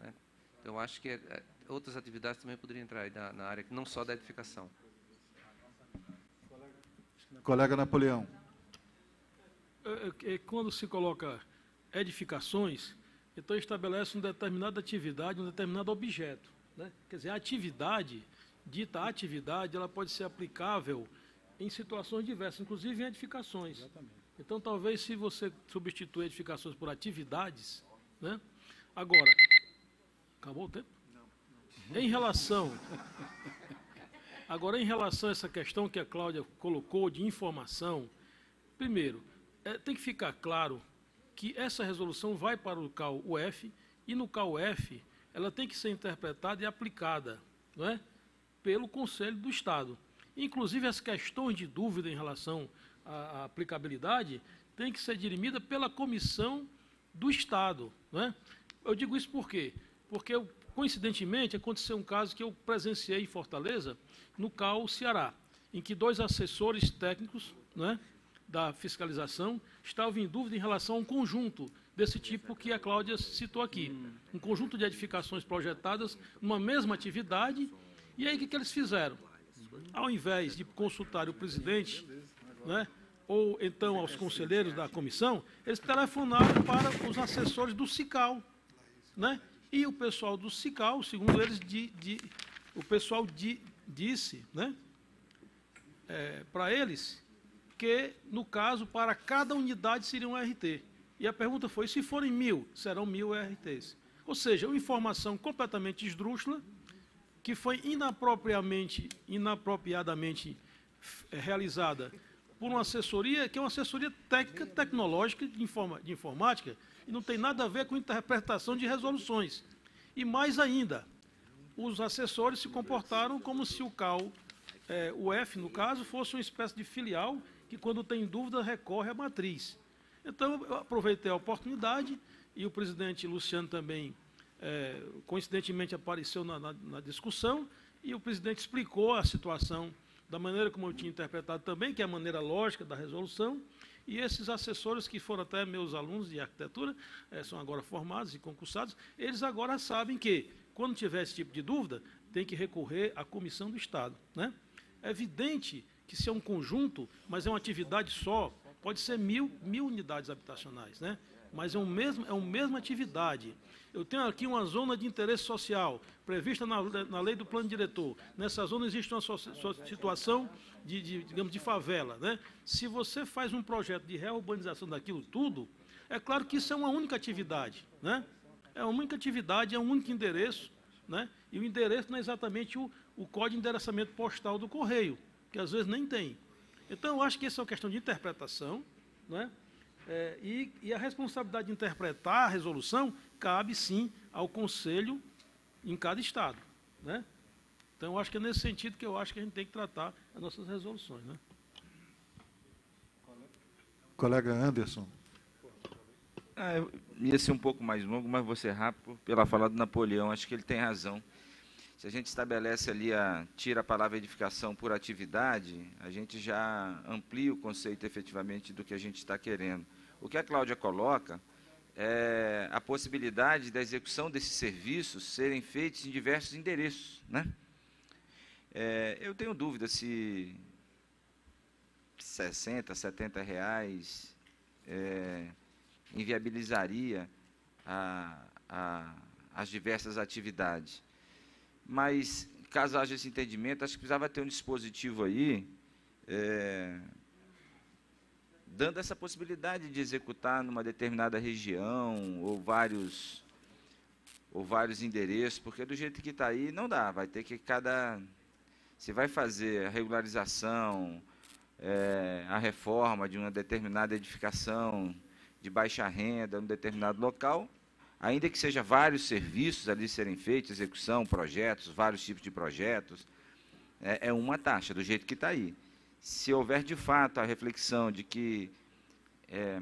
Né? Então, eu acho que é, outras atividades também poderiam entrar aí na, na área, não só da edificação. Colega Napoleão. É, é, quando se coloca edificações, então estabelece uma determinada atividade, um determinado objeto. Né? Quer dizer, a atividade, dita atividade, ela pode ser aplicável em situações diversas, inclusive em edificações. Exatamente. Então, talvez, se você substituir edificações por atividades, né? agora, acabou o tempo? Não. Em relação, agora, em relação a essa questão que a Cláudia colocou de informação, primeiro, é, tem que ficar claro que essa resolução vai para o CAU UF e no CAU UF ela tem que ser interpretada e aplicada não é? pelo Conselho do Estado. Inclusive, as questões de dúvida em relação à aplicabilidade têm que ser dirimidas pela Comissão do Estado. Não é? Eu digo isso por quê? Porque, coincidentemente, aconteceu um caso que eu presenciei em Fortaleza, no CAU Ceará, em que dois assessores técnicos não é, da fiscalização estavam em dúvida em relação a um conjunto desse tipo que a Cláudia citou aqui. Um conjunto de edificações projetadas numa mesma atividade. E aí o que, que eles fizeram? Ao invés de consultar o presidente, né, ou então aos conselheiros da comissão, eles telefonaram para os assessores do CICAL. Né? E o pessoal do CICAL, segundo eles, de, de, o pessoal de, disse né, é, para eles que, no caso, para cada unidade seria um RT. E a pergunta foi, se forem mil, serão mil RTs. Ou seja, uma informação completamente esdrúxula, que foi inapropriadamente, inapropriadamente eh, realizada por uma assessoria que é uma assessoria técnica, tecnológica de, informa, de informática e não tem nada a ver com interpretação de resoluções. E mais ainda, os assessores se comportaram como se o CAL, é, o F, no caso, fosse uma espécie de filial que, quando tem dúvida, recorre à matriz. Então, eu aproveitei a oportunidade e o presidente Luciano também, é, coincidentemente, apareceu na, na, na discussão e o presidente explicou a situação da maneira como eu tinha interpretado também, que é a maneira lógica da resolução, e esses assessores, que foram até meus alunos de arquitetura, é, são agora formados e concursados, eles agora sabem que, quando tiver esse tipo de dúvida, tem que recorrer à comissão do Estado. Né? É evidente que se é um conjunto, mas é uma atividade só, pode ser mil, mil unidades habitacionais, né? mas é, um mesmo, é uma mesma atividade. Eu tenho aqui uma zona de interesse social, prevista na, na lei do plano diretor. Nessa zona existe uma so, so, situação de, de, digamos, de favela. Né? Se você faz um projeto de reurbanização daquilo tudo, é claro que isso é uma única atividade. Né? É uma única atividade, é um único endereço, né? e o endereço não é exatamente o, o código de endereçamento postal do correio, que às vezes nem tem. Então, eu acho que isso é uma questão de interpretação, né? É, e, e, a responsabilidade de interpretar a resolução cabe sim ao Conselho em cada Estado. Né? Então, eu acho que é nesse sentido que eu acho que a gente tem que tratar as nossas resoluções. Né? Colega Anderson. Ah, ia ser um pouco mais longo, mas vou ser rápido pela fala do Napoleão. Acho que ele tem razão. Se a gente estabelece ali, a, tira a palavra edificação por atividade, a gente já amplia o conceito efetivamente do que a gente está querendo. O que a Cláudia coloca é a possibilidade da execução desses serviços serem feitos em diversos endereços. Né? É, eu tenho dúvida se 60, 70 reais é, inviabilizaria a, a, as diversas atividades. Mas, caso haja esse entendimento, acho que precisava ter um dispositivo aí é, dando essa possibilidade de executar numa determinada região ou vários ou vários endereços, porque do jeito que está aí não dá, vai ter que cada se vai fazer a regularização, é, a reforma de uma determinada edificação de baixa renda, num determinado local, ainda que seja vários serviços ali serem feitos, execução, projetos, vários tipos de projetos, é, é uma taxa, do jeito que está aí. Se houver de fato a reflexão de que é,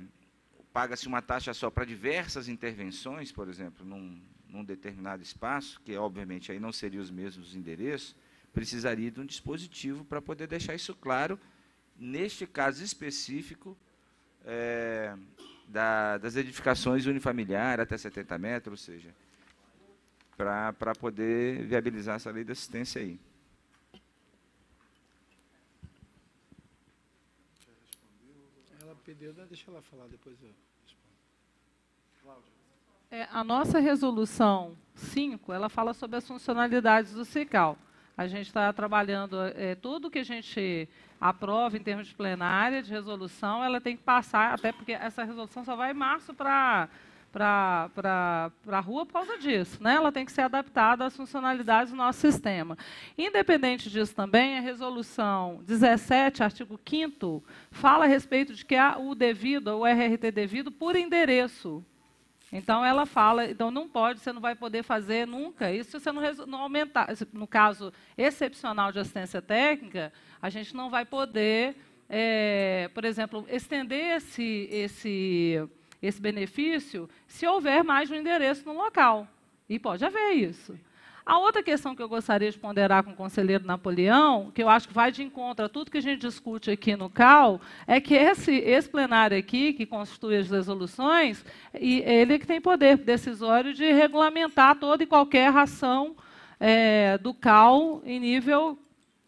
paga-se uma taxa só para diversas intervenções, por exemplo, num, num, determinado espaço, que obviamente aí não seriam os mesmos endereços, precisaria de um dispositivo para poder deixar isso claro, neste caso específico, é, da, das edificações unifamiliares até 70 metros, ou seja, para poder viabilizar essa lei de assistência aí. pediu, né? deixa ela falar, depois eu respondo. Cláudia. É, a nossa resolução 5, ela fala sobre as funcionalidades do CICAL. A gente está trabalhando, é, tudo que a gente aprova em termos de plenária, de resolução, ela tem que passar, até porque essa resolução só vai em março para para a rua por causa disso. Né? Ela tem que ser adaptada às funcionalidades do nosso sistema. Independente disso também, a resolução 17, artigo 5 fala a respeito de que há o devido, o RRT devido, por endereço. Então, ela fala, então não pode, você não vai poder fazer nunca. Isso se você não, não aumentar. No caso excepcional de assistência técnica, a gente não vai poder, é, por exemplo, estender esse, esse esse benefício se houver mais de um endereço no local. E pode haver isso. A outra questão que eu gostaria de ponderar com o conselheiro Napoleão, que eu acho que vai de encontro a tudo que a gente discute aqui no CAL, é que esse, esse plenário aqui, que constitui as resoluções, ele é que tem poder decisório de regulamentar toda e qualquer ação é, do CAL em nível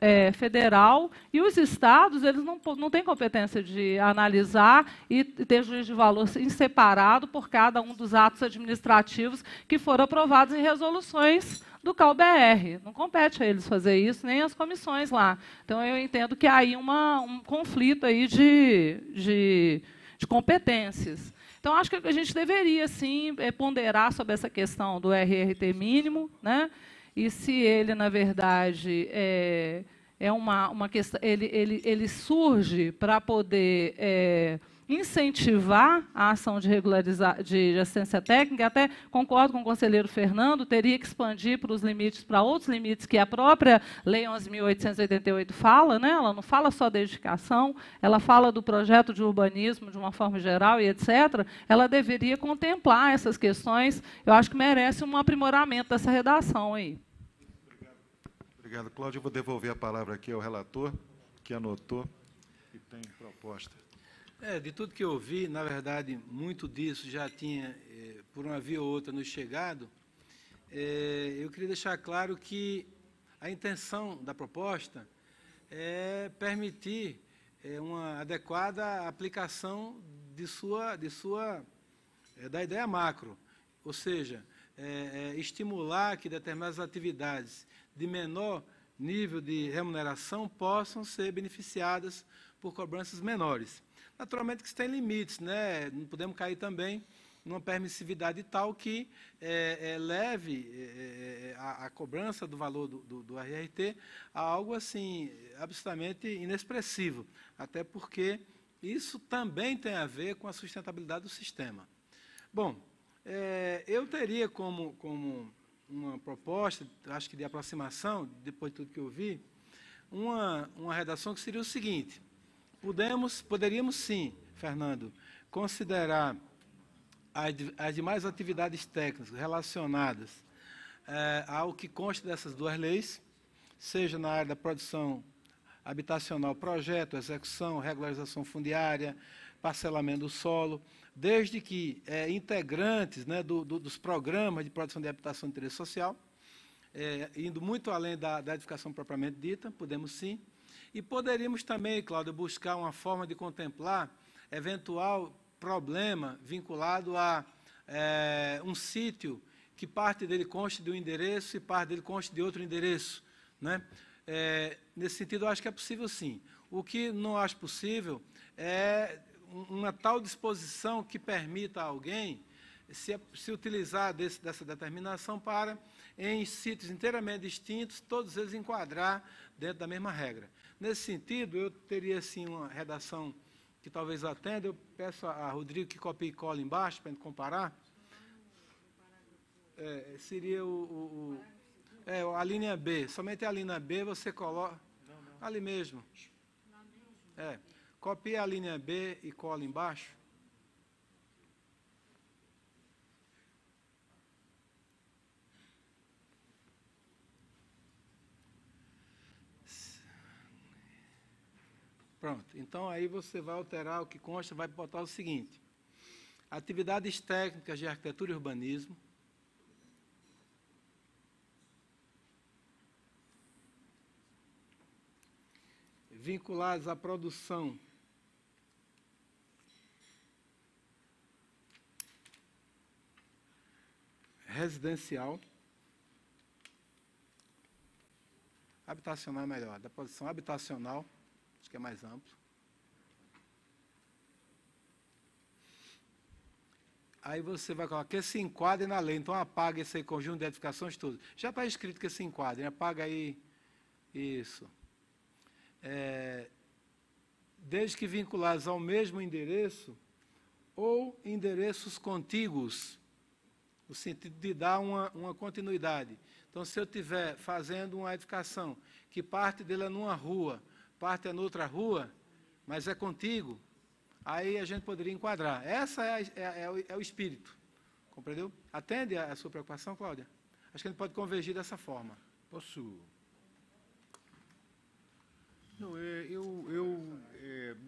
é, federal e os estados eles não, não têm competência de analisar e ter juízo de valor em separado por cada um dos atos administrativos que foram aprovados em resoluções do CalBR. Não compete a eles fazer isso, nem as comissões lá. Então, eu entendo que há aí uma, um conflito aí de, de, de competências. Então, acho que a gente deveria, sim, é, ponderar sobre essa questão do RRT mínimo, né? E se ele, na verdade, é, é uma, uma questão, ele, ele, ele surge para poder é, incentivar a ação de, regularizar, de assistência técnica. Até concordo com o conselheiro Fernando, teria que expandir para os limites, para outros limites que a própria Lei 11.888 fala. Né? Ela não fala só da edificação, ela fala do projeto de urbanismo de uma forma geral e etc. Ela deveria contemplar essas questões. Eu acho que merece um aprimoramento dessa redação aí. Obrigado, Cláudio. Eu vou devolver a palavra aqui ao relator, que anotou e tem proposta. É, de tudo que eu vi, na verdade, muito disso já tinha, eh, por uma via ou outra, nos chegado. Eh, eu queria deixar claro que a intenção da proposta é permitir eh, uma adequada aplicação de sua, de sua da ideia macro, ou seja, estimular que determinadas atividades de menor nível de remuneração possam ser beneficiadas por cobranças menores. Naturalmente que isso tem limites, né? não podemos cair também numa permissividade tal que é, é, leve é, é a, a, cobrança do valor do, do, do, RRT a algo assim absolutamente inexpressivo, até porque isso também tem a ver com a sustentabilidade do sistema. Bom, é, eu teria como, como uma proposta, acho que de aproximação, depois de tudo que eu vi, uma, uma redação que seria o seguinte: podemos, poderíamos sim, Fernando, considerar as, as demais atividades técnicas relacionadas é, ao que consta dessas duas leis, seja na área da produção habitacional, projeto, execução, regularização fundiária, parcelamento do solo, desde que é, integrantes né, do, do, dos programas de produção de habitação de interesse social, é, indo muito além da, da edificação propriamente dita, podemos sim. E poderíamos também, Cláudio, buscar uma forma de contemplar eventual problema vinculado a é, um sítio que parte dele conste de um endereço e parte dele conste de outro endereço. Né? É, nesse sentido, eu acho que é possível sim. O que não acho possível é uma tal disposição que permita a alguém se, se utilizar desse, dessa determinação para, em sítios inteiramente distintos, todos eles enquadrar dentro da mesma regra. Nesse sentido, eu teria assim uma redação que talvez atenda. Eu peço a Rodrigo que copie e cola embaixo para a gente comparar. É, seria o, o, o, é, a linha B. Somente a linha B você coloca ali mesmo. É. Copia a linha B e cola embaixo. Pronto. Então aí você vai alterar o que consta, vai botar o seguinte: atividades técnicas de arquitetura e urbanismo. Vinculadas à produção residencial, habitacional é melhor, da posição habitacional, acho que é mais amplo. Aí você vai colocar que se enquadre na lei. Então apaga esse conjunto de edificações todas. Já está escrito que se enquadre, apaga aí. Isso. É, desde que vinculados ao mesmo endereço ou endereços contíguos no sentido de dar uma, uma continuidade. Então, se eu estiver fazendo uma edificação que parte dele é numa rua, parte é noutra rua, mas é contigo, aí a gente poderia enquadrar. Essa é, é, é, o, é o, espírito. Compreendeu? Atende a, a sua preocupação, Cláudia? Acho que a gente pode convergir dessa forma. Posso não, é, eu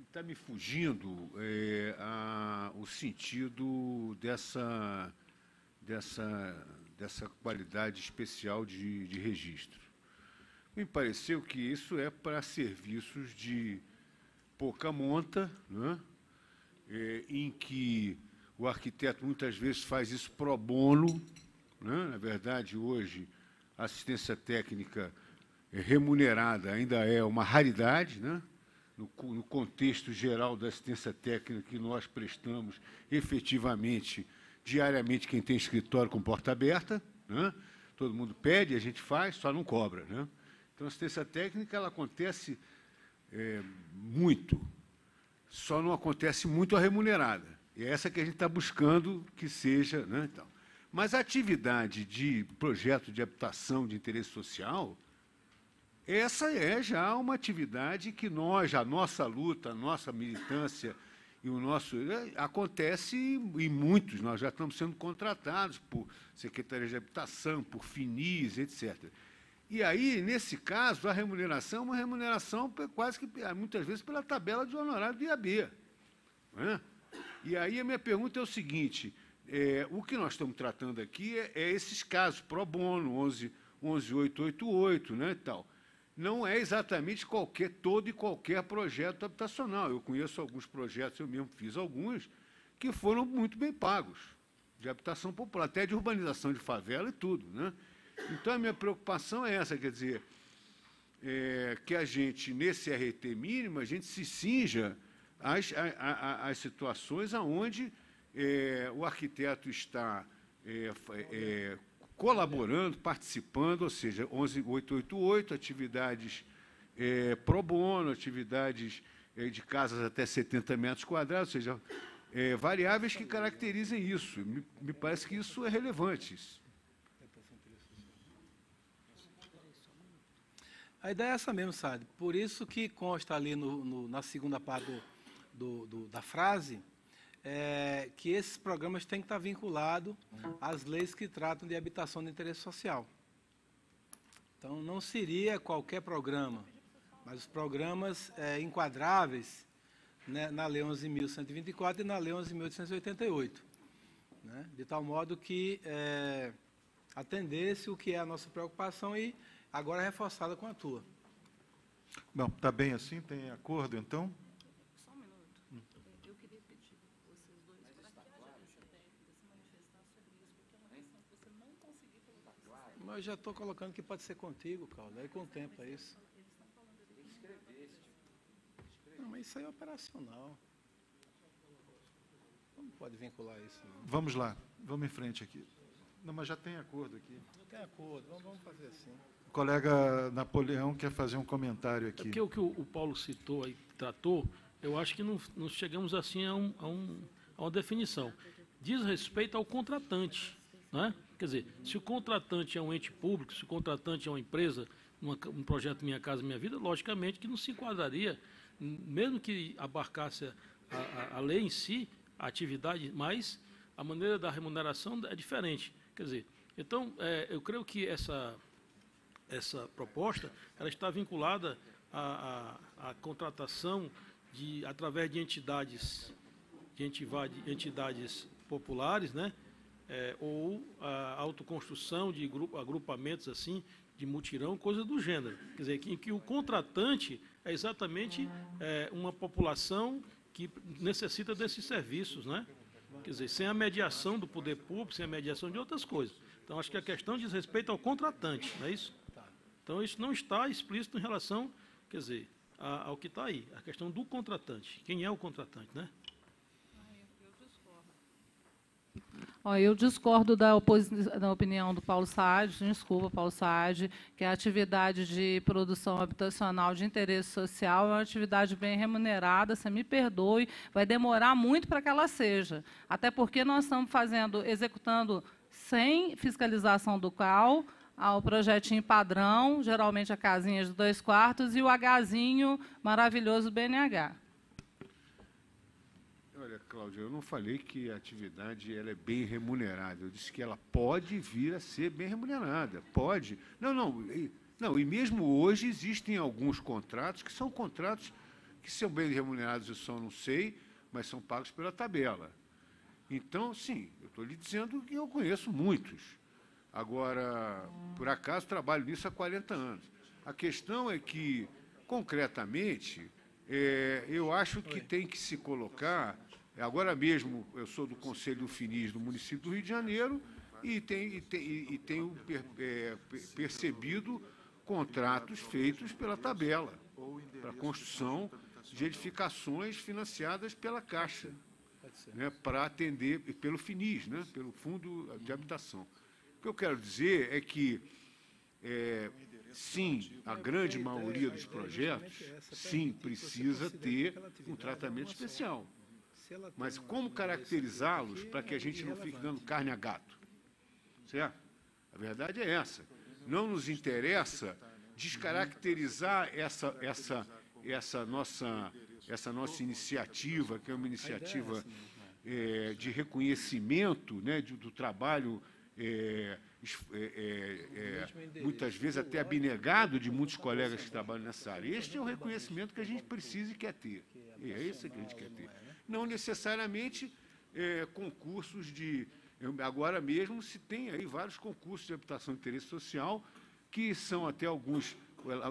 está é, me fugindo é, a, o sentido dessa dessa, dessa qualidade especial de, de registro. Me pareceu que isso é para serviços de pouca monta, né? é, em que o arquiteto muitas vezes faz isso pro bono. Né? Na verdade, hoje, a assistência técnica remunerada ainda é uma raridade, né? no, no contexto geral da assistência técnica que nós prestamos efetivamente diariamente quem tem escritório com porta aberta, né? todo mundo pede, a gente faz, só não cobra. Né? Então, a assistência técnica ela acontece é, muito, só não acontece muito a remunerada. E é essa que a gente está buscando que seja. Né, então. Mas a atividade de projeto de habitação de interesse social, essa é já uma atividade que nós, a nossa luta, a nossa militância e o nosso é, acontece em muitos, nós já estamos sendo contratados por Secretaria de Habitação, por FINIS, etc. E aí, nesse caso, a remuneração é uma remuneração quase que muitas vezes pela tabela de honorário do IAB. É? E aí a minha pergunta é o seguinte: é, o que nós estamos tratando aqui é, é esses casos, pro bono, 11, 11888, né, tal. Não é exatamente qualquer, todo e qualquer projeto habitacional. Eu conheço alguns projetos, eu mesmo fiz alguns, que foram muito bem pagos, de habitação popular, até de urbanização de favela e tudo. Né? Então, a minha preocupação é essa, quer dizer, é, que a gente, nesse RT mínimo, a gente se cinja às, às situações onde é, o arquiteto está é, é, colaborando, participando, ou seja, 11888, atividades é, pro bono, atividades é, de casas até 70 metros quadrados, ou seja, é, variáveis que caracterizem isso. Me, me, parece que isso é relevante. A ideia é essa mesmo, Sade. Por isso que consta ali no, no, na segunda parte do, do, do, da frase é, que esses programas têm que estar vinculados às leis que tratam de habitação de interesse social. Então, não seria qualquer programa, mas os programas é, enquadráveis né, na Lei 11.124 e na Lei 11.888, né, de tal modo que é, atendesse o que é a nossa preocupação e agora reforçada com a tua. Bom, está bem assim? Tem acordo, então? Mas eu já estou colocando que pode ser contigo, Carlos. Aí com o tempo é isso. Não, mas isso aí é operacional. Não pode vincular isso. Não. Vamos lá, vamos em frente aqui. Não, mas já tem acordo aqui. Não tem acordo, vamos, vamos fazer assim. O colega Napoleão quer fazer um comentário aqui. É porque o que o, Paulo citou e tratou, eu acho que não, não chegamos assim a, um, a, um, a uma definição. Diz respeito ao contratante, né? Quer dizer, se o contratante é um ente público, se o contratante é uma empresa, numa, um projeto Minha Casa Minha Vida, logicamente que não se enquadraria, mesmo que abarcasse a, a, a lei em si, a atividade, mas a maneira da remuneração é diferente. Quer dizer, então, é, eu creio que essa, essa proposta ela está vinculada à, à, à contratação de, através de entidades, de entidades populares, né? É, ou a autoconstrução de grupo, agrupamentos assim, de mutirão, coisa do gênero. Quer dizer, que, que o contratante é exatamente é, uma população que necessita desses serviços, né? Quer dizer, sem a mediação do poder público, sem a mediação de outras coisas. Então, acho que a questão diz respeito ao contratante, não é isso? Então, isso não está explícito em relação, quer dizer, ao que está aí, a questão do contratante. Quem é o contratante, né? Eu discordo da, da, opinião do Paulo Saad, desculpa, Paulo Saad, que a atividade de produção habitacional de interesse social é uma atividade bem remunerada, você me perdoe, vai demorar muito para que ela seja. Até porque nós estamos fazendo, executando sem fiscalização do CAL, ao projetinho padrão, geralmente a casinha de dois quartos, e o Hzinho maravilhoso BNH. Olha, Cláudia, eu não falei que a atividade ela é bem remunerada. Eu disse que ela pode vir a ser bem remunerada. Pode. Não, não. E, não, e mesmo hoje existem alguns contratos que são contratos que são bem remunerados, eu só não sei, mas são pagos pela tabela. Então, sim, eu estou lhe dizendo que eu conheço muitos. Agora, por acaso, trabalho nisso há 40 anos. A questão é que, concretamente, é, eu acho que tem que se colocar Agora mesmo, eu sou do Conselho do Finis do município do Rio de Janeiro e tenho, e tenho, e tenho é, percebido contratos feitos pela tabela para construção de edificações financiadas pela Caixa, né, para atender, pelo FINIS, né, pelo Fundo de Habitação. O que eu quero dizer é que é, sim, a grande maioria dos projetos, sim, precisa ter um tratamento especial. Mas como caracterizá-los para que a gente não fique dando carne a gato? Certo? A verdade é essa. Não nos interessa descaracterizar essa, essa, essa, nossa, essa nossa iniciativa, que é uma iniciativa é, de reconhecimento né, de, do trabalho é, é, é, muitas vezes até abnegado de muitos colegas que trabalham nessa área. Este é o reconhecimento que a gente precisa e quer ter. E é isso que a gente quer ter. Não necessariamente é, concursos de. Agora mesmo se tem aí vários concursos de habitação de interesse social, que são até alguns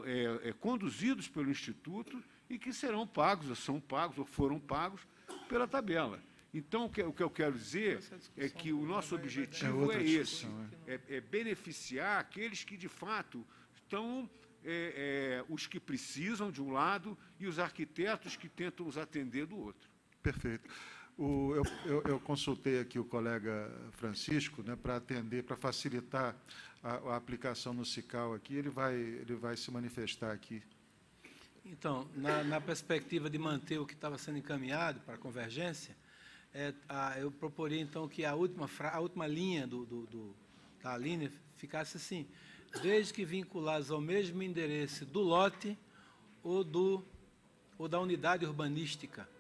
é, conduzidos pelo Instituto e que serão pagos, ou são pagos, ou foram pagos pela tabela. Então, o que, o que eu quero dizer é que o nosso objetivo é, é esse, é. é, é, beneficiar aqueles que, de fato, estão, é, é, os que precisam de um lado e os arquitetos que tentam os atender do outro. Perfeito. O, eu, eu, eu, consultei aqui o colega Francisco né, para atender, para facilitar a, a, aplicação no CICAL aqui, ele vai, ele vai se manifestar aqui. Então, na, na perspectiva de manter o que estava sendo encaminhado para a convergência, é, a, eu proporia então que a última, a última linha do, do, do, da linha ficasse assim, desde que vinculados ao mesmo endereço do lote ou, do, ou da unidade urbanística.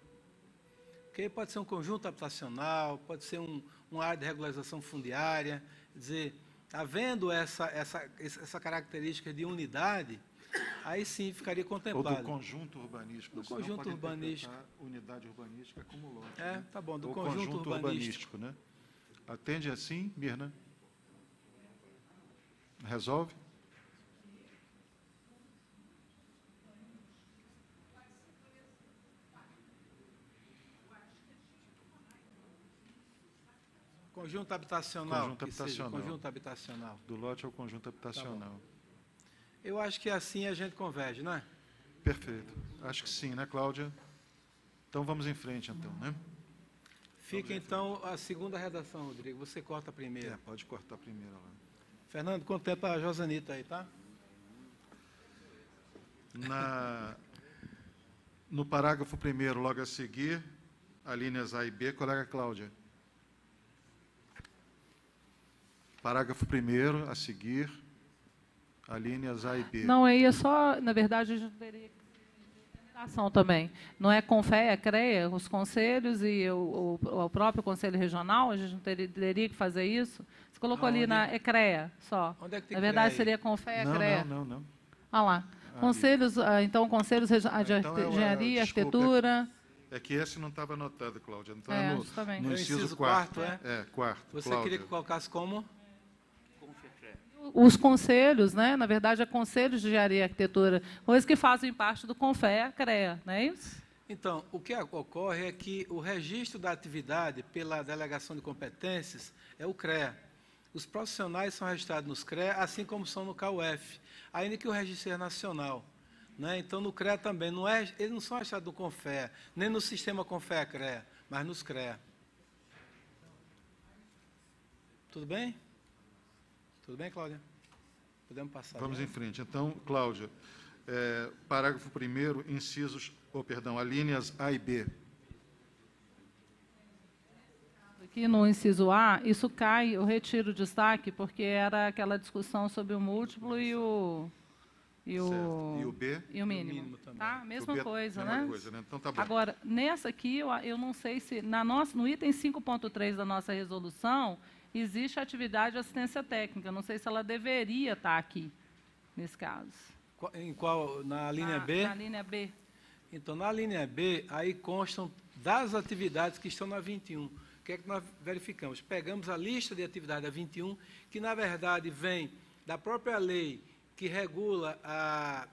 Que pode ser um conjunto habitacional, pode ser um, uma área de regularização fundiária, quer dizer, havendo essa, essa, essa característica de unidade, aí sim ficaria contemplado. Ou do conjunto urbanístico. Do conjunto urbanístico. Unidade urbanística como lote. É, né? tá bom, do Ou conjunto, conjunto urbanístico. urbanístico. né? Atende assim, Mirna? Resolve? Conjunto habitacional. Conjunto habitacional. Seja, conjunto habitacional. Do lote ao conjunto habitacional. Tá eu acho que assim a gente converge, não é? Perfeito. Acho que sim, né, Cláudia? Então vamos em frente, então, né? Fica então a segunda redação, Rodrigo. Você corta a primeira. É, pode cortar a primeira lá. Fernando, contempla a Josanita aí, tá? Na, no parágrafo primeiro, logo a seguir, alíneas A e B, colega Cláudia. Parágrafo primeiro, a seguir, alíneas A e B. Não, aí é só, na verdade, a gente teria ação também. Não é CONFEA, é CREA, os conselhos e o, o, o, próprio Conselho Regional, a gente não teria, teria que fazer isso. Você colocou ali na ECREA só. Onde é que tem na verdade, seria CONFEA, não, CREA. Não, não, não. Olha lá. Conselhos, ah, então, conselhos de então, engenharia, arquitetura. É que esse não estava anotado, Cláudia. Não é, no, no inciso, inciso quarto. quarto é? é, quarto. Você Cláudia. queria que colocasse como? Os conselhos, né, na verdade, é conselhos de engenharia e arquitetura, coisas que fazem parte do CONFEA, CREA, não é isso? Então, o que ocorre é que o registro da atividade pela delegação de competências é o CREA. Os profissionais são registrados nos CREA, assim como são no CAUF, ainda que o registro é nacional. Né? Então, no CREA também, não é, eles não são registrados no CONFEA, nem no sistema CONFEA-CREA, mas nos CREA. Tudo bem? Tudo bem, Cláudia? Podemos passar. Vamos em frente. Então, Cláudia, é, parágrafo 1 incisos, oh, perdão, alíneas A e B. Aqui no inciso A, isso cai, eu retiro o destaque, porque era aquela discussão sobre o múltiplo e o... E o, e o B? E o mínimo. O mínimo tá? Mesma B, coisa, mesma né? Coisa, né? Então tá bom. Agora, nessa aqui, eu, eu não sei se... Na nossa, no item 5.3 da nossa resolução, existe atividade de assistência técnica. Não sei se ela deveria estar aqui, nesse caso. Em qual? Na linha na, B? Na linha B. Então, na linha B, aí constam das atividades que estão na 21. O que é que nós verificamos? Pegamos a lista de atividades da 21, que, na verdade, vem da própria lei que regula a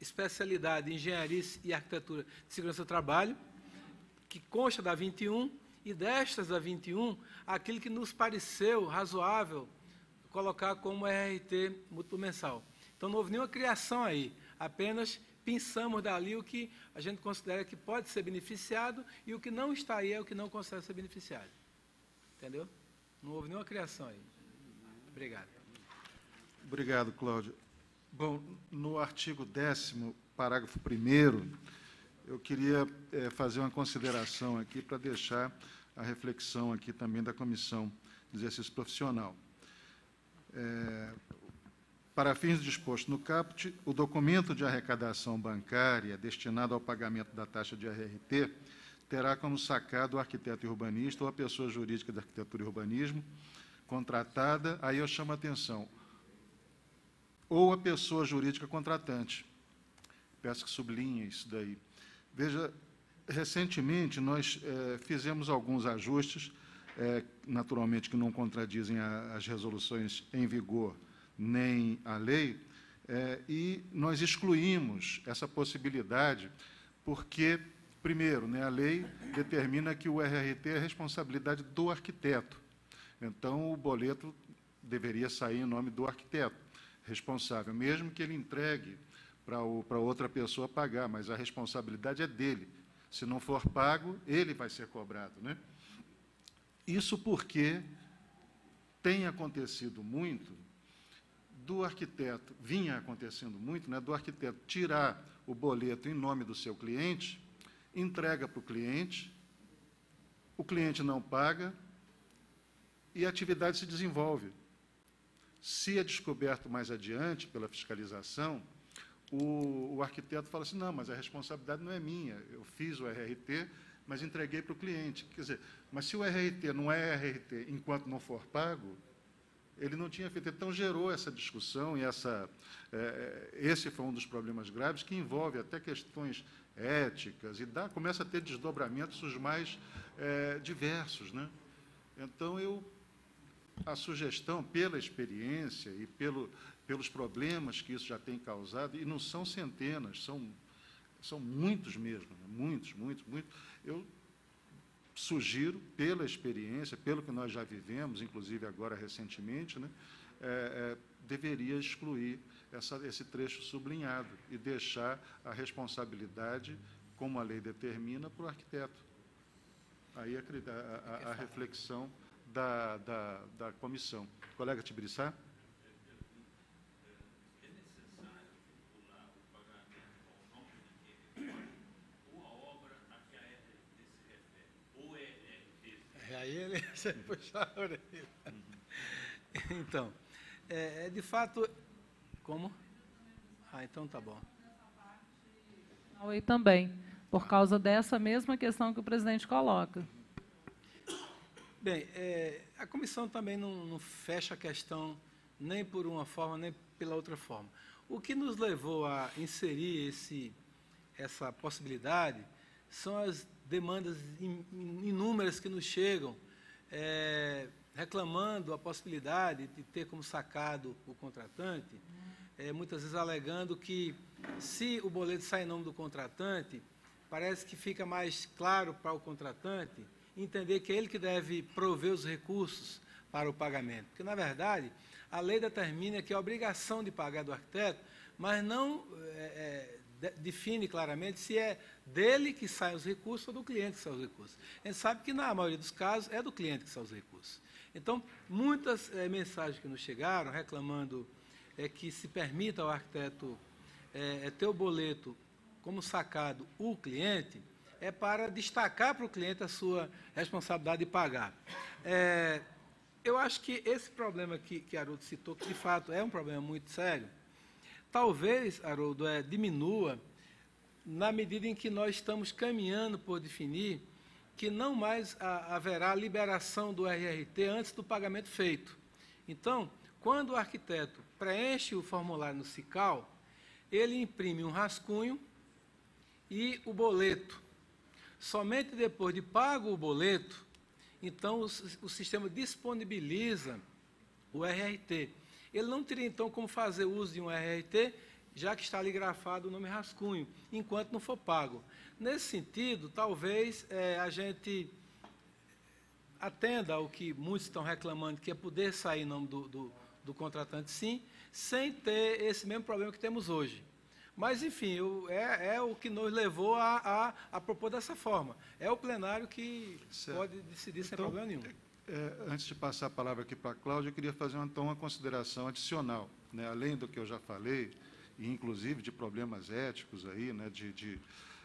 especialidade de engenharia e arquitetura de segurança do trabalho, que consta da 21, e destas da 21, aquilo que nos pareceu razoável colocar como RRT mútuo mensal. Então não houve nenhuma criação aí, apenas pensamos dali o que a gente considera que pode ser beneficiado e o que não está aí é o que não consegue ser beneficiado. Entendeu? Não houve nenhuma criação aí. Obrigado. Obrigado, Cláudio. Bom, no artigo 10 parágrafo 1 eu queria é, fazer uma consideração aqui para deixar a reflexão aqui também da Comissão de Exercício Profissional. É, para fins dispostos no caput, o documento de arrecadação bancária destinado ao pagamento da taxa de RRT terá como sacado o arquiteto urbanista ou a pessoa jurídica da arquitetura e urbanismo contratada, aí eu chamo a atenção, ou a pessoa jurídica contratante. Peço que sublinhe isso daí. Veja, recentemente nós é, fizemos alguns ajustes, é, naturalmente que não contradizem a, as resoluções em vigor nem a lei, é, e nós excluímos essa possibilidade porque, primeiro, né, a lei determina que o RRT é responsabilidade do arquiteto. Então, o boleto deveria sair em nome do arquiteto responsável, mesmo que ele entregue para outra pessoa pagar, mas a responsabilidade é dele. Se não for pago, ele vai ser cobrado. Né? Isso porque tem acontecido muito do arquiteto, vinha acontecendo muito, né, do arquiteto tirar o boleto em nome do seu cliente, entrega para o cliente, o cliente não paga e a atividade se desenvolve. Se é descoberto mais adiante pela fiscalização, o, o, arquiteto fala assim, não, mas a responsabilidade não é minha, eu fiz o RRT, mas entreguei para o cliente. Quer dizer, mas se o RRT não é RRT enquanto não for pago, ele não tinha feito. Então, gerou essa discussão e essa, é, esse foi um dos problemas graves, que envolve até questões éticas e dá, começa a ter desdobramentos os mais é, diversos. Né? Então, eu, a sugestão, pela experiência e pelo, pelos problemas que isso já tem causado, e não são centenas, são, são muitos mesmo, né? muitos, muitos, muitos, eu sugiro, pela experiência, pelo que nós já vivemos, inclusive agora recentemente, né, é, é, deveria excluir essa, esse trecho sublinhado e deixar a responsabilidade, como a lei determina, para o arquiteto. Aí a, a, a reflexão da, da, da comissão. Colega Tibiriçá? Aí ele <laughs> você puxar a orelha. Então, é, é, de fato. Como? Ah, então tá bom. E também, por causa dessa mesma questão que o presidente coloca. Bem, é, a comissão também não, não fecha a questão nem por uma forma, nem pela outra forma. O que nos levou a inserir esse, essa possibilidade são as demandas inúmeras que nos chegam, é, reclamando a possibilidade de ter como sacado o contratante, é, muitas vezes alegando que, se o boleto sai em nome do contratante, parece que fica mais claro para o contratante entender que é ele que deve prover os recursos para o pagamento. Porque, na verdade, a lei determina que é obrigação de pagar do arquiteto, mas não é, é, define claramente se é dele que saem os recursos ou do cliente que saem os recursos. A gente sabe que, na maioria dos casos, é do cliente que saem os recursos. Então, muitas é, mensagens que nos chegaram reclamando é, que se permita ao arquiteto é, ter o boleto como sacado o cliente, é para destacar para o cliente a sua responsabilidade de pagar. É, eu acho que esse problema que, que Haroldo citou, que de fato é um problema muito sério, talvez, Haroldo, é, diminua na medida em que nós estamos caminhando por definir que não mais haverá liberação do RRT antes do pagamento feito. Então, quando o arquiteto preenche o formulário no CICAL, ele imprime um rascunho e o boleto. Somente depois de pago o boleto, então o, o sistema disponibiliza o RRT. Ele não teria, então, como fazer uso de um RRT já que está ali grafado o nome rascunho, enquanto não for pago. Nesse sentido, talvez é, a gente atenda ao que muitos estão reclamando, que é poder sair em nome do, do, do contratante, sim, sem ter esse mesmo problema que temos hoje. Mas, enfim, o, é, é, o que nos levou a, a, a, propor dessa forma. É o plenário que certo. pode decidir então, sem problema nenhum. É, antes de passar a palavra aqui para a Cláudia, eu queria fazer então uma consideração adicional. Né? Além do que eu já falei, e inclusive de problemas éticos aí, né? de, de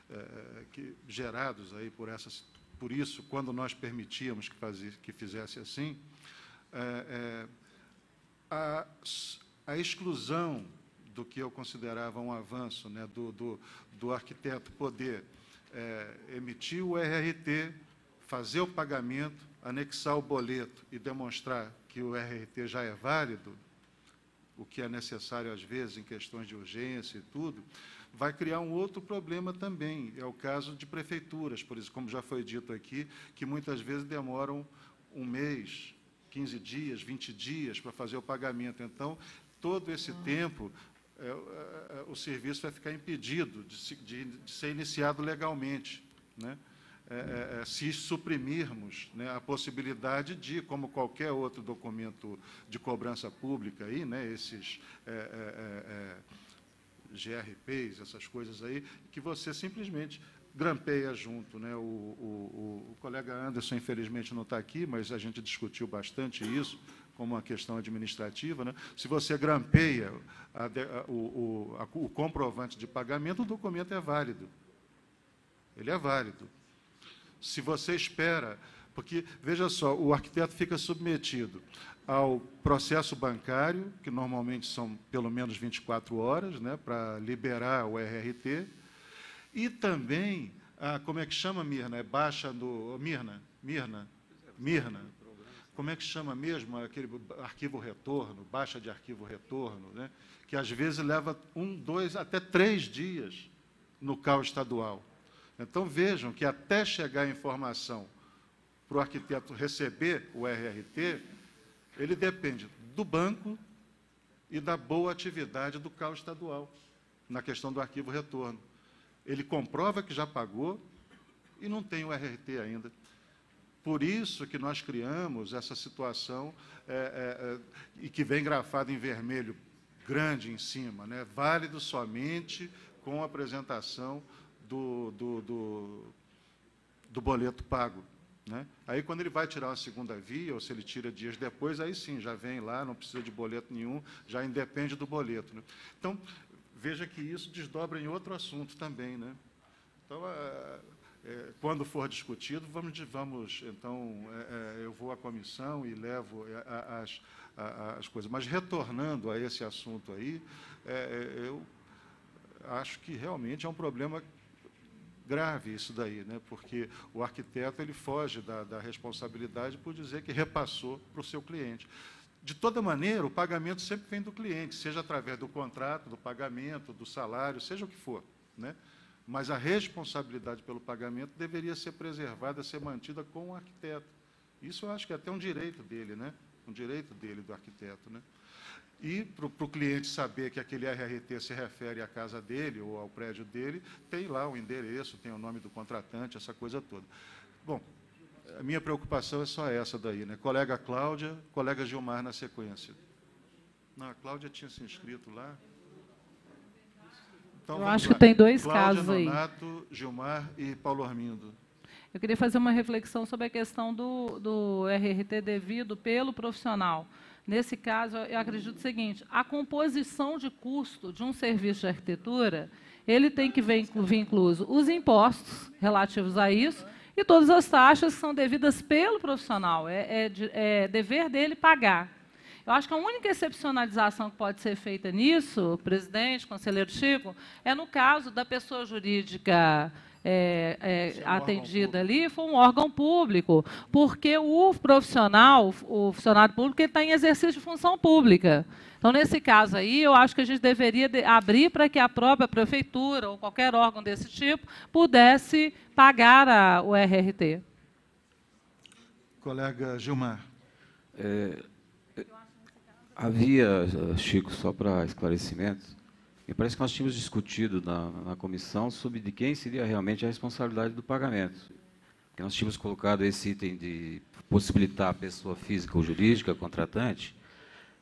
é, que, gerados aí por, essas, por isso, quando nós permitíamos que, que fizesse assim, é, é a, a exclusão do que eu considerava um avanço né, do, do, do arquiteto poder é, emitir o RRT, fazer o pagamento, anexar o boleto e demonstrar que o RRT já é válido, o que é necessário às vezes em questões de urgência e tudo, vai criar um outro problema também. É o caso de prefeituras, por isso, como já foi dito aqui, que muitas vezes demoram um mês, 15 dias, 20 dias para fazer o pagamento. Então, todo esse ah. tempo é, é, é, o serviço vai ficar impedido de, de, de ser iniciado legalmente. Né? É, é, se suprimirmos né, a possibilidade de, como qualquer outro documento de cobrança pública, aí, né, esses é, GRPs, essas coisas aí, que você simplesmente grampeia junto. Né? O, o, o colega Anderson, infelizmente, não está aqui, mas a gente discutiu bastante isso como uma questão administrativa, né? se você grampeia a, a, o, a, o comprovante de pagamento, o documento é válido. Ele é válido. Se você espera, porque, veja só, o arquiteto fica submetido ao processo bancário, que normalmente são pelo menos 24 horas, né, para liberar o RRT, e também, a, como é que chama, Mirna? É baixa do... Mirna? Mirna? Mirna como é que chama mesmo aquele arquivo retorno, baixa de arquivo retorno, né? que às vezes leva um, dois, até três dias no CAL estadual. Então vejam que até chegar a informação para o arquiteto receber o RRT, ele depende do banco e da boa atividade do CAL estadual, na questão do arquivo retorno. Ele comprova que já pagou e não tem o RRT ainda. Por isso que nós criamos essa situação é, é, é, e que vem grafado em vermelho grande em cima, né? válido somente com a apresentação do, do, do, do boleto pago. Né? Aí, quando ele vai tirar a segunda via, ou se ele tira dias depois, aí sim, já vem lá, não precisa de boleto nenhum, já independe do boleto. Né? Então, veja que isso desdobra em outro assunto também. Né? Então, a, é, quando for discutido, vamos, vamos então, é, é, eu vou à comissão e levo é, as, as coisas. Mas, retornando a esse assunto aí, é, é, eu acho que realmente é um problema grave isso daí, né? porque o arquiteto ele foge da, da responsabilidade por dizer que repassou para o seu cliente. De toda maneira, o pagamento sempre vem do cliente, seja através do contrato, do pagamento, do salário, seja o que for. Né? mas a responsabilidade pelo pagamento deveria ser preservada, ser mantida com o arquiteto. Isso eu acho que é até um direito dele, né? um direito dele, do arquiteto. Né? E para o cliente saber que aquele RRT se refere à casa dele ou ao prédio dele, tem lá o endereço, tem o nome do contratante, essa coisa toda. Bom, a minha preocupação é só essa daí, né? Colega Cláudia, colega Gilmar na sequência. Não, a Cláudia tinha se inscrito lá. Então, Eu acho lá. que tem dois Cláudia casos Nonato, aí. Gilmar e Paulo Armindo. Eu queria fazer uma reflexão sobre a questão do, do RRT devido pelo profissional. Nesse caso, eu acredito o seguinte, a composição de custo de um serviço de arquitetura, ele tem que vir, vir incluso os impostos relativos a isso e todas as taxas que são devidas pelo profissional. É, é, é dever dele pagar. Eu acho que a única excepcionalização que pode ser feita nisso, presidente, conselheiro Chico, é no caso da pessoa jurídica é, é, atendida ali for um órgão público, porque o profissional, o funcionário público, está em exercício de função pública. Então, nesse caso aí, eu acho que a gente deveria abrir para que a própria prefeitura ou qualquer órgão desse tipo pudesse pagar a, o RRT. Colega Gilmar. É, Havia, Chico, só para esclarecimento, me parece que nós tínhamos discutido na, na, comissão sobre de quem seria realmente a responsabilidade do pagamento. Porque nós tínhamos colocado esse item de possibilitar a pessoa física ou jurídica, contratante,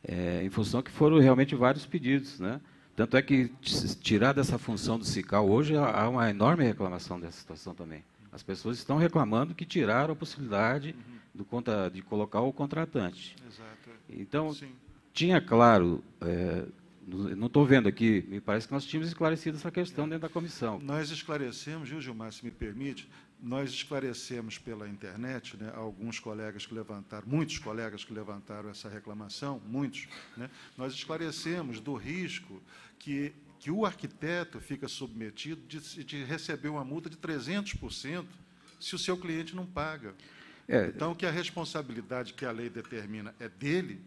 é, em função que foram realmente vários pedidos. Né? Tanto é que tirar dessa função do CICAL hoje há uma enorme reclamação dessa situação também. As pessoas estão reclamando que tiraram a possibilidade uhum. do contra, de colocar o contratante. Exato. Então, Sim. tinha claro, é, não estou vendo aqui, me parece que nós tínhamos esclarecido essa questão é. dentro da comissão. Nós esclarecemos, viu, Gilmar, se me permite, nós esclarecemos pela internet, né, alguns colegas que levantaram, muitos colegas que levantaram essa reclamação, muitos, né, nós esclarecemos do risco que, que o arquiteto fica submetido de, de receber uma multa de 300% se o seu cliente não paga. É. Então, que a responsabilidade que a lei determina é dele,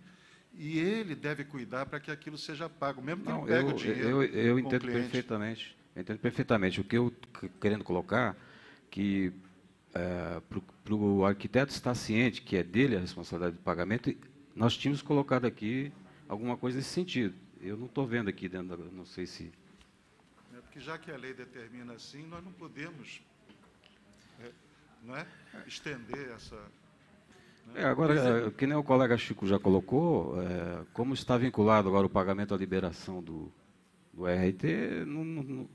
e ele deve cuidar para que aquilo seja pago, mesmo que não, não pegue eu, o dinheiro. Eu, eu entendo perfeitamente. entendo perfeitamente. O que eu querendo colocar que é, para o arquiteto estar ciente que é dele a responsabilidade de pagamento, nós tínhamos colocado aqui alguma coisa nesse sentido. Eu não estou vendo aqui dentro, da, não sei se... É porque já que a lei determina assim, nós não podemos é, não é, estender essa... É, agora, é, que nem o colega Chico já colocou, é, como está vinculado agora o pagamento à liberação do, do RT, não, não,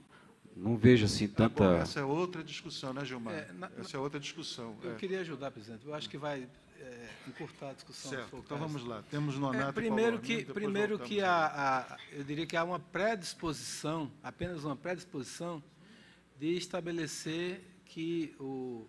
não vejo assim tanta. bom, essa é outra discussão, né, Gilmar? É, na, essa é outra discussão. Eu é. queria ajudar, presidente. Eu acho que vai é, encurtar a discussão. Certo. Então vamos lá. Temos no é, primeiro que primeiro que a, a, eu diria que há uma predisposição, apenas uma predisposição de estabelecer que o,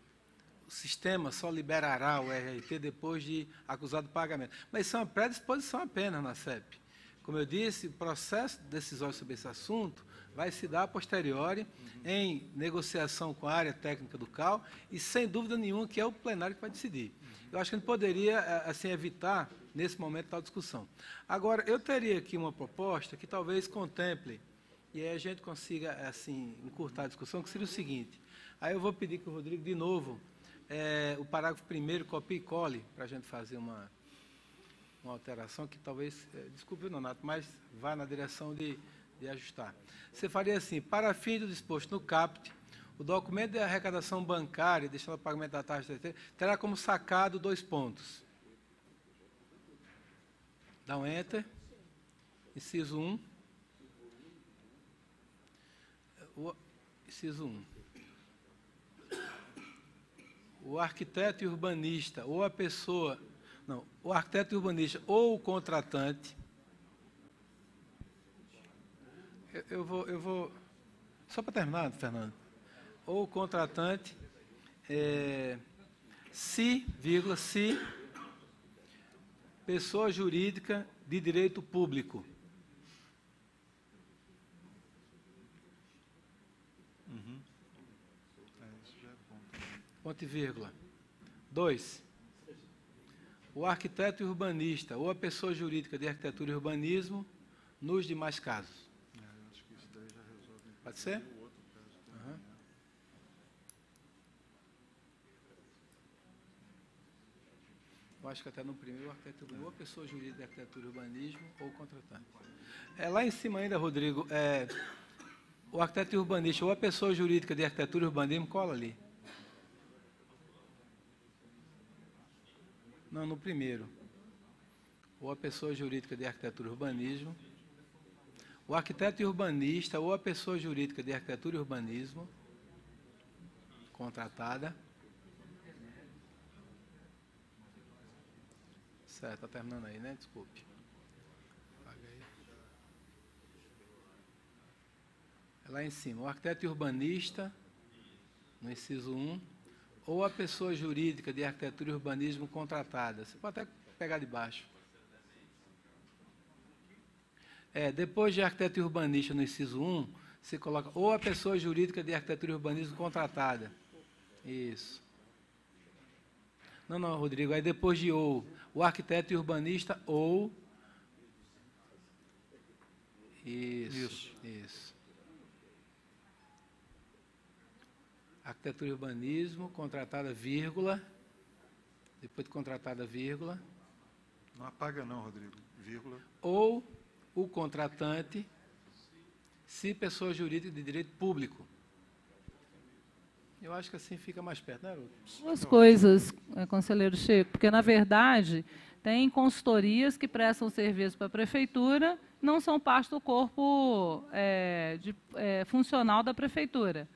o sistema só liberará o RRT depois de acusado pagamento. Mas isso é uma predisposição apenas na CEP. Como eu disse, o processo decisório sobre esse assunto vai se dar a posteriori uhum. em negociação com a área técnica do CAL e, sem dúvida nenhuma, que é o plenário que vai decidir. Uhum. Eu acho que a gente poderia, eh, assim, evitar, nesse momento, tal discussão. Agora, eu teria aqui uma proposta que talvez contemple, e aí a gente consiga, assim, encurtar a discussão, que seria o seguinte. Aí eu vou pedir que o Rodrigo, de novo, é, o parágrafo primeiro, copie e cole, para a gente fazer uma, uma alteração que talvez, é, desculpe, Nonato, mas vá na direção de de ajustar. Você faria assim, para fim do disposto no CAPT, o documento de arrecadação bancária, deixando o pagamento da taxa de terá como sacado dois pontos. Dá um Enter. Inciso 1. O, inciso 1. O arquiteto e urbanista, ou a pessoa, não, o arquiteto e urbanista ou o contratante eu vou, eu vou só para terminar, Fernando. Ou o contratante, é, se, vírgula, se pessoa jurídica de direito público. Uhum. É, é Ponto e vírgula. Dois. O arquiteto e urbanista ou a pessoa jurídica de arquitetura e urbanismo nos demais casos. Pode ser? Eu acho que até no primeiro, arquitetura, ou a pessoa jurídica de arquitetura e urbanismo ou contratante. É, lá em cima ainda, Rodrigo, é, o arquiteto urbanista ou a pessoa jurídica de arquitetura e urbanismo, cola ali. Não, no primeiro. Ou a pessoa jurídica de arquitetura e urbanismo o arquiteto e urbanista ou a pessoa jurídica de arquitetura e urbanismo contratada. Certo, está terminando aí, né? Desculpe. É lá em cima. O arquiteto urbanista, no inciso 1, ou a pessoa jurídica de arquitetura e urbanismo contratada. Você pode até pegar de baixo. É, depois de arquiteto e urbanista no inciso 1, você coloca ou a pessoa jurídica de arquitetura e urbanismo contratada. Isso. Não, não, Rodrigo. Aí depois de ou, o arquiteto e urbanista ou. Isso. Isso. isso. Arquitetura e urbanismo, contratada, vírgula. Depois de contratada, vírgula. Não apaga não, Rodrigo. Vírgula. Ou o contratante, se pessoa jurídica de direito público. Eu acho que assim fica mais perto, né, Ruth? Duas coisas, eh, conselheiro Chico, porque, na verdade, Tem consultorias que prestam serviço para a prefeitura, não são parte do corpo é, de, é, funcional da prefeitura.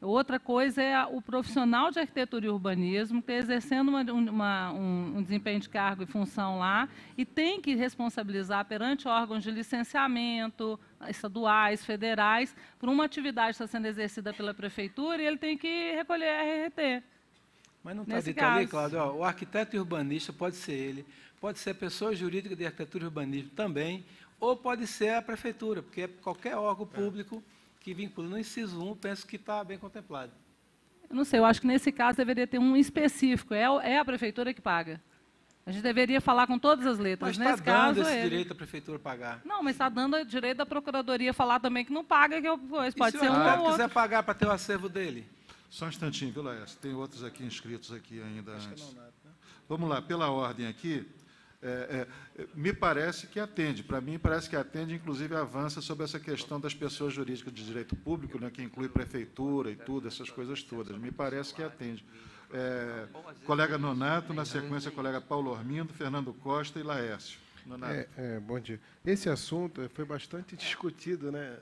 Outra coisa é o profissional de arquitetura e urbanismo que está exercendo uma, uma, um, um, desempenho de cargo e função lá e tem que responsabilizar perante órgãos de licenciamento, estaduais, federais, por uma atividade que está sendo exercida pela prefeitura e ele tem que recolher a RRT. Mas não está dito caso. ali, Cláudio, ó, o arquiteto e urbanista pode ser ele, pode ser a pessoa jurídica de arquitetura e urbanismo também, ou pode ser a prefeitura, porque é qualquer órgão público que vincula no inciso 1, penso que está bem contemplado. Eu não sei, eu acho que nesse caso deveria ter um específico, é, é a prefeitura que paga. A gente deveria falar com todas as letras. Mas está dando esse é direito à prefeitura pagar. Não, mas está dando o direito da procuradoria falar também que não paga, que depois pode e ser um ou outro. quiser pagar para ter o acervo dele? Só um instantinho, viu, Laércio? Tem outros aqui inscritos aqui ainda Acho antes. Não, né? Vamos lá, pela ordem aqui. É, é, me parece que atende. Para mim, parece que atende, inclusive avança sobre essa questão das pessoas jurídicas de direito público, né, que inclui prefeitura e tudo, essas coisas todas. Me parece que atende. É, colega Nonato, na sequência, colega Paulo Ormindo, Fernando Costa e Laércio. É, é, bom dia. Esse assunto foi bastante <laughs> discutido né,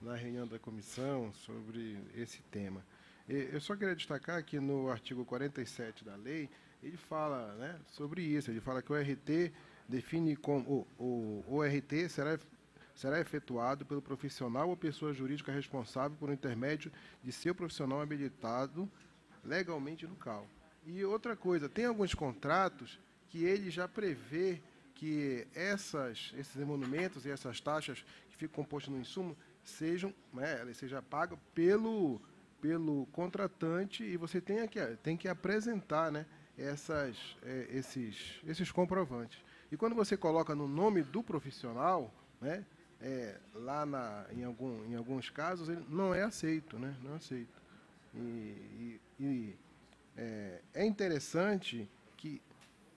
na reunião da comissão sobre esse tema. Eu só queria destacar que no artigo 47 da lei, ele fala né, sobre isso. Ele fala que o RT define como o, o, o RT será, será efetuado pelo profissional ou pessoa jurídica responsável por intermédio de seu profissional habilitado legalmente no CAL. E outra coisa, tem alguns contratos que ele já prevê que essas, esses emolumentos e essas taxas que ficam compostas no insumo sejam, né, seja paga pelo, pelo contratante e você tem que, tem que apresentar né, essas, é, esses, esses comprovantes. E quando você coloca no nome do profissional, né, é, lá na, em, algum, em alguns casos, ele não é aceito. Né, não é aceito. E, e, e é, é, interessante que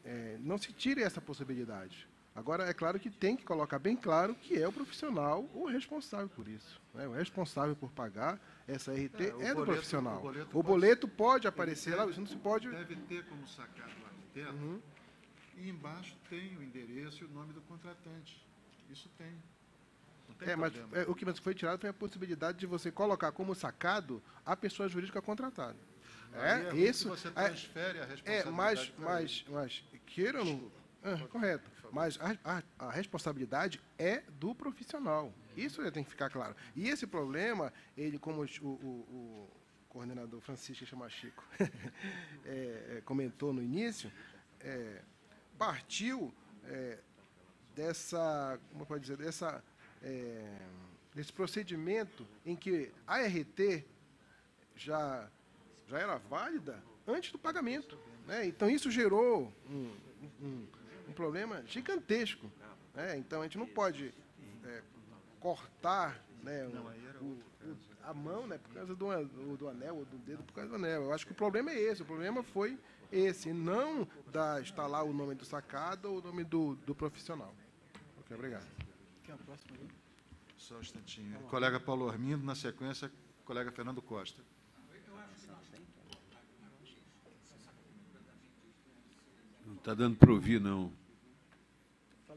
é, não se tire essa possibilidade. Agora, é claro que tem que colocar bem claro que é o profissional o responsável por isso. Né? O responsável por pagar essa RT é, é do boleto, profissional. O boleto, o boleto pode, pode, aparecer lá, isso não se pode... Deve ter como sacar do arquiteto, uhum. e embaixo tem o endereço e o nome do contratante. Isso tem. É, mas é, o que foi tirado foi a possibilidade de você colocar como sacado a pessoa jurídica contratada. É, é isso. Você é, transfere a responsabilidade. É, mas, mas, mas queira ou não. Ah, correto. Mas a, a, a, responsabilidade é do profissional. Isso tem que ficar claro. E esse problema, ele, como o, o, o coordenador Francisco chama Chico <laughs> é, é, comentou no início, é, partiu é, dessa, como pode dizer, dessa, é, desse procedimento em que a RT já, já era válida antes do pagamento. Né? Então, isso gerou um, um um problema gigantesco. Né? Então a gente não pode é, cortar né, o, o, a mão né, por causa do, do anel ou do dedo por causa do anel. Eu acho que o problema é esse. O problema foi esse, não da instalar o nome do sacado ou o nome do, do profissional. Ok, obrigado. Quem é o próximo? Só um instantinho. Colega Paulo Armindo, na sequência, colega Fernando Costa. Não está dando para ouvir, não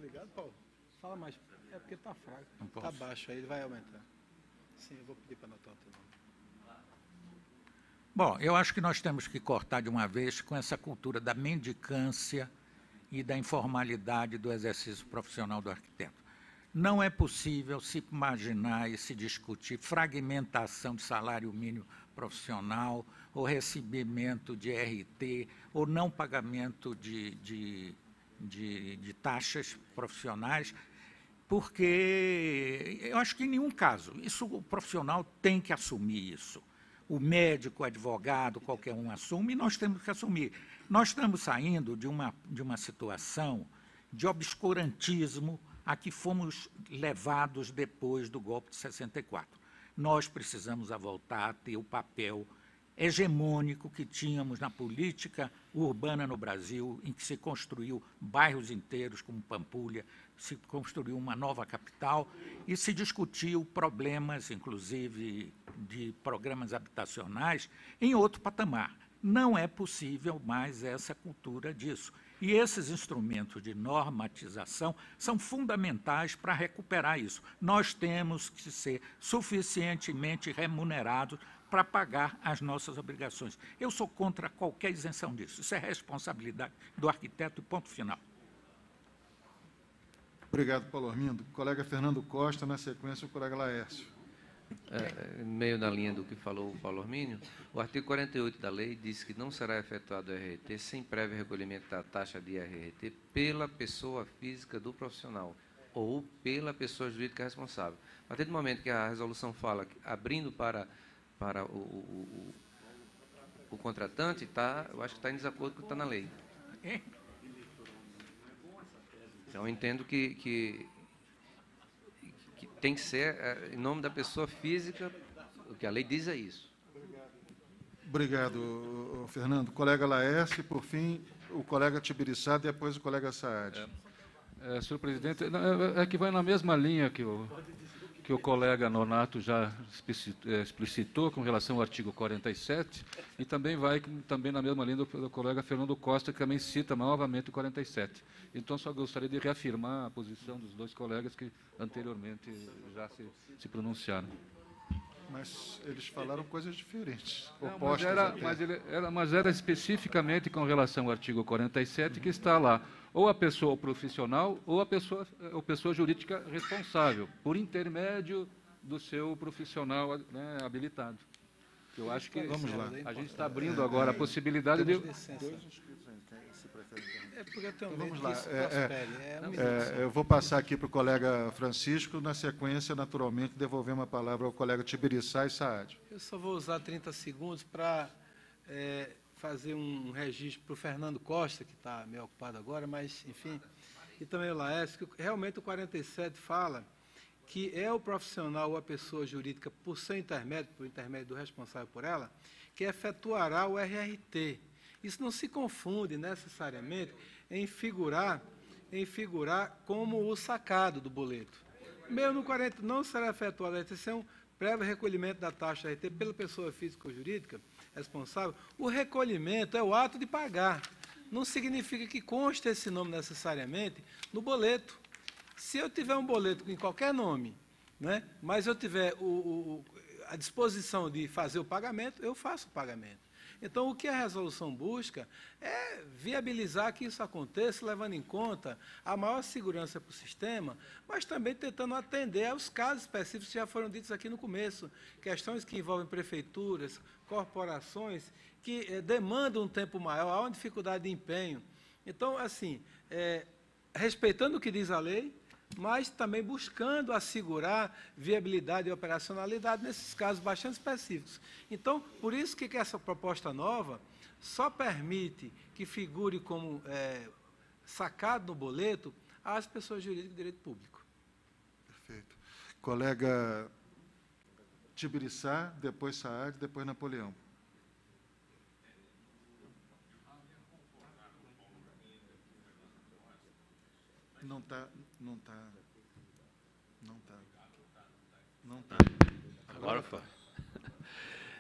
ligado, Paulo? Fala mais. É porque tá fraco. Tá baixo, aí ele vai aumentar. Sim, eu vou pedir para anotar o teu nome. Bom, eu acho que nós temos que cortar de uma vez com essa cultura da mendicância e da informalidade do exercício profissional do arquiteto. Não é possível se imaginar e se discutir fragmentação de salário mínimo profissional, ou recebimento de RT, ou não pagamento de, de de, de taxas profissionais, porque eu acho que em nenhum caso, isso o profissional tem que assumir isso. O médico, o advogado, qualquer um assume, e nós temos que assumir. Nós estamos saindo de uma, de uma situação de obscurantismo a que fomos levados depois do golpe de 64. Nós precisamos voltar a ter o papel hegemônico que tínhamos na política urbana no Brasil, em que se construiu bairros inteiros como Pampulha, se construiu uma nova capital e se discutiu problemas, inclusive de programas habitacionais, em outro patamar. Não é possível mais essa cultura disso. E esses instrumentos de normatização são fundamentais para recuperar isso. Nós temos que ser suficientemente remunerados para pagar as nossas obrigações. Eu sou contra qualquer isenção disso. Isso é responsabilidade do arquiteto e ponto final. Obrigado, Paulo Armindo. Colega Fernando Costa, na sequência, o colega Laércio. É, meio na linha do que falou o Paulo Armínio, o artigo 48 da lei diz que não será efetuado o RRT sem prévio recolhimento da taxa de RRT pela pessoa física do profissional ou pela pessoa jurídica responsável. A partir do momento que a resolução fala abrindo para para o, o, o, o contratante, tá, eu acho que está em desacordo com o que está na lei. Então, eu entendo que, que, que tem que ser é, em nome da pessoa física, o que a lei diz é isso. Obrigado, Fernando. Colega Laércio, por fim, o colega Tibiriçá, depois o colega Saad. É, é, senhor presidente, é, é que vai na mesma linha que o que o colega Nonato já eh, explicitou com relação ao artigo 47, e também vai também na mesma linha do, do colega Fernando Costa, que também cita novamente o 47. Então, só gostaria de reafirmar a posição dos dois colegas que anteriormente já se, se pronunciaram. Mas eles falaram coisas diferentes, Não, mas, era, mas, ele, era, mas era especificamente com relação ao artigo 47 que está lá ou a pessoa profissional ou a pessoa, a pessoa jurídica responsável, por intermédio do seu profissional né, habilitado. Eu acho que Vamos lá. a gente está abrindo agora a possibilidade de. É porque então, vamos lá. É, é, é, eu vou passar aqui para o colega Francisco, na sequência, naturalmente, devolvemos a palavra ao colega Tibiriçá e Saad. Eu só vou usar 30 segundos para é, fazer um registro para o Fernando Costa, que está meio ocupado agora, mas, enfim, e também o Laércio, que realmente o 47 fala que é o profissional ou a pessoa jurídica, por seu intermédio, por intermédio do responsável por ela, que efetuará o RRT. Isso não se confunde necessariamente em figurar, em figurar como o sacado do boleto. Mesmo no 40 não será efetuado a RT, é um prévio recolhimento da taxa RT pela pessoa física ou jurídica, responsável, o recolhimento é o ato de pagar. Não significa que conste esse nome necessariamente no boleto. Se eu tiver um boleto em qualquer nome, né, mas eu tiver o, o, a disposição de fazer o pagamento, eu faço o pagamento. Então, o que a resolução busca é viabilizar que isso aconteça, levando em conta a maior segurança para o sistema, mas também tentando atender aos casos específicos que já foram ditos aqui no começo, questões que envolvem prefeituras, corporações, que eh, demandam um tempo maior, há uma dificuldade de empenho. Então, assim, é, respeitando o que diz a lei, mas também buscando assegurar viabilidade e operacionalidade nesses casos bastante específicos. Então, por isso que essa proposta nova só permite que figure como é, sacado no boleto as pessoas jurídicas de direito público. Perfeito. Colega Tibiriçá, depois Saad, depois Napoleão. Não está, não está, não está, não está. Agora foi. <laughs>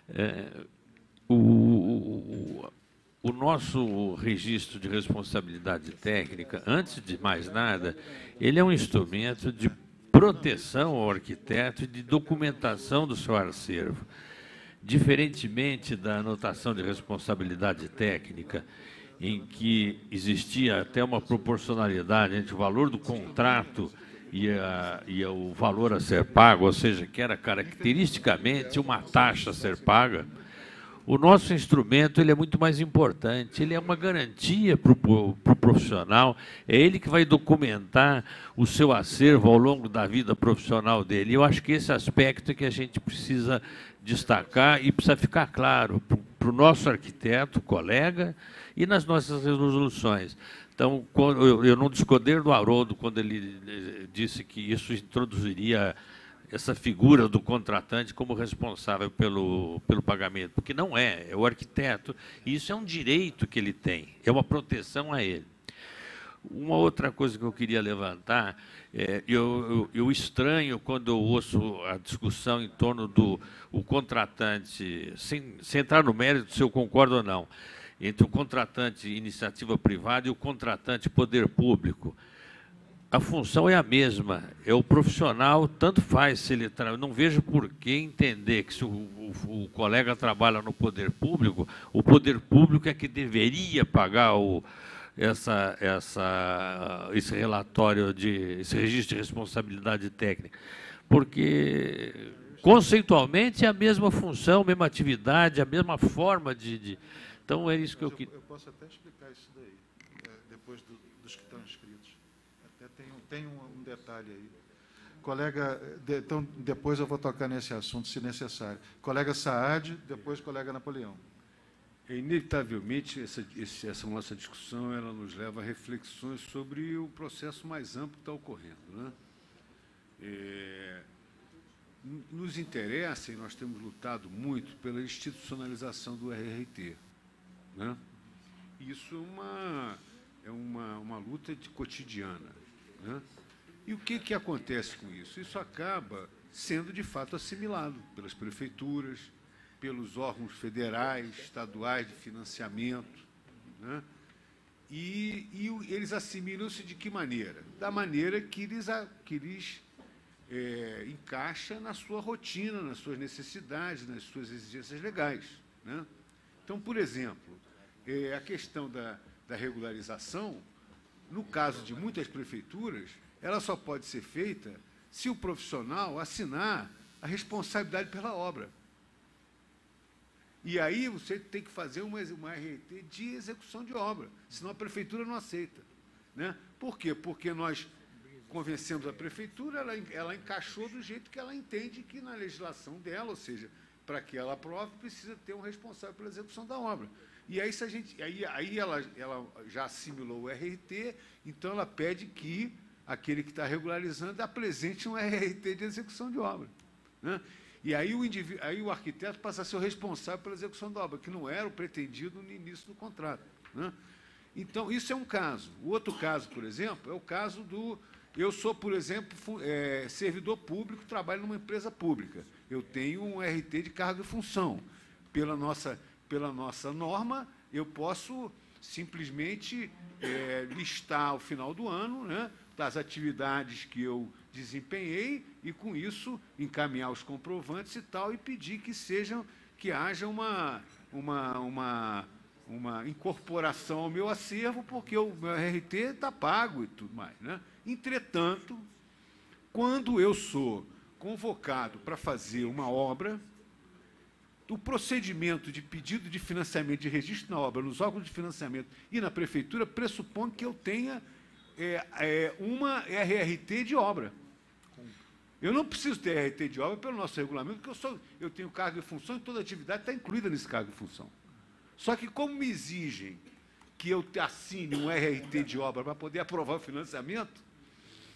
É, o, o, o nosso registro de responsabilidade técnica, antes de mais nada, ele é um instrumento de proteção ao arquiteto e de documentação do seu acervo. Diferentemente da anotação de responsabilidade técnica, em que existia até uma proporcionalidade entre o valor do contrato e, a, e o valor a ser pago, ou seja, que era caracteristicamente uma taxa a ser paga, o nosso instrumento ele é muito mais importante, ele é uma garantia para o pro profissional, é ele que vai documentar o seu acervo ao longo da vida profissional dele. E eu acho que esse aspecto é que a gente precisa destacar e precisa ficar claro para o nosso arquiteto, colega, e nas nossas resoluções. Então, eu não discorder do Haroldo quando ele eh, disse que isso introduziria essa figura do contratante como responsável pelo, pelo pagamento, porque não é, é o arquiteto, e isso é um direito que ele tem, é uma proteção a ele. Uma outra coisa que eu queria levantar, é, eu, eu, eu, estranho quando eu ouço a discussão em torno do o contratante, sem, sem entrar no mérito se eu concordo ou não, entre o contratante iniciativa privada e o contratante poder público. A função é a mesma, é o profissional, tanto faz se ele tra... não vejo por que entender que se o, o, o, colega trabalha no poder público, o poder público é que deveria pagar o, essa, essa, esse relatório de esse registro de responsabilidade técnica, porque conceitualmente é a mesma função, a mesma atividade, a mesma forma de, de então é isso que eu queria. Eu posso até explicar isso daí, é, depois do, dos que estão inscritos. Até tem, tem um, um detalhe aí. Colega, de, então depois eu vou tocar nesse assunto, se necessário. Colega Saad, depois colega Napoleão. É, inevitavelmente, essa, esse, essa nossa discussão ela nos leva a reflexões sobre o processo mais amplo que está ocorrendo. Né? É, nos interessa, e nós temos lutado muito, pela institucionalização do RRT. Né? Isso é uma, é uma, uma luta de cotidiana. Né? E o que, que acontece com isso? Isso acaba sendo, de fato, assimilado pelas prefeituras, pelos órgãos federais, estaduais de financiamento. Né? E, e eles assimilam-se de que maneira? Da maneira que lhes, que é, encaixa na sua rotina, nas suas necessidades, nas suas exigências legais. Né? Então, por exemplo, a questão da, da regularização, no caso de muitas prefeituras, ela só pode ser feita se o profissional assinar a responsabilidade pela obra. E aí você tem que fazer uma, uma RT de execução de obra, senão a prefeitura não aceita. Né? Por quê? Porque nós convencemos a prefeitura, ela, ela encaixou do jeito que ela entende que na legislação dela, ou seja, para que ela aprove, precisa ter um responsável pela execução da obra. E aí, se a gente, aí, aí ela, ela já assimilou o RRT, então ela pede que aquele que está regularizando apresente um RRT de execução de obra. Né? E aí o, aí o arquiteto passa a ser o responsável pela execução da obra, que não era o pretendido no início do contrato. Né? Então, isso é um caso. O outro caso, por exemplo, é o caso do. Eu sou, por exemplo, é, servidor público, trabalho numa empresa pública. Eu tenho um RT de cargo e função. Pela nossa pela nossa norma, eu posso simplesmente é, listar ao final do ano né, das atividades que eu desempenhei e, com isso, encaminhar os comprovantes e tal, e pedir que sejam, que haja uma, uma, uma, uma incorporação ao meu acervo, porque o meu RT está pago e tudo mais. Né? Entretanto, quando eu sou convocado para fazer uma obra, o procedimento de pedido de financiamento, de registro na obra, nos órgãos de financiamento e na prefeitura, pressupõe que eu tenha é, é, uma RRT de obra. Eu não preciso ter RRT de obra pelo nosso regulamento, porque eu, sou, eu tenho cargo e função e toda atividade está incluída nesse cargo e função. Só que, como me exigem que eu assine um RRT de obra para poder aprovar o financiamento,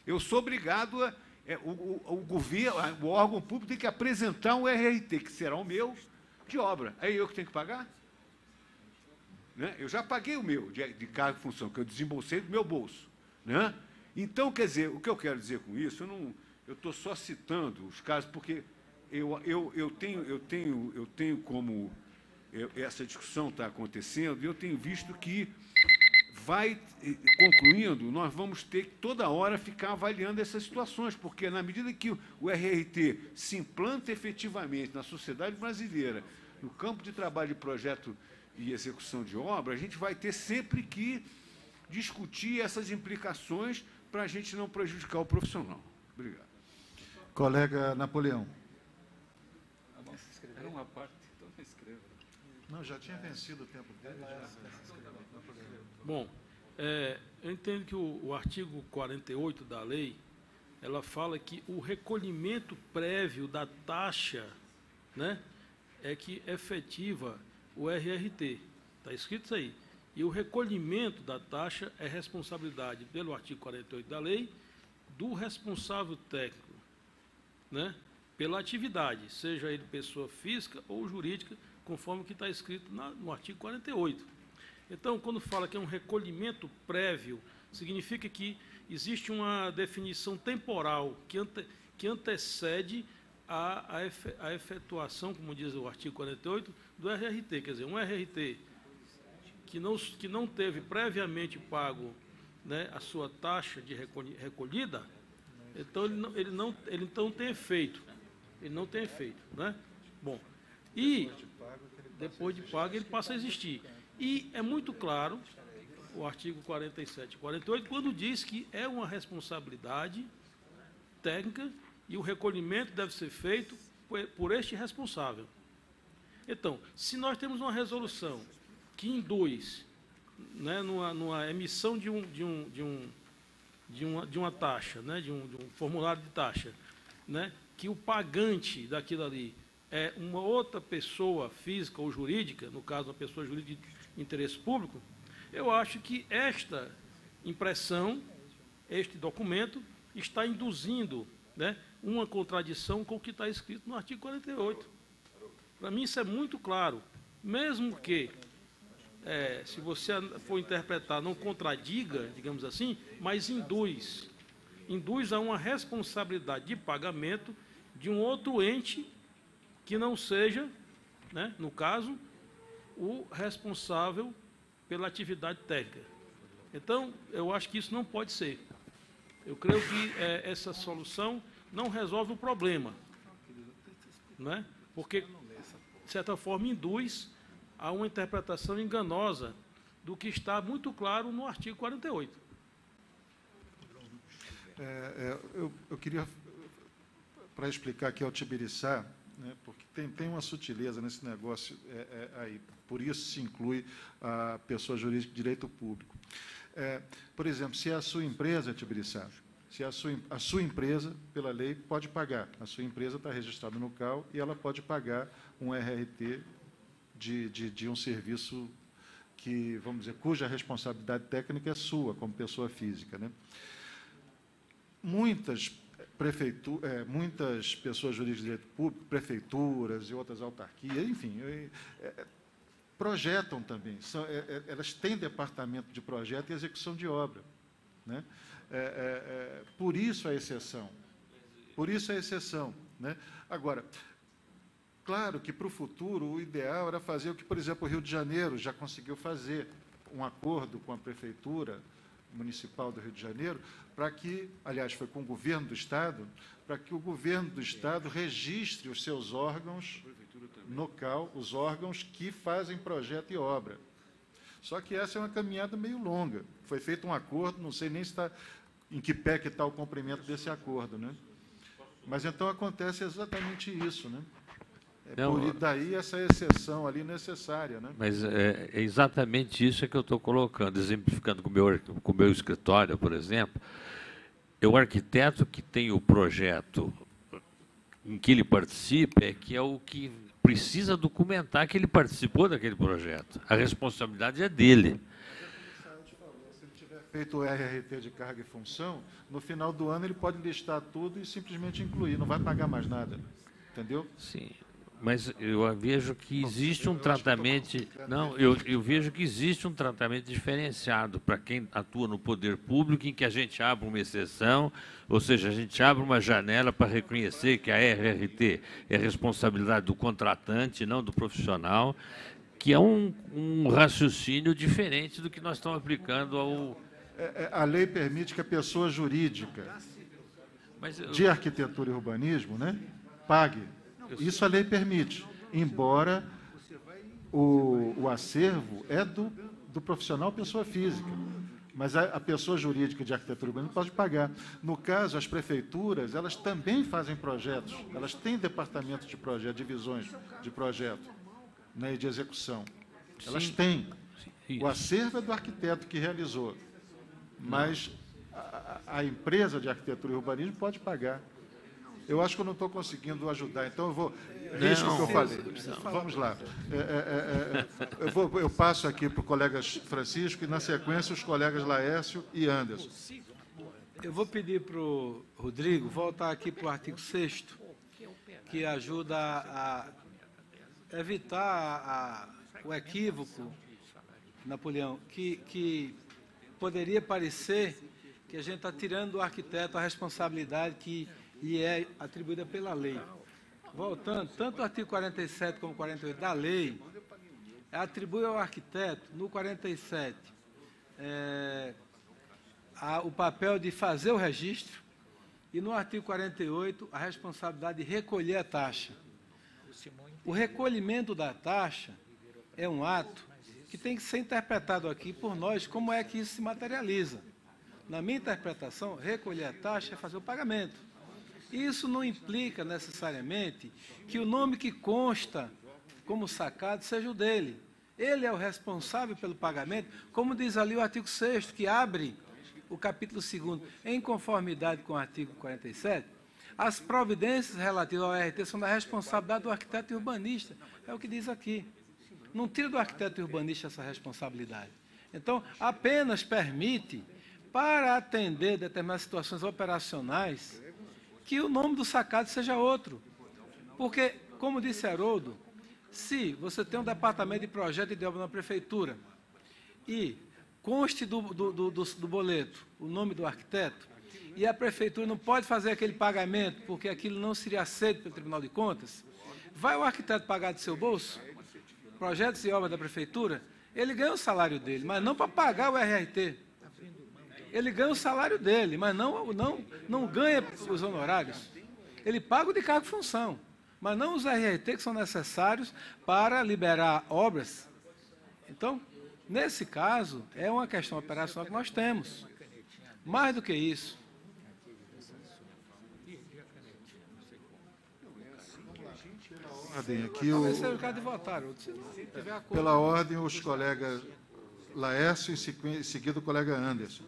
eu sou obrigado a. É, o, o, o, governo, o órgão público tem que apresentar um RRT, que será o meu, de obra. É eu que tenho que pagar? Né? Eu já paguei o meu de, de cargo e função, que eu desembolsei do meu bolso. Né? Então, quer dizer, o que eu quero dizer com isso, eu estou só citando os casos, porque eu, eu, eu, tenho, eu, tenho, eu tenho como eu, essa discussão está acontecendo, e eu tenho visto que vai concluindo, nós vamos ter que toda hora ficar avaliando essas situações, porque na medida que o RRT se implanta efetivamente na sociedade brasileira, no campo de trabalho de projeto e execução de obra, a gente vai ter sempre que discutir essas implicações para a gente não prejudicar o profissional. Obrigado. Colega Napoleão. Era uma parte, então não escreva. Não, já tinha vencido o tempo dele. Já. Bom, é, eu entendo que o, o, artigo 48 da lei, ela fala que o recolhimento prévio da taxa né, é que efetiva o RRT. Está escrito isso aí. E o recolhimento da taxa é responsabilidade, pelo artigo 48 da lei, do responsável técnico, né, pela atividade, seja ele pessoa física ou jurídica, conforme o que está escrito na, no artigo 48. Então, quando fala que é um recolhimento prévio, significa que existe uma definição temporal que, ante, que antecede a, a, efetuação, como diz o artigo 48, do RRT. Quer dizer, um RRT que não, que não teve previamente pago né, a sua taxa de recolhida, então ele não, ele não, ele então tem efeito. Ele não tem efeito. Né? Bom, e depois de pago ele passa a existir. E é muito claro o artigo 47 e 48 quando diz que é uma responsabilidade técnica e o recolhimento deve ser feito por este responsável. Então, se nós temos uma resolução que induz, né, numa, numa emissão de, um, de, um, de, um, de, uma, de uma taxa, né, de, um, de um formulário de taxa, né, que o pagante daquilo ali é uma outra pessoa física ou jurídica, no caso, uma pessoa jurídica interesse público, eu acho que esta impressão, este documento, está induzindo né, uma contradição com o que está escrito no artigo 48. Para mim, isso é muito claro. Mesmo que, é, se você for interpretar, não contradiga, digamos assim, mas induz. Induz a uma responsabilidade de pagamento de um outro ente que não seja, né, no caso, o responsável pela atividade técnica. Então, eu acho que isso não pode ser. Eu creio que é, essa solução não resolve o problema, né? porque, de certa forma, induz a uma interpretação enganosa do que está muito claro no artigo 48. É, é, eu, eu, queria, para explicar aqui ao Tibiriçá, né, porque tem, tem uma sutileza nesse negócio é, é, aí, por isso se inclui a pessoa jurídica de direito público. É, por exemplo, se é a sua empresa, Tibiriçá, se a sua, a sua empresa, pela lei, pode pagar. A sua empresa está registrada no CAL e ela pode pagar um RRT de, de, de um serviço que, vamos dizer, cuja responsabilidade técnica é sua, como pessoa física. Né? Muitas, é, muitas pessoas jurídicas de direito público, prefeituras e outras autarquias, enfim, é, projetam também. São, é, é, elas têm departamento de projeto e execução de obra. Né? É, por isso a exceção. Por isso a exceção. Né? Agora, claro que para o futuro o ideal era fazer o que, por exemplo, o Rio de Janeiro já conseguiu fazer, um acordo com a Prefeitura Municipal do Rio de Janeiro, para que, aliás, foi com o governo do Estado, para que o governo do Estado registre os seus órgãos no CAL, os órgãos que fazem projeto e obra. Só que essa é uma caminhada meio longa. Foi feito um acordo, não sei nem se está em que pé que está o cumprimento desse acordo, né? Mas então acontece exatamente isso, né? É Não, por daí essa exceção ali necessária, né? Mas é, é exatamente isso que eu estou colocando, exemplificando com o meu com o meu escritório, por exemplo. É o arquiteto que tem o projeto em que ele participa é que é o que precisa documentar que ele participou daquele projeto. A responsabilidade é dele feito o RRT de carga e função, no final do ano ele pode listar tudo e simplesmente incluir, não vai pagar mais nada. Entendeu? Sim. Mas eu vejo que existe um tratamento. Não, eu, eu vejo que existe um tratamento diferenciado para quem atua no poder público, em que a gente abre uma exceção, ou seja, a gente abre uma janela para reconhecer que a RRT é responsabilidade do contratante, não do profissional, que é um, um raciocínio diferente do que nós estamos aplicando ao, é, é, a lei permite que a pessoa jurídica de arquitetura e urbanismo né, pague. Isso a lei permite, embora o, o acervo é do, do profissional pessoa física. Mas a, pessoa jurídica de arquitetura e urbanismo pode pagar. No caso, as prefeituras, elas também fazem projetos, elas têm departamento de projeto, divisões de projeto né, e de execução. Elas têm. O acervo é do arquiteto que realizou mas a, a, empresa de arquitetura e urbanismo pode pagar. Eu acho que eu não estou conseguindo ajudar, então eu vou. Risco não, que eu falei. Vamos lá. É, é, é, é, eu, vou, eu passo aqui para o colega Francisco e, na sequência, os colegas Laércio e Anderson. Eu vou pedir para o Rodrigo voltar aqui para o artigo 6 que ajuda a, evitar a, a, o equívoco, Napoleão, que, que poderia parecer que a gente está tirando do arquiteto a responsabilidade que lhe é atribuída pela lei. Voltando, tanto o artigo 47 como 48 da lei atribui ao arquiteto, no 47, é, a, o papel de fazer o registro e no artigo 48 a responsabilidade de recolher a taxa. O recolhimento da taxa é um ato que tem que ser interpretado aqui por nós como é que isso se materializa. Na minha interpretação, recolher a taxa é fazer o pagamento. Isso não implica necessariamente que o nome que consta como sacado seja o dele. Ele é o responsável pelo pagamento, como diz ali o artigo 6 que abre o capítulo 2 em conformidade com o artigo 47, as providências relativas ao RT são da responsabilidade do arquiteto urbanista. É o que diz aqui. Não tira do arquiteto urbanista essa responsabilidade. Então, apenas permite, para atender determinadas situações operacionais, que o nome do sacado seja outro. Porque, como disse Haroldo, se você tem um departamento de projeto de obra na prefeitura e conste do, do, do, do, boleto o nome do arquiteto, e a prefeitura não pode fazer aquele pagamento porque aquilo não seria aceito pelo Tribunal de Contas, vai o arquiteto pagar do seu bolso? Projetos e obras da prefeitura, ele ganha o salário dele, mas não para pagar o RRT. Ele ganha o salário dele, mas não, não, não ganha os honorários. Ele paga o de cargo e função, mas não os RRT que são necessários para liberar obras. Então, Nesse caso, é uma questão operacional que nós temos. Mais do que isso. Ordem, aqui o, pela ordem, os colegas Laércio e em seguida o colega Anderson.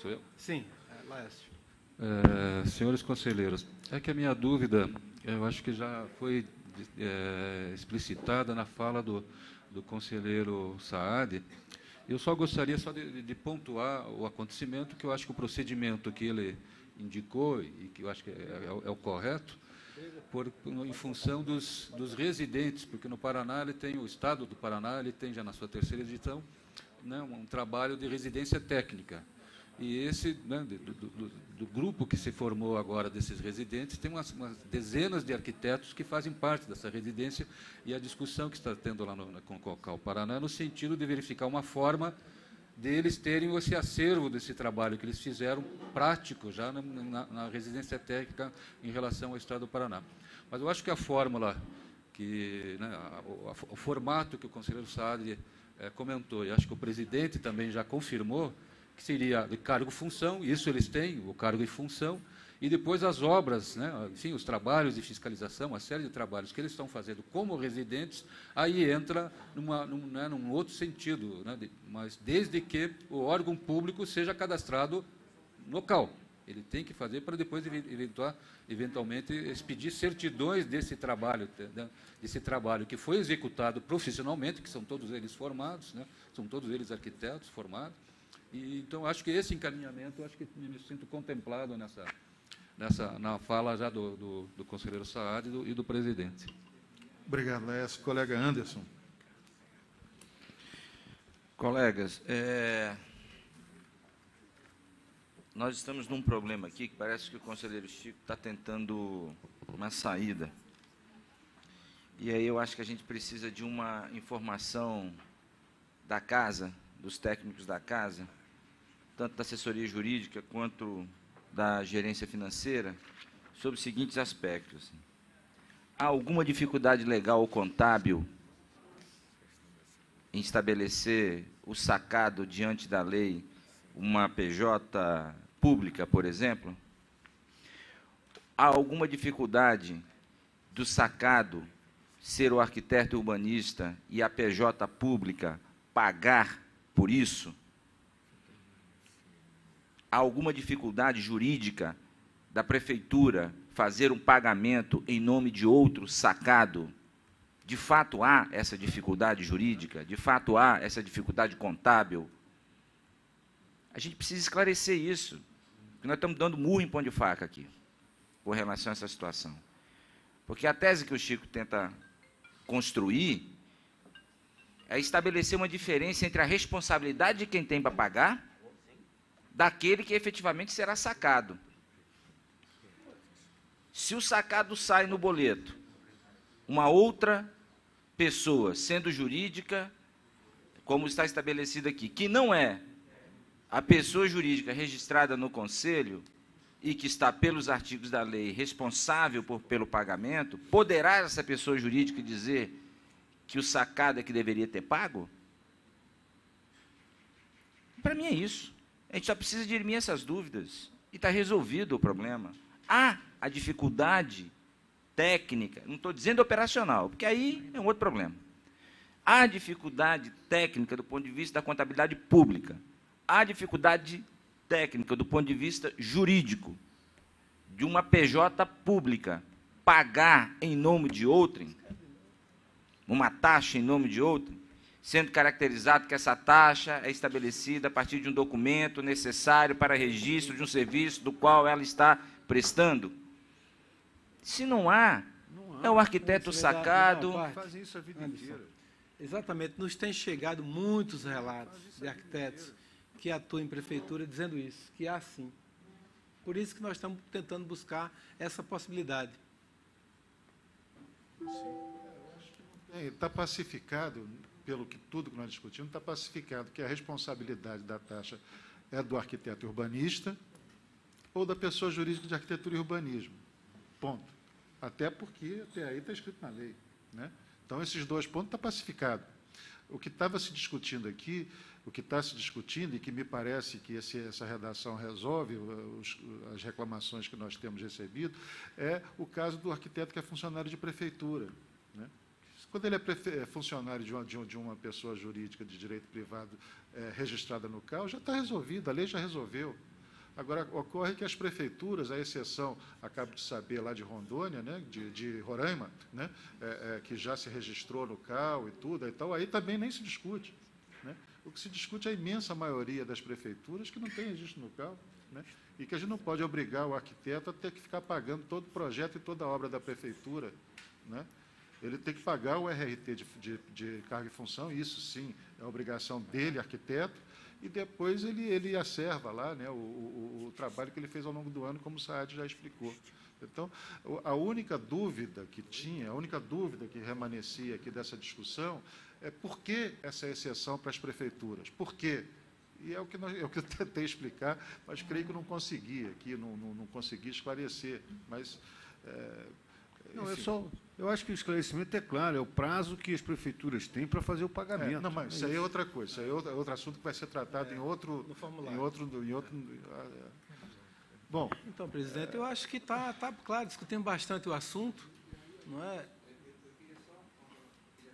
Sou eu? Sim, é, Laércio. É, senhores conselheiros, é que a minha dúvida, eu acho que já foi é, explicitada na fala do, do conselheiro Saad. Eu só gostaria só de, de, pontuar o acontecimento, que eu acho que o procedimento que ele indicou, e que eu acho que é, é, é o correto, por, em função dos, dos, residentes, porque no Paraná ele tem, o Estado do Paraná, ele tem já na sua terceira edição, né, um trabalho de residência técnica. E esse, né, do, do, do, grupo que se formou agora desses residentes, tem umas, umas, dezenas de arquitetos que fazem parte dessa residência e a discussão que está tendo lá no, na Concocal Paraná no sentido de verificar uma forma deles terem esse acervo desse trabalho que eles fizeram prático já na, na, na residência técnica em relação ao Estado do Paraná. Mas eu acho que a fórmula, que, né, a, a, o formato que o conselheiro Saad é, comentou, e acho que o presidente também já confirmou, que seria de cargo-função, isso eles têm, o cargo e função, e depois as obras, né, enfim, os trabalhos de fiscalização, a série de trabalhos que eles estão fazendo como residentes, aí entra numa, num, né, num outro sentido, né, de, mas desde que o órgão público seja cadastrado local. Ele tem que fazer para depois, eventual, eventualmente, expedir certidões desse trabalho, né, desse trabalho que foi executado profissionalmente, que são todos eles formados, né, são todos eles arquitetos formados, e, então, acho que esse encaminhamento, acho que me sinto contemplado nessa, nessa, na fala já do, do, do conselheiro Saad e do, e do presidente. Obrigado, Lécio. Colega Anderson. Colegas, é, nós estamos num problema aqui que parece que o conselheiro Chico está tentando uma saída. E aí eu acho que a gente precisa de uma informação da casa, dos técnicos da casa, tanto da assessoria jurídica quanto da gerência financeira, sobre os seguintes aspectos. Há alguma dificuldade legal ou contábil em estabelecer o sacado diante da lei, uma PJ pública, por exemplo? Há alguma dificuldade do sacado ser o arquiteto urbanista e a PJ pública pagar por isso? Há alguma dificuldade jurídica da prefeitura fazer um pagamento em nome de outro sacado, de fato há essa dificuldade jurídica, de fato há essa dificuldade contábil. A gente precisa esclarecer isso, porque nós estamos dando murro em pão de faca aqui, com relação a essa situação. Porque a tese que o Chico tenta construir é estabelecer uma diferença entre a responsabilidade de quem tem para pagar daquele que efetivamente será sacado. Se o sacado sai no boleto, uma outra pessoa, sendo jurídica, como está estabelecido aqui, que não é a pessoa jurídica registrada no conselho e que está pelos artigos da lei responsável por, pelo pagamento, poderá essa pessoa jurídica dizer que o sacado é que deveria ter pago? Para mim é isso. A gente só precisa dirimir essas dúvidas e está resolvido o problema. Há a dificuldade técnica, não estou dizendo operacional, porque aí é um outro problema. Há dificuldade técnica do ponto de vista da contabilidade pública. Há dificuldade técnica do ponto de vista jurídico de uma PJ pública pagar em nome de outrem uma taxa em nome de outrem, sendo caracterizado que essa taxa é estabelecida a partir de um documento necessário para registro de um serviço do qual ela está prestando. Se não há, não há é o arquiteto sacado. Fazem isso a vida inteira. Exatamente, nos tem chegado muitos relatos de arquitetos que atuam em prefeitura dizendo isso, que é assim. Por isso que nós estamos tentando buscar essa possibilidade. Está pacificado, pelo que tudo que nós discutimos, está pacificado que a responsabilidade da taxa é do arquiteto urbanista ou da pessoa jurídica de arquitetura e urbanismo. Ponto. Até porque até aí está escrito na lei. Né? Então, esses dois pontos estão tá pacificados. O que estava se discutindo aqui, o que está se discutindo, e que me parece que esse, essa redação resolve os, as reclamações que nós temos recebido, é o caso do arquiteto que é funcionário de prefeitura. Né? Quando ele é, é funcionário de uma, de uma, pessoa jurídica de direito privado é, registrada no CAL, já está resolvido, a lei já resolveu. Agora, ocorre que as prefeituras, à exceção, acabo de saber, lá de Rondônia, né, de, de Roraima, né, é, é, que já se registrou no CAL e tudo, então aí também nem se discute. Né? O que se discute é a imensa maioria das prefeituras que não tem registro no CAL. Né? E que a gente não pode obrigar o arquiteto a ter que ficar pagando todo o projeto e toda a obra da prefeitura. Né? Ele tem que pagar o RRT de, de, de carga e função, isso sim é obrigação dele, arquiteto, e depois ele, ele acerva lá né, o, o, o, trabalho que ele fez ao longo do ano, como o Saad já explicou. Então, a única dúvida que tinha, a única dúvida que remanescia aqui dessa discussão é por que essa exceção para as prefeituras? Por quê? E é o que, nós, é o que eu tentei explicar, mas creio que não consegui aqui, não, não, não consegui esclarecer. Mas, é, não, é só, eu acho que o esclarecimento é claro, é o prazo que as prefeituras têm para fazer o pagamento. É, não, mas isso aí é outra coisa, isso aí é outro, é outro assunto que vai ser tratado é, em outro. No formulário. Em outro, em outro Bom. Então, presidente, eu acho que está tá claro, discutimos bastante o assunto, não é?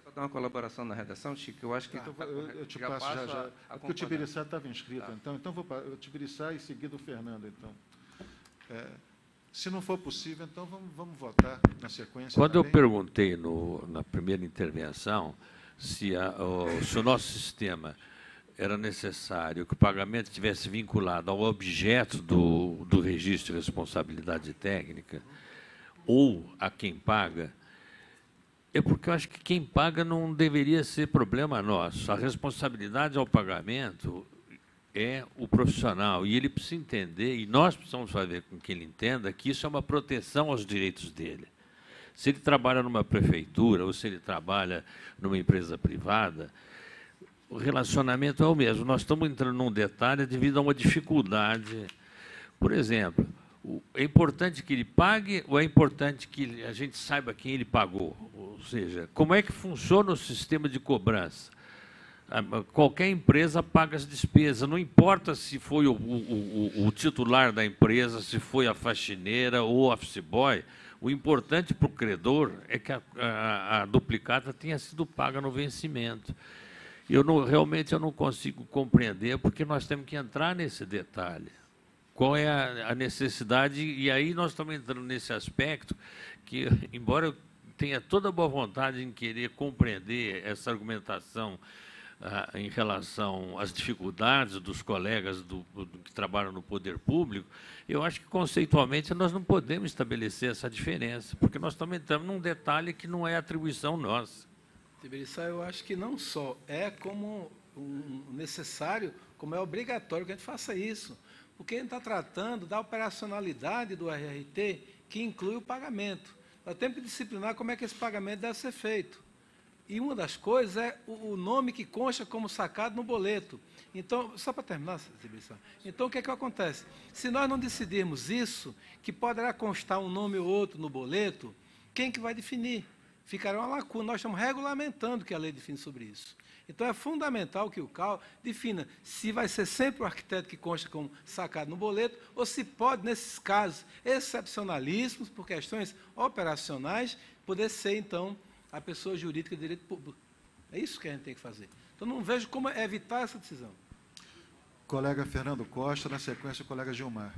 Só dar uma colaboração na redação, Chico, eu acho que. Então, eu, eu te passo já. já a, porque o Tibiriçá estava inscrito, tá. então, então vou o Tibiriçá e seguido o Fernando, então. É, se não for possível, então vamos, vamos votar na sequência. Quando também. eu perguntei no, na primeira intervenção se, a, o, se o nosso sistema era necessário que o pagamento estivesse vinculado ao objeto do, do registro de responsabilidade técnica ou a quem paga, é porque eu acho que quem paga não deveria ser problema nosso. A responsabilidade ao pagamento é o profissional e ele precisa entender, e nós precisamos fazer com que ele entenda que isso é uma proteção aos direitos dele. Se ele trabalha numa prefeitura ou se ele trabalha numa empresa privada, o relacionamento é o mesmo. Nós estamos entrando num detalhe devido a uma dificuldade. Por exemplo, é importante que ele pague ou é importante que a gente saiba quem ele pagou? Ou seja, como é que funciona o sistema de cobrança? Ah, qualquer empresa paga as despesas, não importa se foi o, o, o, o titular da empresa, se foi a faxineira ou o office boy, o importante para o credor é que a, a, a, duplicata tenha sido paga no vencimento. Eu não, realmente eu não consigo compreender, porque nós temos que entrar nesse detalhe. qual é a, a necessidade, e aí nós estamos entrando nesse aspecto que, embora eu tenha toda a boa vontade em querer compreender essa argumentação ah, em relação às dificuldades dos colegas do, do, que trabalham no poder público, eu acho que conceitualmente nós não podemos estabelecer essa diferença, porque nós também estamos num detalhe que não é atribuição nossa. Tiberiçá, eu acho que não só é como necessário, como é obrigatório que a gente faça isso. Porque a gente está tratando da operacionalidade do RRT, que inclui o pagamento. Nós temos que disciplinar como é que esse pagamento deve ser feito. E uma das coisas é o nome que consta como sacado no boleto. Então, só para terminar essa exibição. Então, o que é que acontece? Se nós não decidirmos isso, que poderá constar um nome ou outro no boleto, quem que vai definir? Ficará uma lacuna. Nós estamos regulamentando que a lei define sobre isso. Então, é fundamental que o CAL defina se vai ser sempre o arquiteto que consta como sacado no boleto, ou se pode, nesses casos excepcionalíssimos, por questões operacionais, poder ser, então, a pessoa jurídica de direito público. É isso que a gente tem que fazer. Então, não vejo como evitar essa decisão. Colega Fernando Costa, na sequência, o colega Gilmar.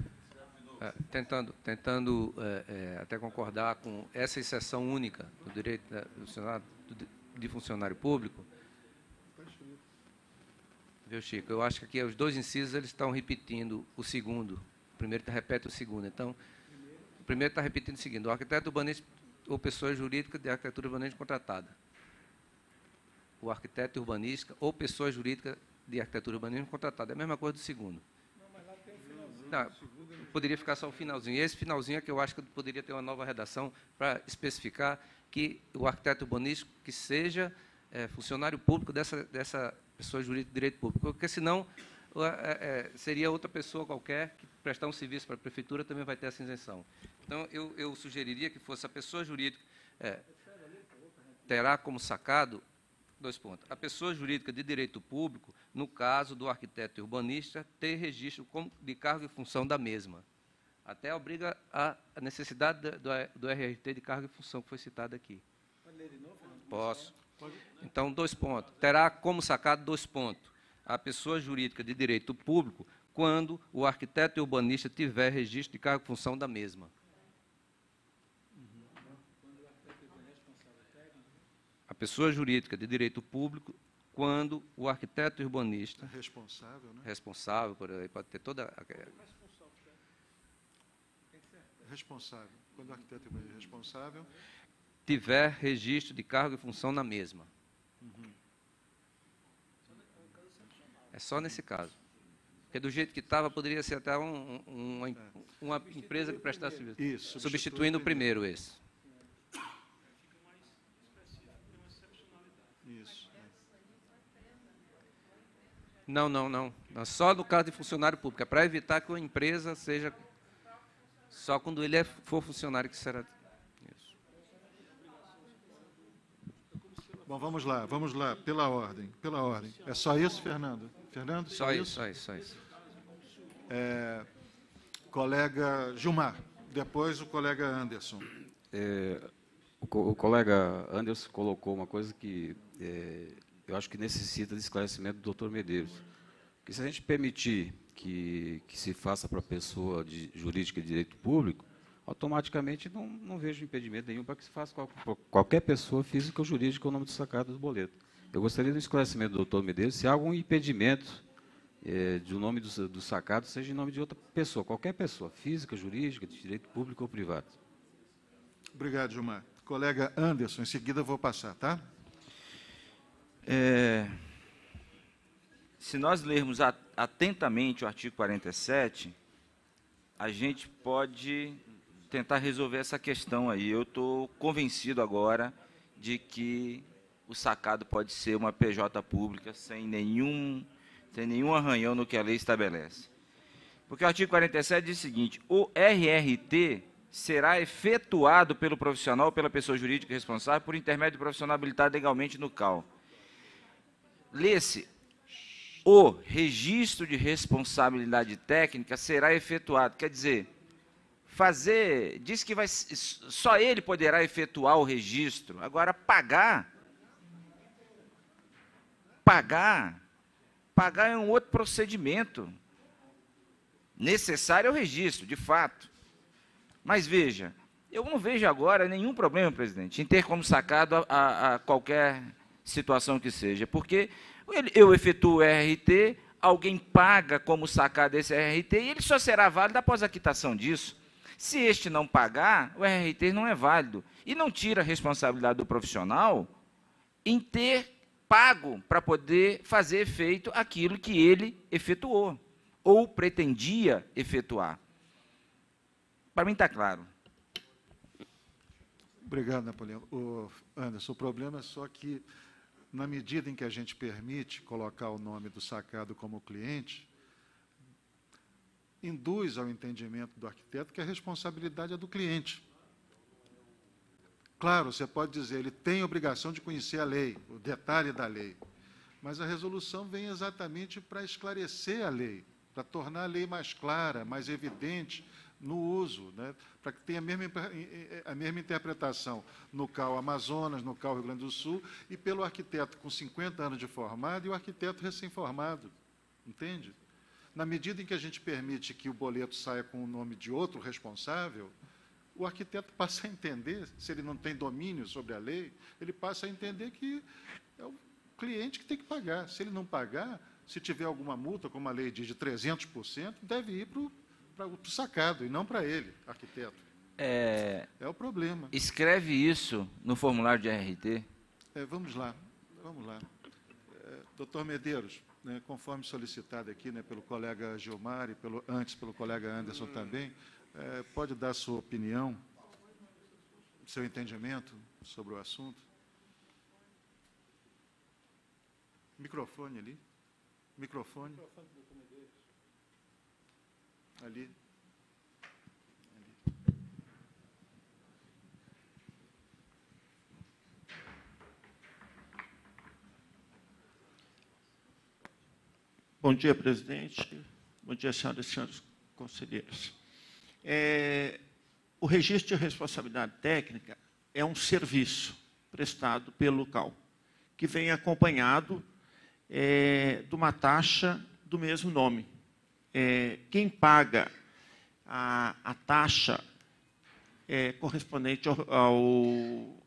É, tentando tentando é, é, até concordar com essa exceção única do direito né, de funcionário público, Viu, Chico? Eu acho que aqui os dois incisos eles estão repetindo o segundo. O primeiro repete o segundo. Então, o primeiro está repetindo o seguinte: o arquiteto urbanista ou pessoa jurídica de arquitetura urbanística contratada. O arquiteto urbanística ou pessoa jurídica de arquitetura urbanística contratada. É a mesma coisa do segundo. Não, mas lá tem o finalzinho. Poderia ficar só o finalzinho. E esse finalzinho é que eu acho que poderia ter uma nova redação para especificar que o arquiteto urbanístico que seja é, funcionário público dessa, dessa pessoa jurídica de direito público, porque senão é, é, seria outra pessoa qualquer que prestar um serviço para a prefeitura também vai ter essa isenção. Então, eu, eu sugeriria que fosse a pessoa jurídica é, terá como sacado dois pontos. A pessoa jurídica de direito público, no caso do arquiteto urbanista, ter registro de cargo e função da mesma. Até obriga a, necessidade do, do RRT de cargo e função que foi citada aqui. Pode ler de novo, Posso. Então, dois pontos. Terá como sacado dois pontos. A pessoa jurídica de direito público, quando o arquiteto e urbanista tiver registro de cargo e função da mesma. A pessoa jurídica de direito público, quando o arquiteto e urbanista. Responsável, né? Responsável, por aí, pode ter toda. Responsável. Quando o arquiteto e urbanista é responsável tiver registro de cargo e função na mesma. Uhum. É só nesse caso. Porque do jeito que estava, poderia ser até um, um, uma, uma, empresa que prestasse serviço. Isso, substituindo o primeiro, esse. Isso. Não, não, não. Só no caso de funcionário público. É para evitar que uma empresa seja. Só quando ele é, for funcionário que será Bom, vamos lá, vamos lá, pela ordem, pela ordem. É só isso, Fernando? Fernando? Só, só isso, só isso, só isso. É, colega Gilmar, depois o colega Anderson. É, o, o, colega Anderson colocou uma coisa que é, eu acho que necessita de esclarecimento do doutor Medeiros. Que se a gente permitir que, que se faça para a pessoa de, jurídica de direito público, automaticamente não, não vejo impedimento nenhum para que se faça qual, qualquer pessoa física ou jurídica o nome do sacado do boleto. Eu gostaria do esclarecimento do doutor Medeiros se há algum impedimento é, de o um nome do, do sacado seja em nome de outra pessoa, qualquer pessoa, física, jurídica, de direito público ou privado. Obrigado, Gilmar. Colega Anderson, em seguida vou passar, tá? É, se nós lermos atentamente o artigo 47, a gente pode tentar resolver essa questão aí. Eu estou convencido agora de que o sacado pode ser uma PJ pública sem nenhum, sem nenhum arranhão no que a lei estabelece. Porque o artigo 47 diz o seguinte: o RRT será efetuado pelo profissional ou pela pessoa jurídica responsável por intermédio do profissional habilitado legalmente no CAL. Lê-se: o registro de responsabilidade técnica será efetuado. Quer dizer, fazer, diz que vai, só ele poderá efetuar o registro. Agora, pagar, pagar, pagar é um outro procedimento. Necessário é o registro, de fato. Mas veja, eu não vejo agora nenhum problema, presidente, em ter como sacado a, a, a qualquer situação que seja, porque eu efetuo o RRT, alguém paga como sacar desse RRT e ele só será válido após a quitação disso. Se este não pagar, o RRT não é válido. E não tira a responsabilidade do profissional em ter pago para poder fazer efeito aquilo que ele efetuou ou pretendia efetuar. Para mim está claro. Obrigado, Napoleão. O Anderson, o problema é só que, na medida em que a gente permite colocar o nome do sacado como cliente, induz ao entendimento do arquiteto que a responsabilidade é do cliente. Claro, você pode dizer, ele tem obrigação de conhecer a lei, o detalhe da lei, mas a resolução vem exatamente para esclarecer a lei, para tornar a lei mais clara, mais evidente, no uso, né, para que tenha a mesma, a mesma interpretação no CAL Amazonas, no CAL Rio Grande do Sul, e pelo arquiteto com 50 anos de formado e o arquiteto recém-formado. Entende? Na medida em que a gente permite que o boleto saia com o nome de outro responsável, o arquiteto passa a entender, se ele não tem domínio sobre a lei, ele passa a entender que é o cliente que tem que pagar. Se ele não pagar, se tiver alguma multa, como a lei diz, de 300%, deve ir para o para o sacado e não para ele, arquiteto. É, é o problema. Escreve isso no formulário de RT. É, vamos lá, vamos lá. É, doutor Medeiros, né, conforme solicitado aqui né, pelo colega Gilmar e pelo, antes pelo colega Anderson hum. também, é, pode dar sua opinião, seu entendimento sobre o assunto? Microfone ali. Microfone. Ali. Bom dia, presidente. Bom dia, senhoras e senhores conselheiros. É, o registro de responsabilidade técnica é um serviço prestado pelo CAL, que vem acompanhado é, de uma taxa do mesmo nome, é, quem paga a, a taxa é, correspondente ao, ao,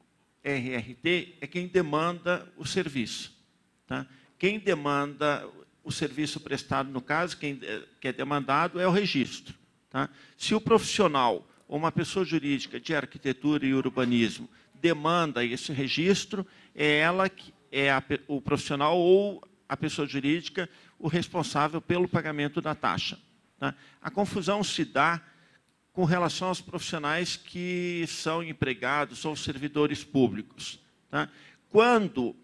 RRT é quem demanda o serviço. Tá? Quem demanda o serviço prestado, no caso, quem é, que é demandado é o registro. Tá? Se o profissional ou uma pessoa jurídica de arquitetura e urbanismo demanda esse registro, é ela que é a, o profissional ou a pessoa jurídica o responsável pelo pagamento da taxa. Tá? A confusão se dá com relação aos profissionais que são empregados ou servidores públicos. Tá? Quando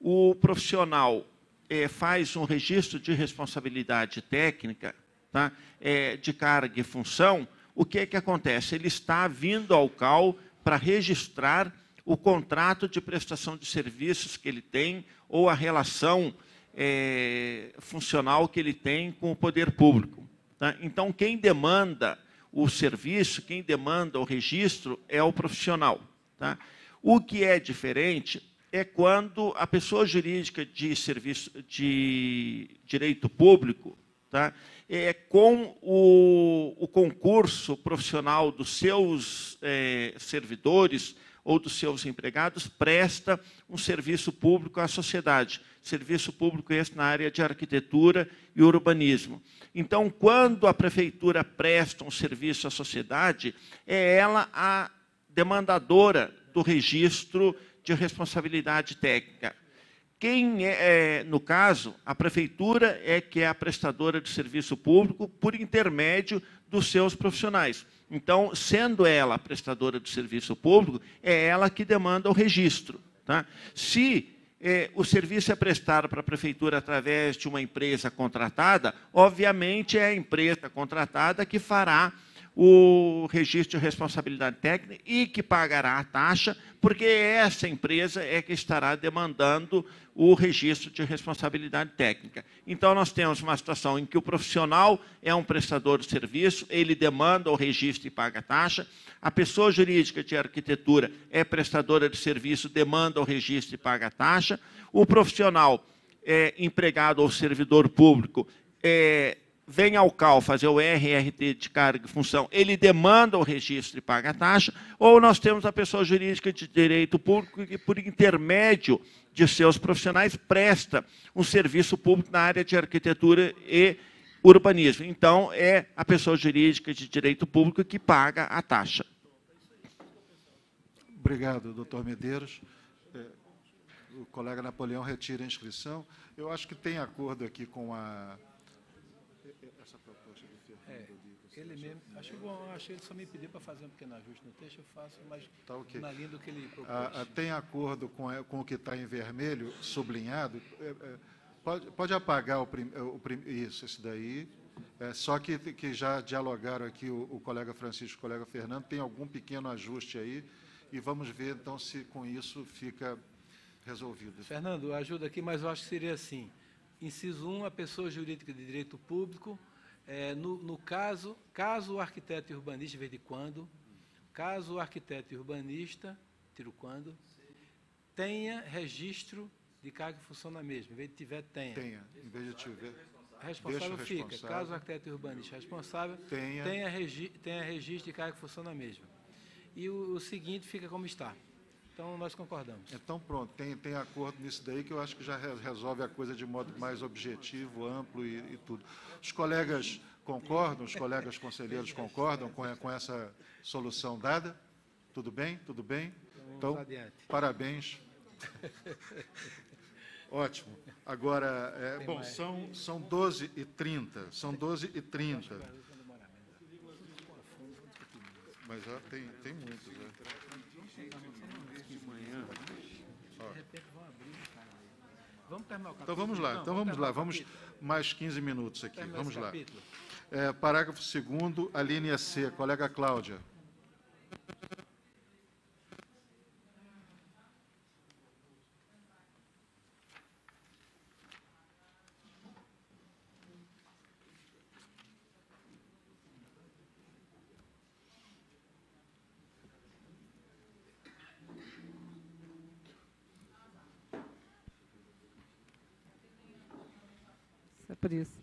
o profissional é, faz um registro de responsabilidade técnica, tá? é, de carga e função, o que, é que acontece? Ele está vindo ao CAL para registrar o contrato de prestação de serviços que ele tem ou a relação é, funcional que ele tem com o poder público. Tá? Então, quem demanda o serviço, quem demanda o registro é o profissional. Tá? O que é diferente é quando a pessoa jurídica de serviço de direito público tá? É com o, o concurso profissional dos seus é, servidores ou dos seus empregados presta um serviço público à sociedade serviço público esse na área de arquitetura e urbanismo. Então, quando a prefeitura presta um serviço à sociedade, é ela a demandadora do registro de responsabilidade técnica. Quem é, é, no caso, a prefeitura é que é a prestadora de serviço público por intermédio dos seus profissionais. Então, sendo ela a prestadora de serviço público, é ela que demanda o registro. Tá? Se é, o serviço é prestado para a prefeitura através de uma empresa contratada, obviamente é a empresa contratada que fará o registro de responsabilidade técnica e que pagará a taxa, porque essa empresa é que estará demandando o registro de responsabilidade técnica. Então, nós temos uma situação em que o profissional é um prestador de serviço, ele demanda o registro e paga a taxa, a pessoa jurídica de arquitetura é prestadora de serviço, demanda o registro e paga a taxa, o profissional é empregado ou servidor público é vem ao CAL fazer o RRT de carga e função, ele demanda o registro e paga a taxa, ou nós temos a pessoa jurídica de direito público que, por intermédio de seus profissionais, presta um serviço público na área de arquitetura e urbanismo. Então, é a pessoa jurídica de direito público que paga a taxa. Obrigado, doutor Medeiros. É, o colega Napoleão retira a inscrição. Eu acho que tem acordo aqui com a essa proposta do Fernando. É, ele mesmo, acho bom, acho que ele só me pediu para fazer um pequeno ajuste no texto, eu faço, mas tá okay. na linha do que ele propôs. Ah, ah, tem acordo com, com o que está em vermelho, sublinhado? É, é, pode, pode apagar o, prim, o prim, isso, esse daí. É, só que, que já dialogaram aqui o, o colega Francisco e o colega Fernando, tem algum pequeno ajuste aí, e vamos ver então se com isso fica resolvido. Fernando, ajuda aqui, mas eu acho que seria assim. Inciso 1, a pessoa jurídica de direito público, é, no, no, caso, caso o arquiteto e urbanista, vez de quando, caso o arquiteto e urbanista, tiro quando, tenha registro de carga e função na mesma, em vez de tiver, tenha. Tenha, em vez de tiver. Responsável fica, responsável. caso o arquiteto e urbanista responsável, tenha, tenha, regi tenha registro de carga e função na mesma. E o, o seguinte fica como está. Então, nós concordamos. Então, pronto, tem, tem acordo nisso daí que eu acho que já resolve a coisa de modo mais objetivo, amplo e, e tudo. Os colegas concordam, os colegas conselheiros concordam com, com essa solução dada? Tudo bem? Tudo bem? Então, parabéns. <laughs> Ótimo. Agora, é, bom, são, são 12 e 30. São 12 e 30. Mas já tem, tem muitos. Né? Vamos terminar o capítulo? Então vamos lá, então vamos lá, vamos mais 15 minutos aqui. Vamos lá. É, parágrafo 2 a linha C, colega Cláudia. Por isso.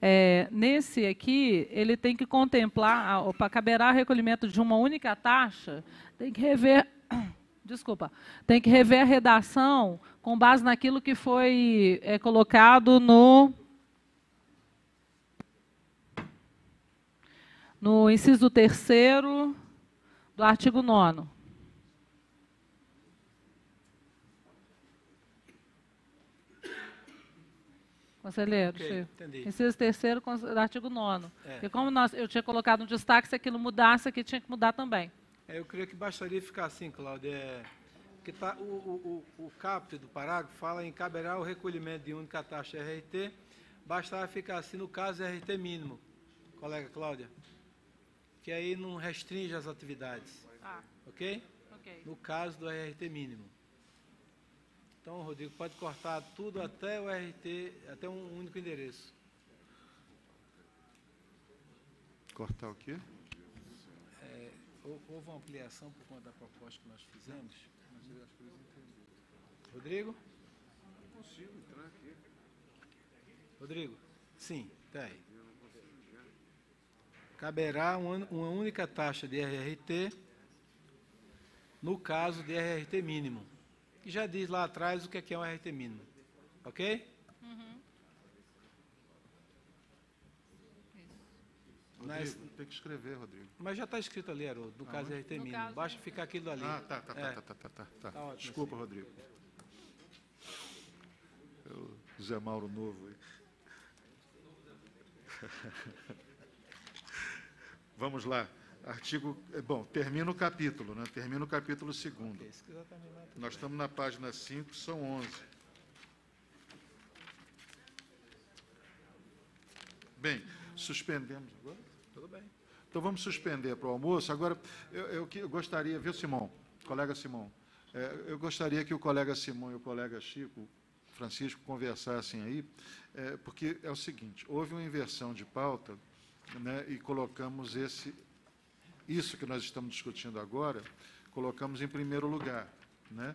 É, nesse aqui, ele tem que contemplar, para caberá recolhimento de uma única taxa, tem que rever, <coughs> desculpa, tem que rever a redação com base naquilo que foi é, colocado no no inciso terceiro do artigo 9 Conselheiro, okay, entendi. Inciso terceiro do artigo 9 é. Porque como nós, eu tinha colocado um destaque, se aquilo mudasse, aqui tinha que mudar também. É, eu creio que bastaria ficar assim, Cláudia. É, que tá, o, o, o, o caput do parágrafo fala em caberá o recolhimento de única taxa RT, bastaria ficar assim no caso RT mínimo, colega Cláudia. Que aí não restringe as atividades. Ah. Ok? Ok. No caso do RT mínimo. Então, Rodrigo, pode cortar tudo até o RT, até um único endereço. Cortar o quê? É, houve uma ampliação por conta da proposta que nós fizemos. Rodrigo? Não consigo entrar aqui. Rodrigo? Sim, está aí. Caberá uma, uma única taxa de RRT no caso de RRT mínimo que já diz lá atrás o que é, é um RT mínimo. Ok? Uhum. Rodrigo, tem que escrever, Rodrigo. Mas já está escrito ali, Haroldo, no ah, caso de RT mínimo. Caso... Basta ficar aquilo ali. Ah, tá, tá, tá, é. tá, tá, tá, tá, tá. tá ótimo, Desculpa, assim. Rodrigo. Eu, Zé Mauro Novo. <laughs> Vamos lá. Artigo. Eh, bom, termina o capítulo, né? Termina o capítulo segundo. Nós estamos na página 5, são 11. Bem, suspendemos agora? Tudo bem. Então vamos suspender para o almoço. Agora, eu, eu, eu gostaria, viu, Simão? Colega Simão, é, eu gostaria que o colega Simão e o colega Chico, Francisco, conversassem aí, é, porque é o seguinte: houve uma inversão de pauta né, e colocamos esse isso que nós estamos discutindo agora, colocamos em primeiro lugar. Né?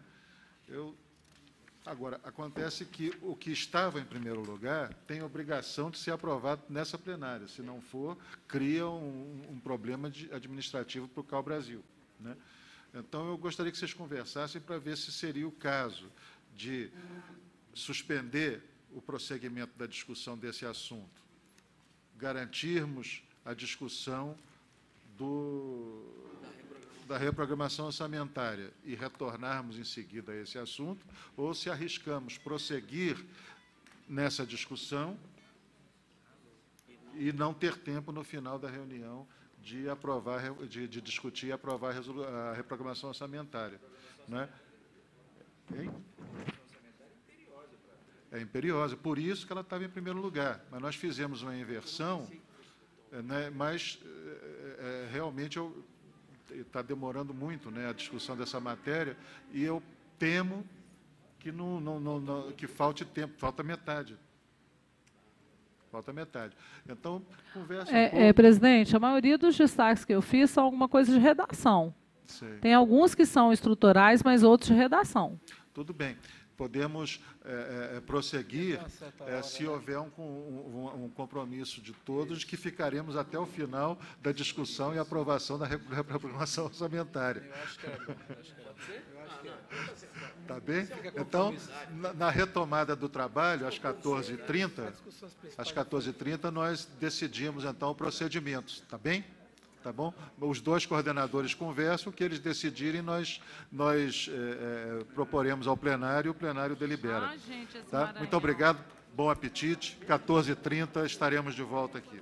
Eu Agora, acontece que o que estava em primeiro lugar tem obrigação de ser aprovado nessa plenária. Se não for, cria um, um problema de, administrativo para o CAL Brasil. Né? Então, eu gostaria que vocês conversassem para ver se seria o caso de suspender o prosseguimento da discussão desse assunto, garantirmos a discussão do, da reprogramação orçamentária e retornarmos em seguida a esse assunto, ou se arriscamos prosseguir nessa discussão e não ter tempo no final da reunião de aprovar, de, de discutir e aprovar a, reprogramação orçamentária. Né? Hein? É imperiosa, por isso que ela estava em primeiro lugar. Mas nós fizemos uma inversão, né, mas é, realmente está demorando muito né, a discussão dessa matéria, e eu temo que, não, não, não, que falte tempo, falta metade. Falta metade. Então, conversa é, um pouco. É, presidente, a maioria dos destaques que eu fiz são alguma coisa de redação. Sei. Tem alguns que são estruturais, mas outros de redação. Tudo bem podemos é, é, prosseguir é, se houver um, um, um, compromisso de todos que ficaremos até o final da discussão e aprovação da reprogramação orçamentária. Tá bem? Então, na, na retomada do trabalho, às 14h30, às 14h30, nós decidimos, então, o procedimento. Tá bem? tá bom? Os dois coordenadores conversam, o que eles decidirem nós, nós é, é, proporemos ao plenário e o plenário delibera. Ah, gente, tá? Muito obrigado, bom apetite. 14h30 estaremos de volta aqui.